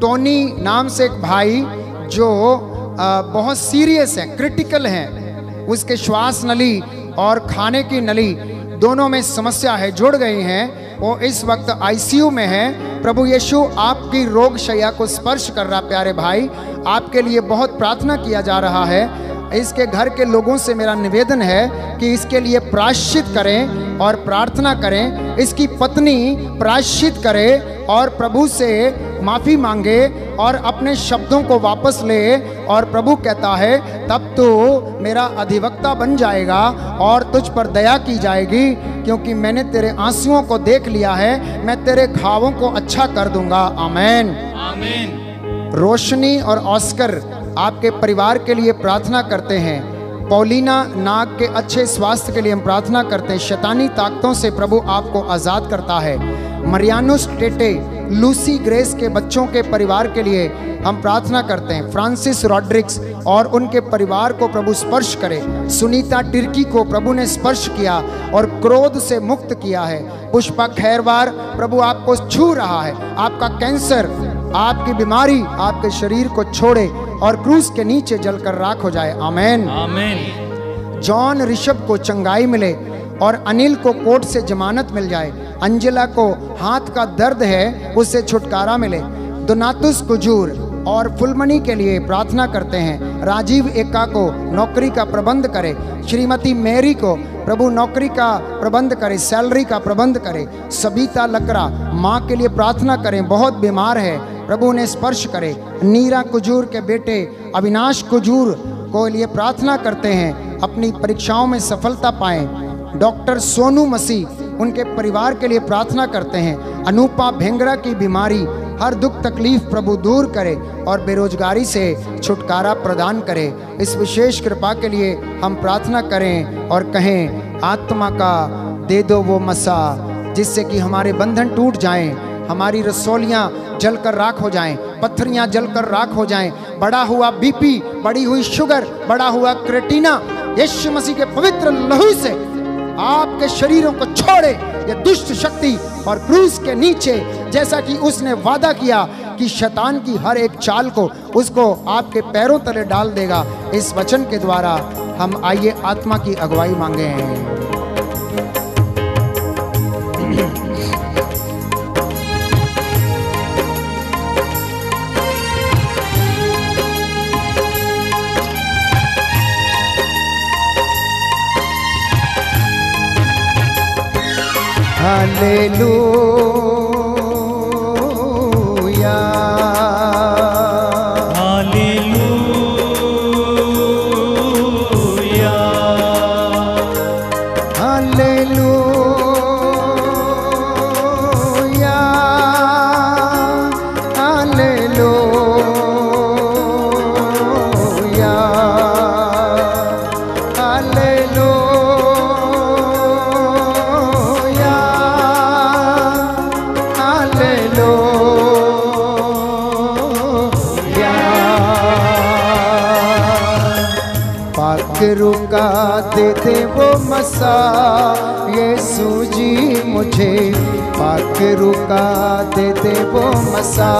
Speaker 3: टोनी नाम से एक भाई जो बहुत सीरियस है क्रिटिकल है। उसके श्वास नली और खाने की नली दोनों में समस्या है जुड़ गई हैं। वो इस वक्त आईसीयू में है। प्रभु यीशु, आपकी रोग शैया को स्पर्श कर रहा प्यारे भाई। आपके लिए बहुत प्रार्थना किया जा रहा है। इसके घर के लोगों से मेरा निवेदन है कि इसके लिए प्राश्चित करें और प्रार्थना करें। इसकी पत्नी प्राश्चित करे और प्रभु से माफ़ी मांगे और अपने शब्दों को वापस ले और प्रभु कहता है तब तो मेरा अधिवक्ता बन जाएगा और तुझ पर दया की जाएगी क्योंकि मैंने तेरे आंसुओं को देख लिया है मैं तेरे घावों को अच्छा कर दूँगा। आमेन।
Speaker 1: आमीन।
Speaker 3: रोशनी और ऑस्कर आपके परिवार के लिए प्रार्थना करते हैं। पौलीना नाग के अच्छे स्वास्थ्य के लिए हम प्रार्थना करते हैं। शैतानी ताकतों से प्रभु आपको आज़ाद करता है। मरियानुस टेटे लूसी ग्रेस के बच्चों के परिवार के लिए हम प्रार्थना करते हैं। फ्रांसिस रॉड्रिक्स और उनके परिवार को प्रभु स्पर्श करे। सुनीता टिर्की को प्रभु ने स्पर्श किया और क्रोध से मुक्त किया है। पुष्पा खैरवार प्रभु आपको छू रहा है। आपका कैंसर आपकी बीमारी आपके शरीर को छोड़े और क्रूस के नीचे जलकर राख हो जाए। आमेन।
Speaker 1: आमीन।
Speaker 3: जॉन ऋषभ को चंगाई मिले। और अनिल को कोर्ट से जमानत मिल जाए, अंजला को हाथ का दर्द है उससे छुटकारा मिले। दोनातुस कुजूर और फुलमणि के लिए प्रार्थना करते हैं। राजीव एका को नौकरी का प्रबंध करे। श्रीमती मेरी को प्रभु नौकरी का प्रबंध करे, सैलरी का प्रबंध करे। सबिता लकड़ा माँ के लिए प्रार्थना करें, बहुत बीमार है, प्रभु ने स्पर्श करे। नीरा कुजूर के बेटे अविनाश कुजूर को लिए प्रार्थना करते हैं, अपनी परीक्षाओं में सफलता पाएँ। डॉक्टर सोनू मसीह उनके परिवार के लिए प्रार्थना करते हैं। अनूपा भेंगरा की बीमारी, हर दुख तकलीफ़ प्रभु दूर करे और बेरोजगारी से छुटकारा प्रदान करे। इस विशेष कृपा के लिए हम प्रार्थना करें और कहें, आत्मा का दे दो वो मसा, जिससे कि हमारे बंधन टूट जाएँ, हमारी रसोलियाँ जलकर राख हो जाएँ, पत्थरियाँ जलकर राख हो जाएँ। बड़ा हुआ बीपी, बड़ी हुई शुगर, बड़ा हुआ क्रेटिना, यीशु मसीह के पवित्र लहू से आपके शरीरों को छोड़े ये दुष्ट शक्ति और क्रूस के नीचे, जैसा कि उसने वादा किया कि शैतान की हर एक चाल को उसको आपके पैरों तले डाल देगा। इस वचन के द्वारा हम आइए आत्मा की अगुवाई मांगे हैं। हालेलुया ये सूजी मुझे पाक रुका दे दे वो मसा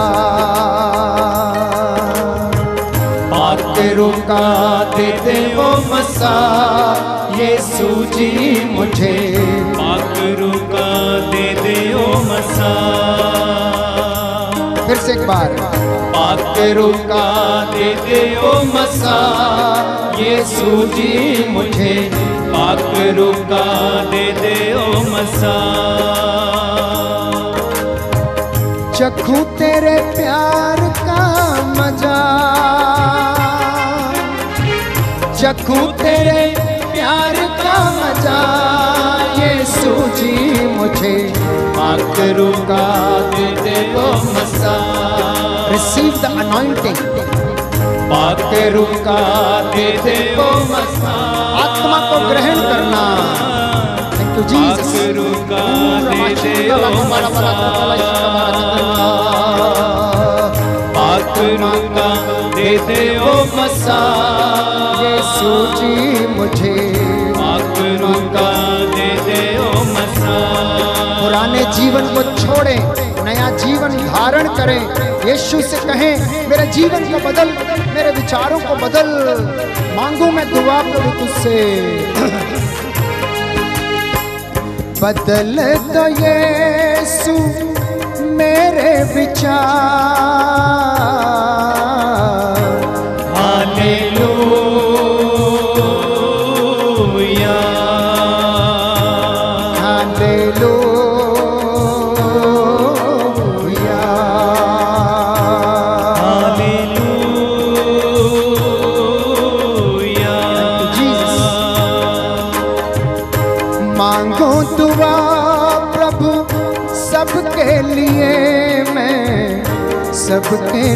Speaker 3: पाक रुका दे दे वो मसा ये सूजी मुझे
Speaker 1: पाक रुका दे दे ओ मसा
Speaker 3: फिर से एक बार।
Speaker 1: पाक रुका दे दे ओ मसा ये सूजी मुझे पाकरू का दे दे ओ मसा।
Speaker 3: चखू तेरे प्यार का मज़ा। चखू तेरे प्यार का मज़ा। ये सूझी मुझे
Speaker 1: पाक रुका दे दे ओ मसा।
Speaker 3: रिसीव द अनॉइंटिंग
Speaker 1: पाकरू का दे दे ओ मसा।
Speaker 3: को ग्रहण करना। थैंक यू जीसस
Speaker 1: दे दे ओ मसा
Speaker 3: ये सूझी मुझे
Speaker 1: पाकरू का दे दे ओ मसा
Speaker 3: पुराने जीवन को छोड़े। जीवन धारण करें। यीशु से कहें, मेरे जीवन को बदल, मेरे विचारों को बदल। मांगू मैं दुआ प्रभु तुझसे। बदल तो यीशु मेरे विचार।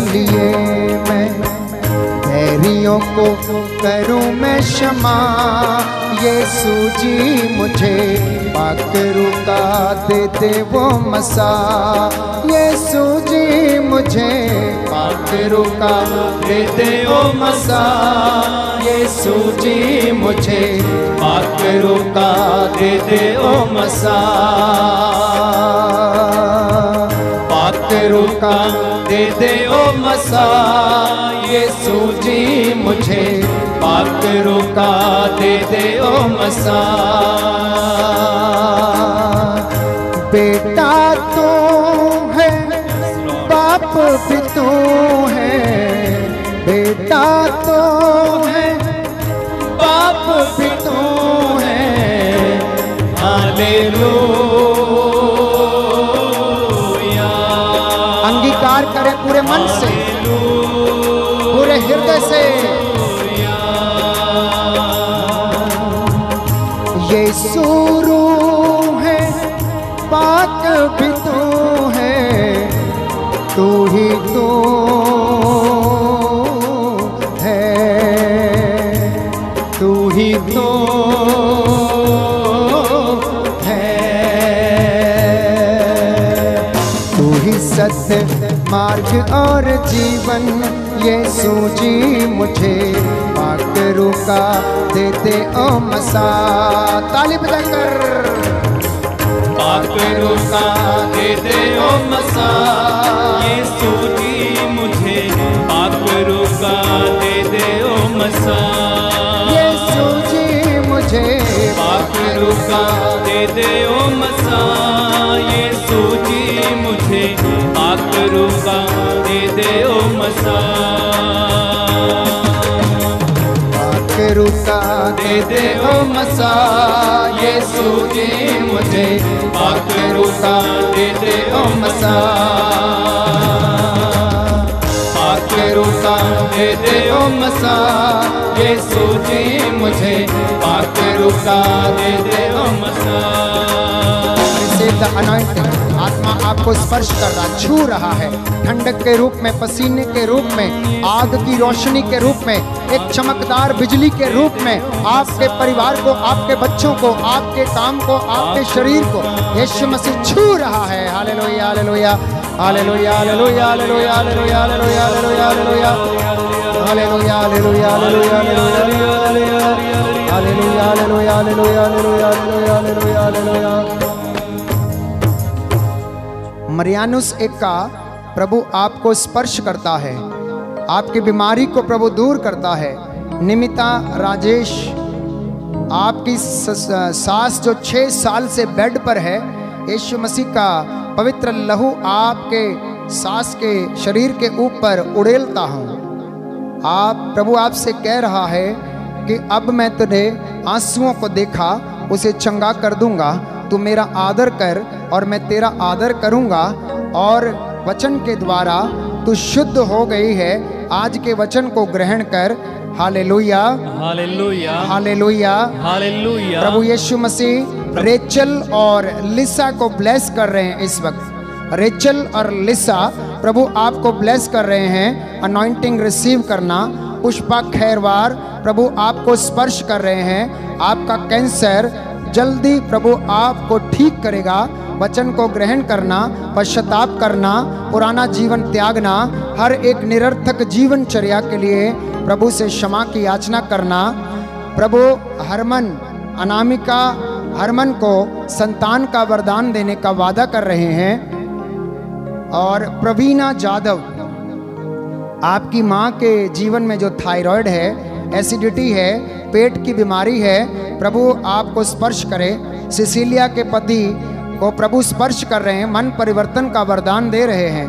Speaker 3: लिए मैं बैरियों को करूँ मैं क्षमा। ये सूजी मुझे पाक रुका देते वो मसा ये सूजी मुझे पाक रुका दे वो मसा ये सूजी मुझे पाक रुका दे वो मसा पाकरू का दे दे ओ मसा ये सूजी मुझे। पाकरू का दे दे ओ मसा बेटा तो है, बाप भी तो है। बेटा तो है मन से पूरे हृदय से। ये सुरू है पाक भी तू है, तू ही तू है। तू ही तो है। तू ही सत्य मार्ग और जीवन, ये सूझी मुझे। पाक रुका देते ओ मसा। ताली बजाकर।
Speaker 2: पाक रुका देते ओ मसा। ये सूझी मुझे। पाक रुका देते ओ मसा। पाकरू का दे दे ओ मसा, ये सूजी मुझे। पाकरू का दे दे ओ मसा।
Speaker 3: पाकरू का
Speaker 2: दे दे ओ मसा, ये सूजी मुझे। पाकरू का दे दे ओ मसा। का दे दे ओ मसा ये सूजी मुझे पाकरू का दे दे ओ मसा
Speaker 3: आत्मा आपको स्पर्श कर रहा, छू रहा है। ठंडक के रूप में, पसीने के रूप में, आग की रोशनी के रूप में, एक चमकदार बिजली के रूप में, आपके परिवार को, आपके बच्चों को, आपके काम को, आपके शरीर को, यीशु मसीह छू रहा है। Hallelujah hallelujah. Aleluya, aleluya, aleluya, aleluya, aleluya, aleluya, aleluya. Aleluya, aleluya, aleluya, aleluya, aleluya. Aleluya, aleluya, aleluya, aleluya, aleluya, aleluya, aleluया मरियानुस एक का प्रभु आपको स्पर्श करता है आपकी बीमारी को प्रभु दूर करता है निमिता राजेश आपकी सास जो छः साल से बेड पर है यीशु मसीह का पवित्र लहू आपके सास के शरीर के ऊपर उड़ेलता हूँ। आप प्रभु आपसे कह रहा है कि अब मैं तुझे आंसुओं को देखा उसे चंगा कर दूँगा। तू मेरा आदर कर और मैं तेरा आदर करूँगा और वचन के द्वारा तू शुद्ध हो गई है। आज के वचन को ग्रहण कर। हालेलुया।
Speaker 1: हालेलुया।
Speaker 3: हालेलुया।
Speaker 1: हालेलुया।
Speaker 3: प्रभु यीशु मसीह रेचल और लिसा को ब्लेस कर रहे हैं इस वक्त। रेचल और लिसा प्रभु आपको ब्लेस कर रहे हैं अनॉइंटिंग रिसीव करना। पुष्पा खैरवार प्रभु आपको स्पर्श कर रहे हैं। आपका कैंसर जल्दी प्रभु आपको ठीक करेगा। वचन को ग्रहण करना, पश्चाताप करना, पुराना जीवन त्यागना, हर एक निरर्थक जीवनचर्या के लिए प्रभु से क्षमा की याचना करना। प्रभु हरमन, अनामिका हरमन को संतान का वरदान देने का वादा कर रहे हैं और प्रवीणा जादव आपकी माँ के जीवन में जो थायराइड है, एसिडिटी है, पेट की बीमारी है, प्रभु आपको स्पर्श करे। सिसिलिया के पति को प्रभु स्पर्श कर रहे हैं, मन परिवर्तन का वरदान दे रहे हैं।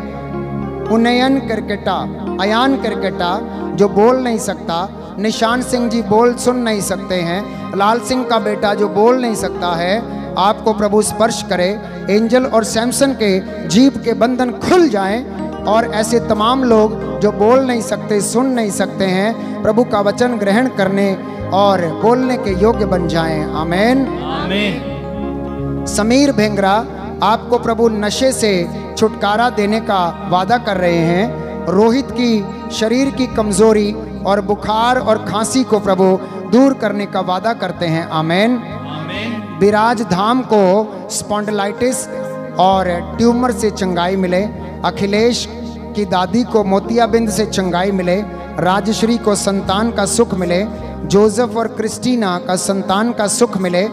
Speaker 3: उन्नयन क्रिकेटा अयान क्रिकेटा जो बोल नहीं सकता निशान सिंह जी बोल सुन नहीं सकते हैं लाल सिंह का बेटा जो बोल नहीं सकता है आपको प्रभु स्पर्श करे एंजल और सैमसन के जीव के बंधन खुल जाएँ और ऐसे तमाम लोग जो बोल नहीं सकते सुन नहीं सकते हैं प्रभु का वचन ग्रहण करने और बोलने के योग्य बन जाएँ। आमेन।
Speaker 1: आमीन।
Speaker 3: समीर भेंगरा आपको प्रभु नशे से छुटकारा देने का वादा कर रहे हैं। रोहित की शरीर की कमज़ोरी और बुखार और खांसी को प्रभु दूर करने का वादा करते हैं। आमेन। विराज धाम को स्पॉन्डलाइटिस और ट्यूमर से चंगाई मिले। अखिलेश की दादी को मोतियाबिंद से चंगाई मिले। राजश्री को संतान का सुख मिले। जोसेफ और क्रिस्टीना का संतान का सुख मिले।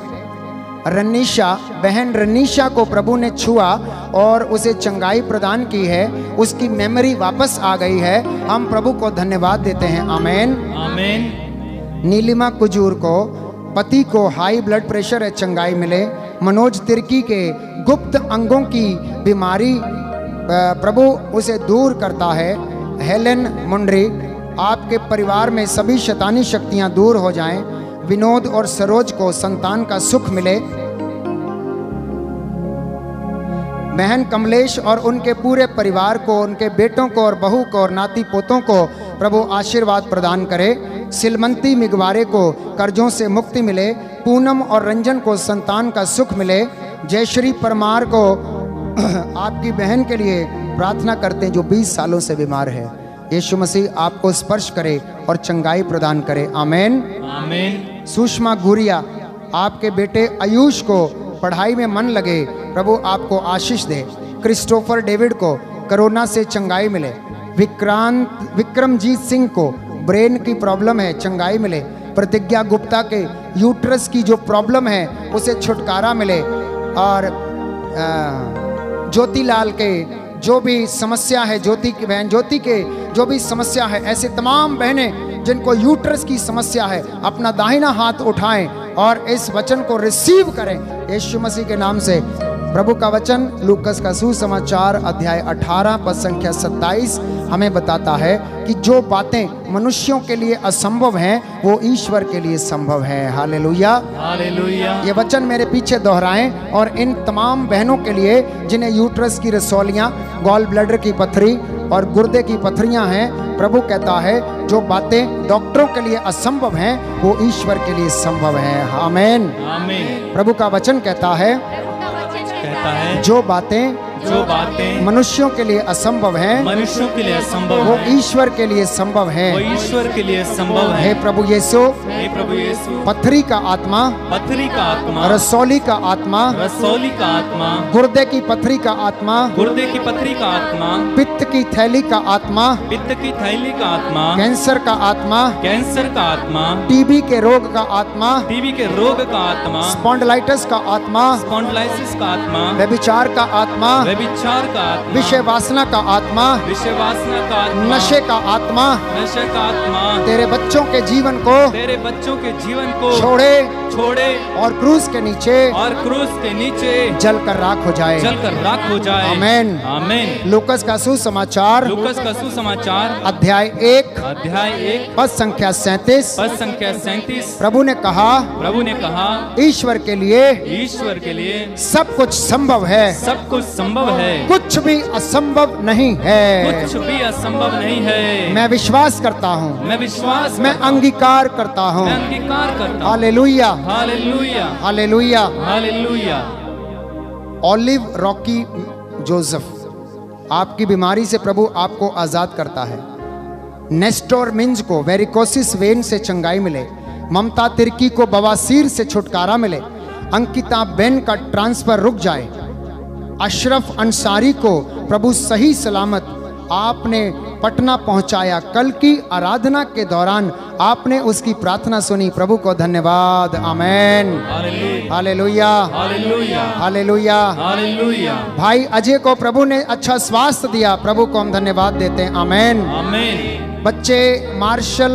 Speaker 3: रनीशा बहन रनीशा को प्रभु ने छुआ और उसे चंगाई प्रदान की है। उसकी मेमोरी वापस आ गई है। हम प्रभु को धन्यवाद देते हैं। आमेन।
Speaker 1: आमीन।
Speaker 3: नीलिमा कुजूर को पति को हाई ब्लड प्रेशर है चंगाई मिले। मनोज तिर्की के गुप्त अंगों की बीमारी प्रभु उसे दूर करता है। हेलेन मुंडरी आपके परिवार में सभी शैतानी शक्तियाँ दूर हो जाएँ। विनोद और सरोज को संतान का सुख मिले। बहन कमलेश और उनके पूरे परिवार को, उनके बेटों को और बहू को और नाती पोतों को प्रभु आशीर्वाद प्रदान करे। सिलमंती मिगवारे को कर्जों से मुक्ति मिले। पूनम और रंजन को संतान का सुख मिले। जयश्री परमार को आपकी बहन के लिए प्रार्थना करते हैं, जो 20 सालों से बीमार है। यीशु मसीह आपको स्पर्श करे और चंगाई प्रदान करे। आमेन।
Speaker 1: आमीन।
Speaker 3: सुषमा गुरिया, आपके बेटे आयुष को पढ़ाई में मन लगे, प्रभु आपको आशीष दे। क्रिस्टोफर डेविड को कोरोना से चंगाई मिले। विक्रांत, विक्रमजीत सिंह को ब्रेन की प्रॉब्लम है, चंगाई मिले। प्रतिज्ञा गुप्ता के यूट्रस की जो प्रॉब्लम है, उसे छुटकारा मिले। और ज्योतिलाल के जो भी समस्या है, ज्योति की बहन, ज्योति के जो भी समस्या है, ऐसे तमाम बहनें जिनको यूट्रस की समस्या है, अपना दाहिना हाथ उठाएँ और इस वचन को रिसीव करें। यीशु मसीह के नाम से प्रभु का वचन, लूकस का सुसमाचार, अध्याय 18 पद संख्या 27 हमें बताता है कि जो बातें मनुष्यों के लिए असंभव हैं वो ईश्वर के लिए संभव है। हालेलुया।
Speaker 1: हालेलुया।
Speaker 3: ये वचन मेरे पीछे दोहराएँ और इन तमाम बहनों के लिए जिन्हें यूट्रस की रसौलियाँ गॉल ब्लडर की पथरी और गुर्दे की पथरियाँ हैं प्रभु कहता है जो बातें डॉक्टरों के लिए असंभव हैं वो ईश्वर के लिए संभव है। आमेन।
Speaker 1: आमीन।
Speaker 3: प्रभु का वचन कहता है
Speaker 4: प्रभु का वचन
Speaker 1: कहता है
Speaker 3: जो बातें
Speaker 1: जो बातें
Speaker 3: मनुष्यों के लिए असंभव हैं
Speaker 1: मनुष्यों के लिए असंभव
Speaker 3: वो ईश्वर के लिए संभव
Speaker 1: वो
Speaker 3: है
Speaker 1: ईश्वर के लिए संभव
Speaker 3: हे।
Speaker 1: है
Speaker 3: प्रभु यीशु
Speaker 1: हे प्रभु यीशु
Speaker 3: पथरी का आत्मा
Speaker 1: पथरी का आत्मा।
Speaker 3: रसौली का आत्मा
Speaker 1: रसौली का आत्मा।
Speaker 3: गुर्दे की पथरी का आत्मा
Speaker 1: गुर्दे की पथरी का आत्मा।
Speaker 3: पित्त की थैली का आत्मा
Speaker 1: पित्त की थैली का आत्मा।
Speaker 3: कैंसर का आत्मा
Speaker 1: कैंसर का आत्मा।
Speaker 3: टीबी के रोग का आत्मा
Speaker 1: टीबी के रोग का आत्मा।
Speaker 3: स्पॉन्डलाइटिस का आत्मा
Speaker 1: स्पॉन्डलाइसिस का आत्मा।
Speaker 3: व्यभिचार का आत्मा
Speaker 1: व्यभिचार का आत्मा।
Speaker 3: विषय वासना का आत्मा।
Speaker 1: विषय वासना का आत्मा।
Speaker 3: नशे का आत्मा।
Speaker 1: नशे का आत्मा।
Speaker 3: तेरे बच्चों के जीवन को
Speaker 1: तेरे बच्चों के जीवन को
Speaker 3: छोड़े।
Speaker 1: छोड़े।
Speaker 3: और क्रूस के नीचे
Speaker 1: और क्रूस के नीचे
Speaker 3: जल कर राख हो जाए।
Speaker 1: जल कर राख हो जाए।
Speaker 3: आमेन।
Speaker 1: आमेन।
Speaker 3: लूकस का सुसमाचार।
Speaker 1: लूकस का सुसमाचार।
Speaker 3: अध्याय एक।
Speaker 1: अध्याय एक।
Speaker 3: पद संख्या सैतीस।
Speaker 1: पद संख्या सैतीस।
Speaker 3: प्रभु ने कहा
Speaker 1: प्रभु ने कहा
Speaker 3: ईश्वर के लिए
Speaker 1: ईश्वर के लिए
Speaker 3: सब कुछ संभव है।
Speaker 1: सब कुछ संभव है।
Speaker 3: कुछ भी असंभव नहीं है।
Speaker 1: कुछ भी असंभव नहीं है।
Speaker 3: मैं विश्वास करता हूँ।
Speaker 1: मैं विश्वास
Speaker 3: मैं अंगीकार करता हूँ।
Speaker 1: अंगीकार करता हूँ।
Speaker 3: हालेलुया।
Speaker 1: हालेलुया।
Speaker 3: हालेलुया।
Speaker 1: हालेलुया।
Speaker 3: ऑलिव रॉकी जोसेफ आपकी बीमारी से प्रभु आपको आज़ाद करता है। नेस्टोर मिंज को वेरिकोसिस वेन से चंगाई मिले। ममता तिर्की को बवासीर से छुटकारा मिले। अंकिता बेन का ट्रांसफ़र रुक जाए। अशरफ अंसारी को प्रभु सही सलामत आपने पटना पहुँचाया। कल की आराधना के दौरान आपने उसकी प्रार्थना सुनी। प्रभु को धन्यवाद। आमेन।
Speaker 1: हालेलुया।
Speaker 3: हालेलुया।
Speaker 1: हालेलुया।
Speaker 3: हालेलुया।
Speaker 1: हालेलुया।
Speaker 3: भाई अजय को प्रभु ने अच्छा स्वास्थ्य दिया। प्रभु को हम धन्यवाद देते हैं। आमेन।
Speaker 1: आमीन।
Speaker 3: बच्चे मार्शल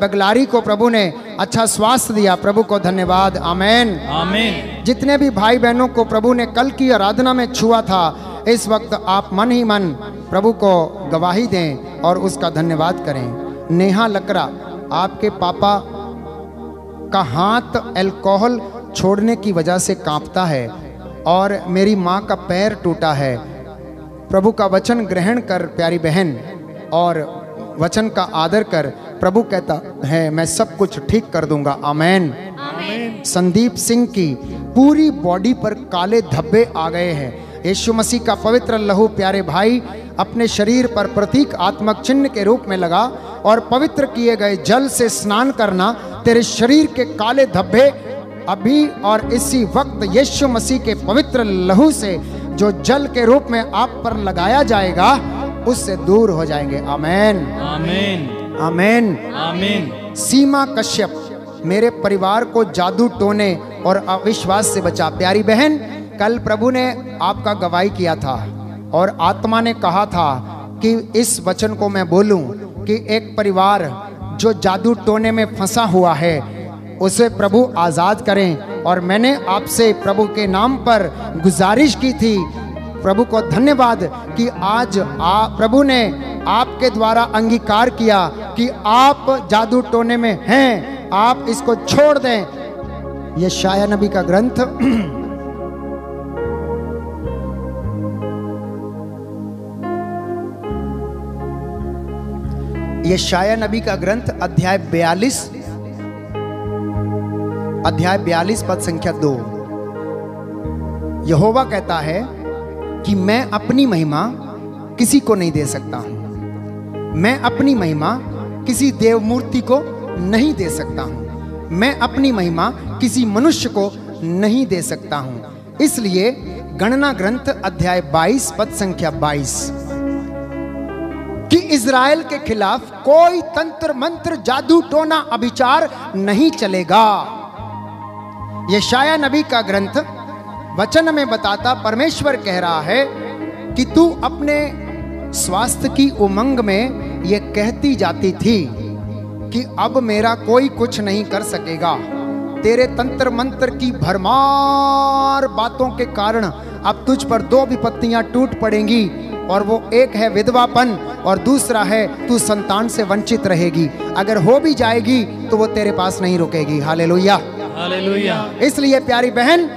Speaker 3: बगलारी को प्रभु ने अच्छा स्वास्थ्य दिया प्रभु को धन्यवाद आमेन।
Speaker 1: आमीन।
Speaker 3: जितने भी भाई बहनों को प्रभु ने कल की आराधना में छुआ था इस वक्त आप मन ही मन प्रभु को गवाही दें और उसका धन्यवाद करें। नेहा लकड़ा आपके पापा का हाथ अल्कोहल छोड़ने की वजह से कांपता है और मेरी माँ का पैर टूटा है। प्रभु का वचन ग्रहण कर प्यारी बहन और वचन का आदर कर प्रभु कहता है मैं सब कुछ ठीक कर दूँगा. आमेन। संदीप सिंह की पूरी बॉडी पर काले धब्बे आ गए हैं। यीशु मसीह का पवित्र लहू प्यारे भाई अपने शरीर पर प्रतीक आत्मक चिन्ह के रूप में लगा और पवित्र किए गए जल से स्नान करना तेरे शरीर के काले धब्बे अभी और इसी वक्त यीशु मसीह के पवित्र लहू से जो जल के रूप में आप पर लगाया जाएगा उससे दूर हो जाएँगे। आमेन।
Speaker 1: आमीन।
Speaker 3: आमेन।
Speaker 1: आमीन।
Speaker 3: सीमा कश्यप मेरे परिवार को जादू टोने और अविश्वास से बचा। प्यारी बहन कल प्रभु ने आपका गवाही किया था और आत्मा ने कहा था कि इस वचन को मैं बोलूँ कि एक परिवार जो जादू टोने में फंसा हुआ है उसे प्रभु आज़ाद करें। और मैंने आपसे प्रभु के नाम पर गुजारिश की थी प्रभु को धन्यवाद कि आज आ, प्रभु ने आपके द्वारा अंगीकार किया कि आप जादू टोने में हैं। आप इसको छोड़ दें। यह शाया नबी का ग्रंथ। ये शाया नबी का ग्रंथ, अध्याय 42 अध्याय 42 पद संख्या दो। यहोवा कहता है कि मैं अपनी महिमा किसी को नहीं दे सकता। हूँ मैं अपनी महिमा किसी देव मूर्ति को नहीं दे सकता। हूँ मैं अपनी महिमा किसी मनुष्य को नहीं दे सकता हूँ। इसलिए गणना ग्रंथ अध्याय 22 पद संख्या 22 कि इज़राइल के खिलाफ कोई तंत्र मंत्र जादू टोना अभिचार नहीं चलेगा। यह शाया नबी का ग्रंथ वचन में बताता परमेश्वर कह रहा है कि तू अपने स्वास्थ्य की उमंग में यह कहती जाती थी कि अब मेरा कोई कुछ नहीं कर सकेगा। तेरे तंत्र मंत्र की भरमार बातों के कारण अब तुझ पर दो विपत्तियाँ टूट पड़ेंगी और वो एक है विधवापन और दूसरा है तू संतान से वंचित रहेगी। अगर हो भी जाएगी तो वो तेरे पास नहीं रुकेगी। हालेलुया।
Speaker 1: हालेलुया।
Speaker 3: इसलिए प्यारी बहन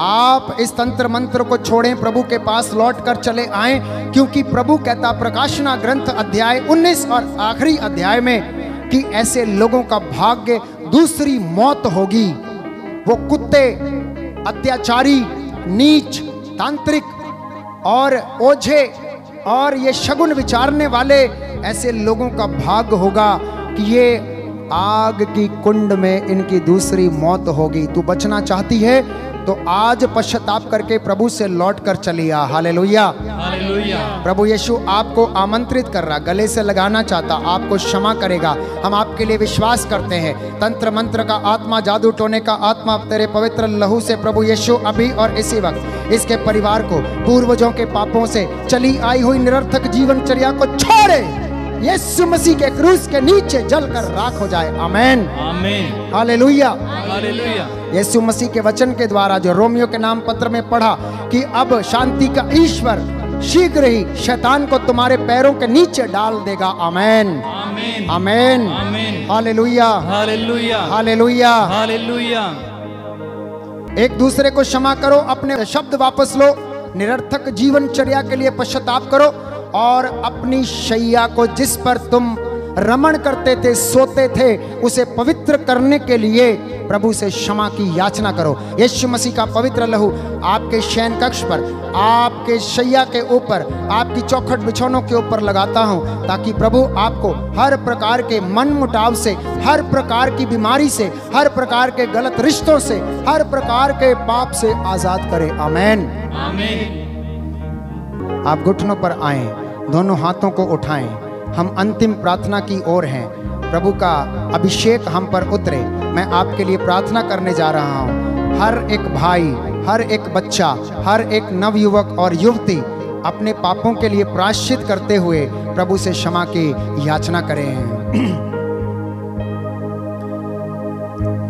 Speaker 3: आप इस तंत्र मंत्र को छोड़ें, प्रभु के पास लौट कर चले आए, क्योंकि प्रभु कहता प्रकाशना ग्रंथ अध्याय 19 और आखिरी अध्याय में कि ऐसे लोगों का भाग्य दूसरी मौत होगी। वो कुत्ते, अत्याचारी, नीच, तांत्रिक और ओझे और ये शगुन विचारने वाले ऐसे लोगों का भाग्य होगा कि ये आग की कुंड में इनकी दूसरी मौत होगी तू बचना चाहती है तो आज पश्चाताप करके प्रभु से लौट कर चलिया हालेलुया।
Speaker 1: हालेलुया।
Speaker 3: प्रभु यीशु आपको आमंत्रित कर रहा गले से लगाना चाहता आपको क्षमा करेगा। हम आपके लिए विश्वास करते हैं। तंत्र मंत्र का आत्मा जादू टोने का आत्मा तेरे पवित्र लहू से प्रभु यीशु अभी और इसी वक्त इसके परिवार को पूर्वजों के पापों से चली आई हुई निरर्थक जीवनचर्या को छोड़े। यीशु मसीह के क्रूस के नीचे जलकर राख हो जाए। आमेन।
Speaker 1: आमीन।
Speaker 3: हालेलुया।
Speaker 1: हालेलुया।
Speaker 3: यीशु मसीह के वचन के द्वारा जो रोमियो के नाम पत्र में पढ़ा कि अब शांति का ईश्वर शीघ्र ही शैतान को तुम्हारे पैरों के नीचे डाल देगा। आमेन।
Speaker 1: आमीन।
Speaker 3: आमेन। हालेलुया।
Speaker 1: हालेलुया।
Speaker 3: हालेलुया।
Speaker 1: हालेलुया।
Speaker 3: एक दूसरे को क्षमा करो अपने शब्द वापस लो निरर्थक जीवनचर्या के लिए पश्चाताप करो और अपनी शैया को जिस पर तुम रमण करते थे, सोते थे, उसे पवित्र करने के लिए प्रभु से क्षमा की याचना करो। यीशु मसीह का पवित्र लहू आपके शयन कक्ष पर, आपके शैया के ऊपर, आपकी चौखट बिछौनों के ऊपर लगाता हूँ, ताकि प्रभु आपको हर प्रकार के मन मुटाव से, हर प्रकार की बीमारी से, हर प्रकार के गलत रिश्तों से, हर प्रकार के पाप से आज़ाद करे। आमेन। आप घुटनों पर आए दोनों हाथों को उठाएँ। हम अंतिम प्रार्थना की ओर हैं। प्रभु का अभिषेक हम पर उतरे। मैं आपके लिए प्रार्थना करने जा रहा हूँ। हर एक भाई हर एक बच्चा हर एक नवयुवक और युवती अपने पापों के लिए प्राश्चित करते हुए प्रभु से क्षमा की याचना करें।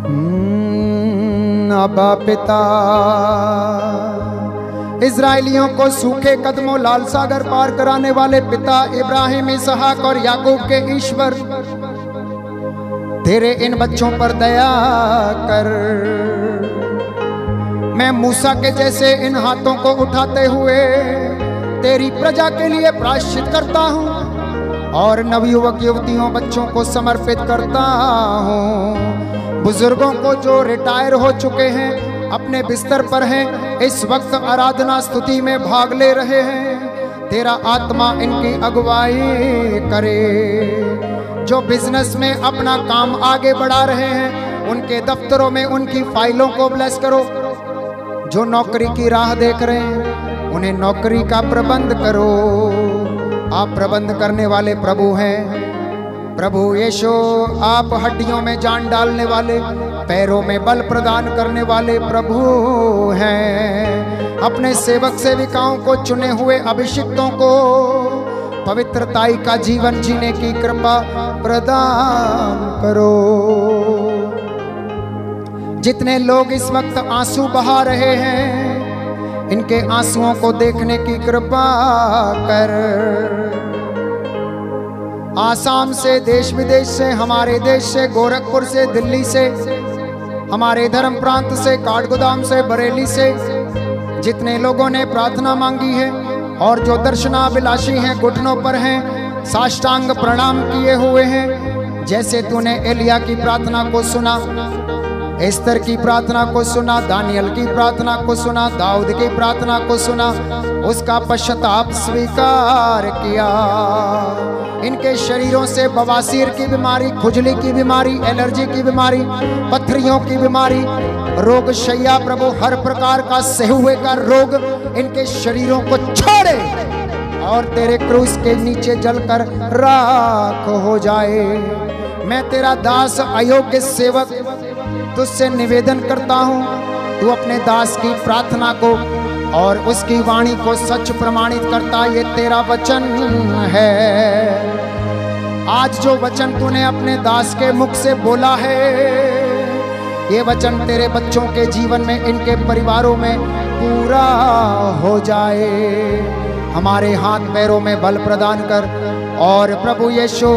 Speaker 3: हम्म, अबा पिता इज़राइलियों को सूखे कदमों लाल सागर पार कराने वाले पिता इब्राहिम, इसहाक और याकूब के ईश्वर। तेरे इन बच्चों पर दया कर। मैं मूसा के जैसे इन हाथों को उठाते हुए तेरी प्रजा के लिए प्राश्चित करता हूँ और नवयुवक युवतियों बच्चों को समर्पित करता हूँ। बुज़ुर्गों को जो रिटायर हो चुके हैं, अपने बिस्तर पर हैं इस वक्त आराधना स्तुति में भाग ले रहे हैं। तेरा आत्मा इनकी अगुवाई करे। जो बिज़नेस में अपना काम आगे बढ़ा रहे हैं, उनके दफ्तरों में उनकी फाइलों को ब्लेस करो। जो नौकरी की राह देख रहे हैं, उन्हें नौकरी का प्रबंध करो। आप प्रबंध करने वाले प्रभु हैं। प्रभु यीशु, आप हड्डियों में जान डालने वाले। पैरों में बल प्रदान करने वाले प्रभु हैं। अपने सेवक सेविकाओं को चुने हुए अभिषिक्तों को पवित्रताई का जीवन जीने की कृपा प्रदान करो। जितने लोग इस वक्त आँसू बहा रहे हैं, इनके आंसुओं को देखने की कृपा कर। आसाम से देश विदेश से, हमारे देश से, गोरखपुर से, दिल्ली से हमारे धर्म प्रांत से, काठगोदाम से, बरेली से जितने लोगों ने प्रार्थना मांगी है और जो दर्शनाभिलाषी हैं, घुटनों पर हैं, साष्टांग प्रणाम किए हुए हैं, जैसे तूने एलिया की प्रार्थना को सुना एस्तर की प्रार्थना को सुना, दानियल की प्रार्थना को सुना, दाऊद की प्रार्थना को सुना, उसका पश्चाताप स्वीकार किया। इनके शरीरों से बवासीर की बीमारी, खुजली की बीमारी, एलर्जी की बीमारी पथरियों की बीमारी, रोग शैया प्रभु, हर प्रकार का सहुए का रोग इनके शरीरों को छोड़े और तेरे क्रूस के नीचे जलकर राख हो जाए। मैं तेरा दास, अयोग्य सेवक तुझसे निवेदन करता हूँ, तू अपने दास की प्रार्थना को और उसकी वाणी को सच प्रमाणित करता, ये तेरा वचन है। आज जो वचन तूने अपने दास के मुख से बोला है, ये वचन तेरे बच्चों के जीवन में, इनके परिवारों में पूरा हो जाए। हमारे हाथ पैरों में बल प्रदान कर और प्रभु यीशु,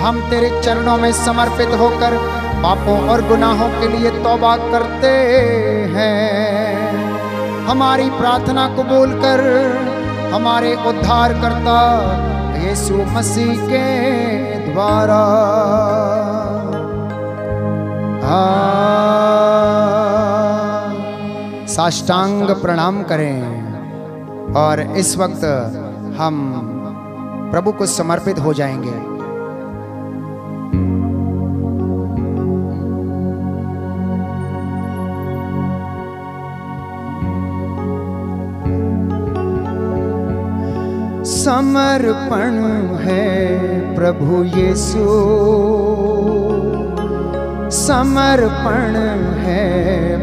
Speaker 3: हम तेरे चरणों में समर्पित होकर पापों और गुनाहों के लिए तौबा करते हैं। हमारी प्रार्थना कबूल कर, हमारे उद्धार करता यीशु मसीह के द्वारा। साष्टांग प्रणाम करें और इस वक्त हम प्रभु को समर्पित हो जाएँगे। समर्पण है प्रभु यीशु समर्पण है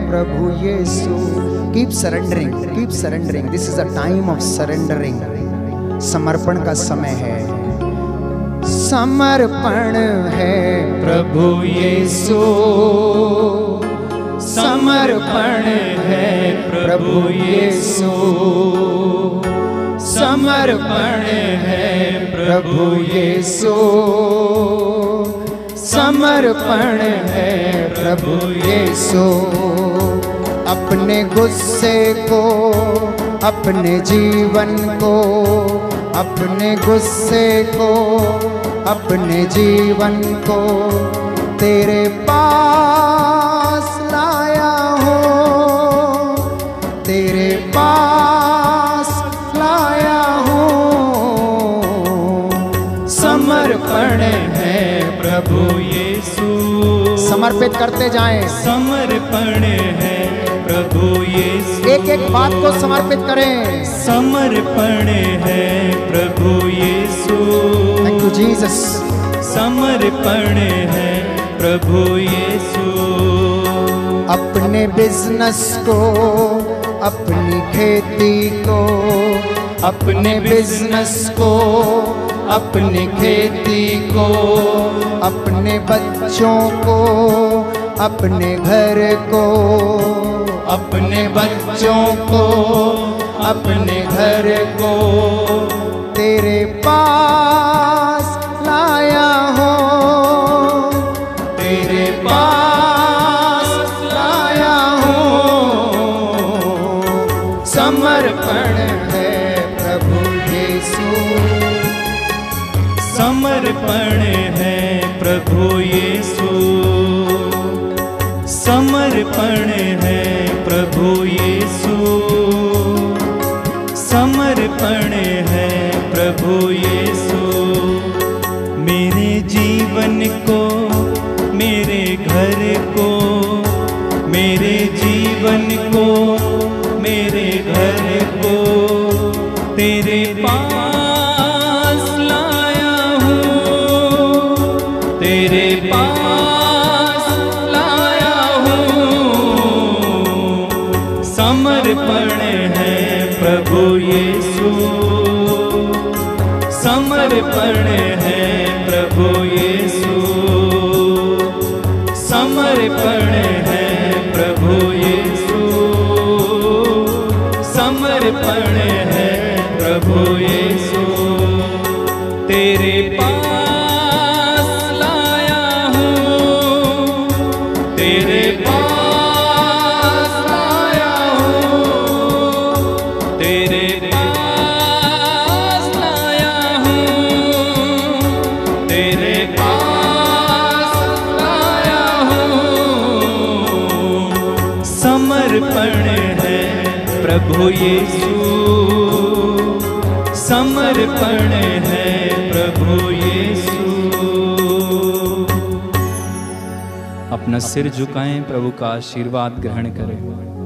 Speaker 3: प्रभु यीशु keep surrendering keep surrendering this is a time of surrendering समर्पण का समय है। समर्पण है
Speaker 2: प्रभु यीशु समर्पण है प्रभु यीशु समर्पण है
Speaker 3: प्रभु ये सो समर्पण है प्रभु ये सो अपने गुस्से को, अपने जीवन को, अपने गुस्से को, अपने जीवन को तेरे पास लाया हो। तेरे पास समर्पित करते जाएँ।
Speaker 2: समर्पण है प्रभु ये
Speaker 3: एक एक बात को समर्पित करें।
Speaker 2: समर्पण है प्रभु यीशु।
Speaker 3: थैंक यू जीसस
Speaker 2: समर्पण है प्रभु यीशु।
Speaker 3: अपने बिज़नेस को अपनी खेती को अपने बिज़नेस को अपनी खेती को, अपने बच्चों को, अपने घर को, अपने बच्चों को, अपने घर को। तेरे पास हो यीशु
Speaker 1: मेरे जीवन को, मेरे घर को, मेरे जीवन को, मेरे घर को, तेरे पास प्रभु यीशु समर्पण है प्रभु यीशु अपना सिर झुकाएँ प्रभु का आशीर्वाद ग्रहण करें।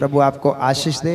Speaker 3: प्रभु आपको आशीष दे।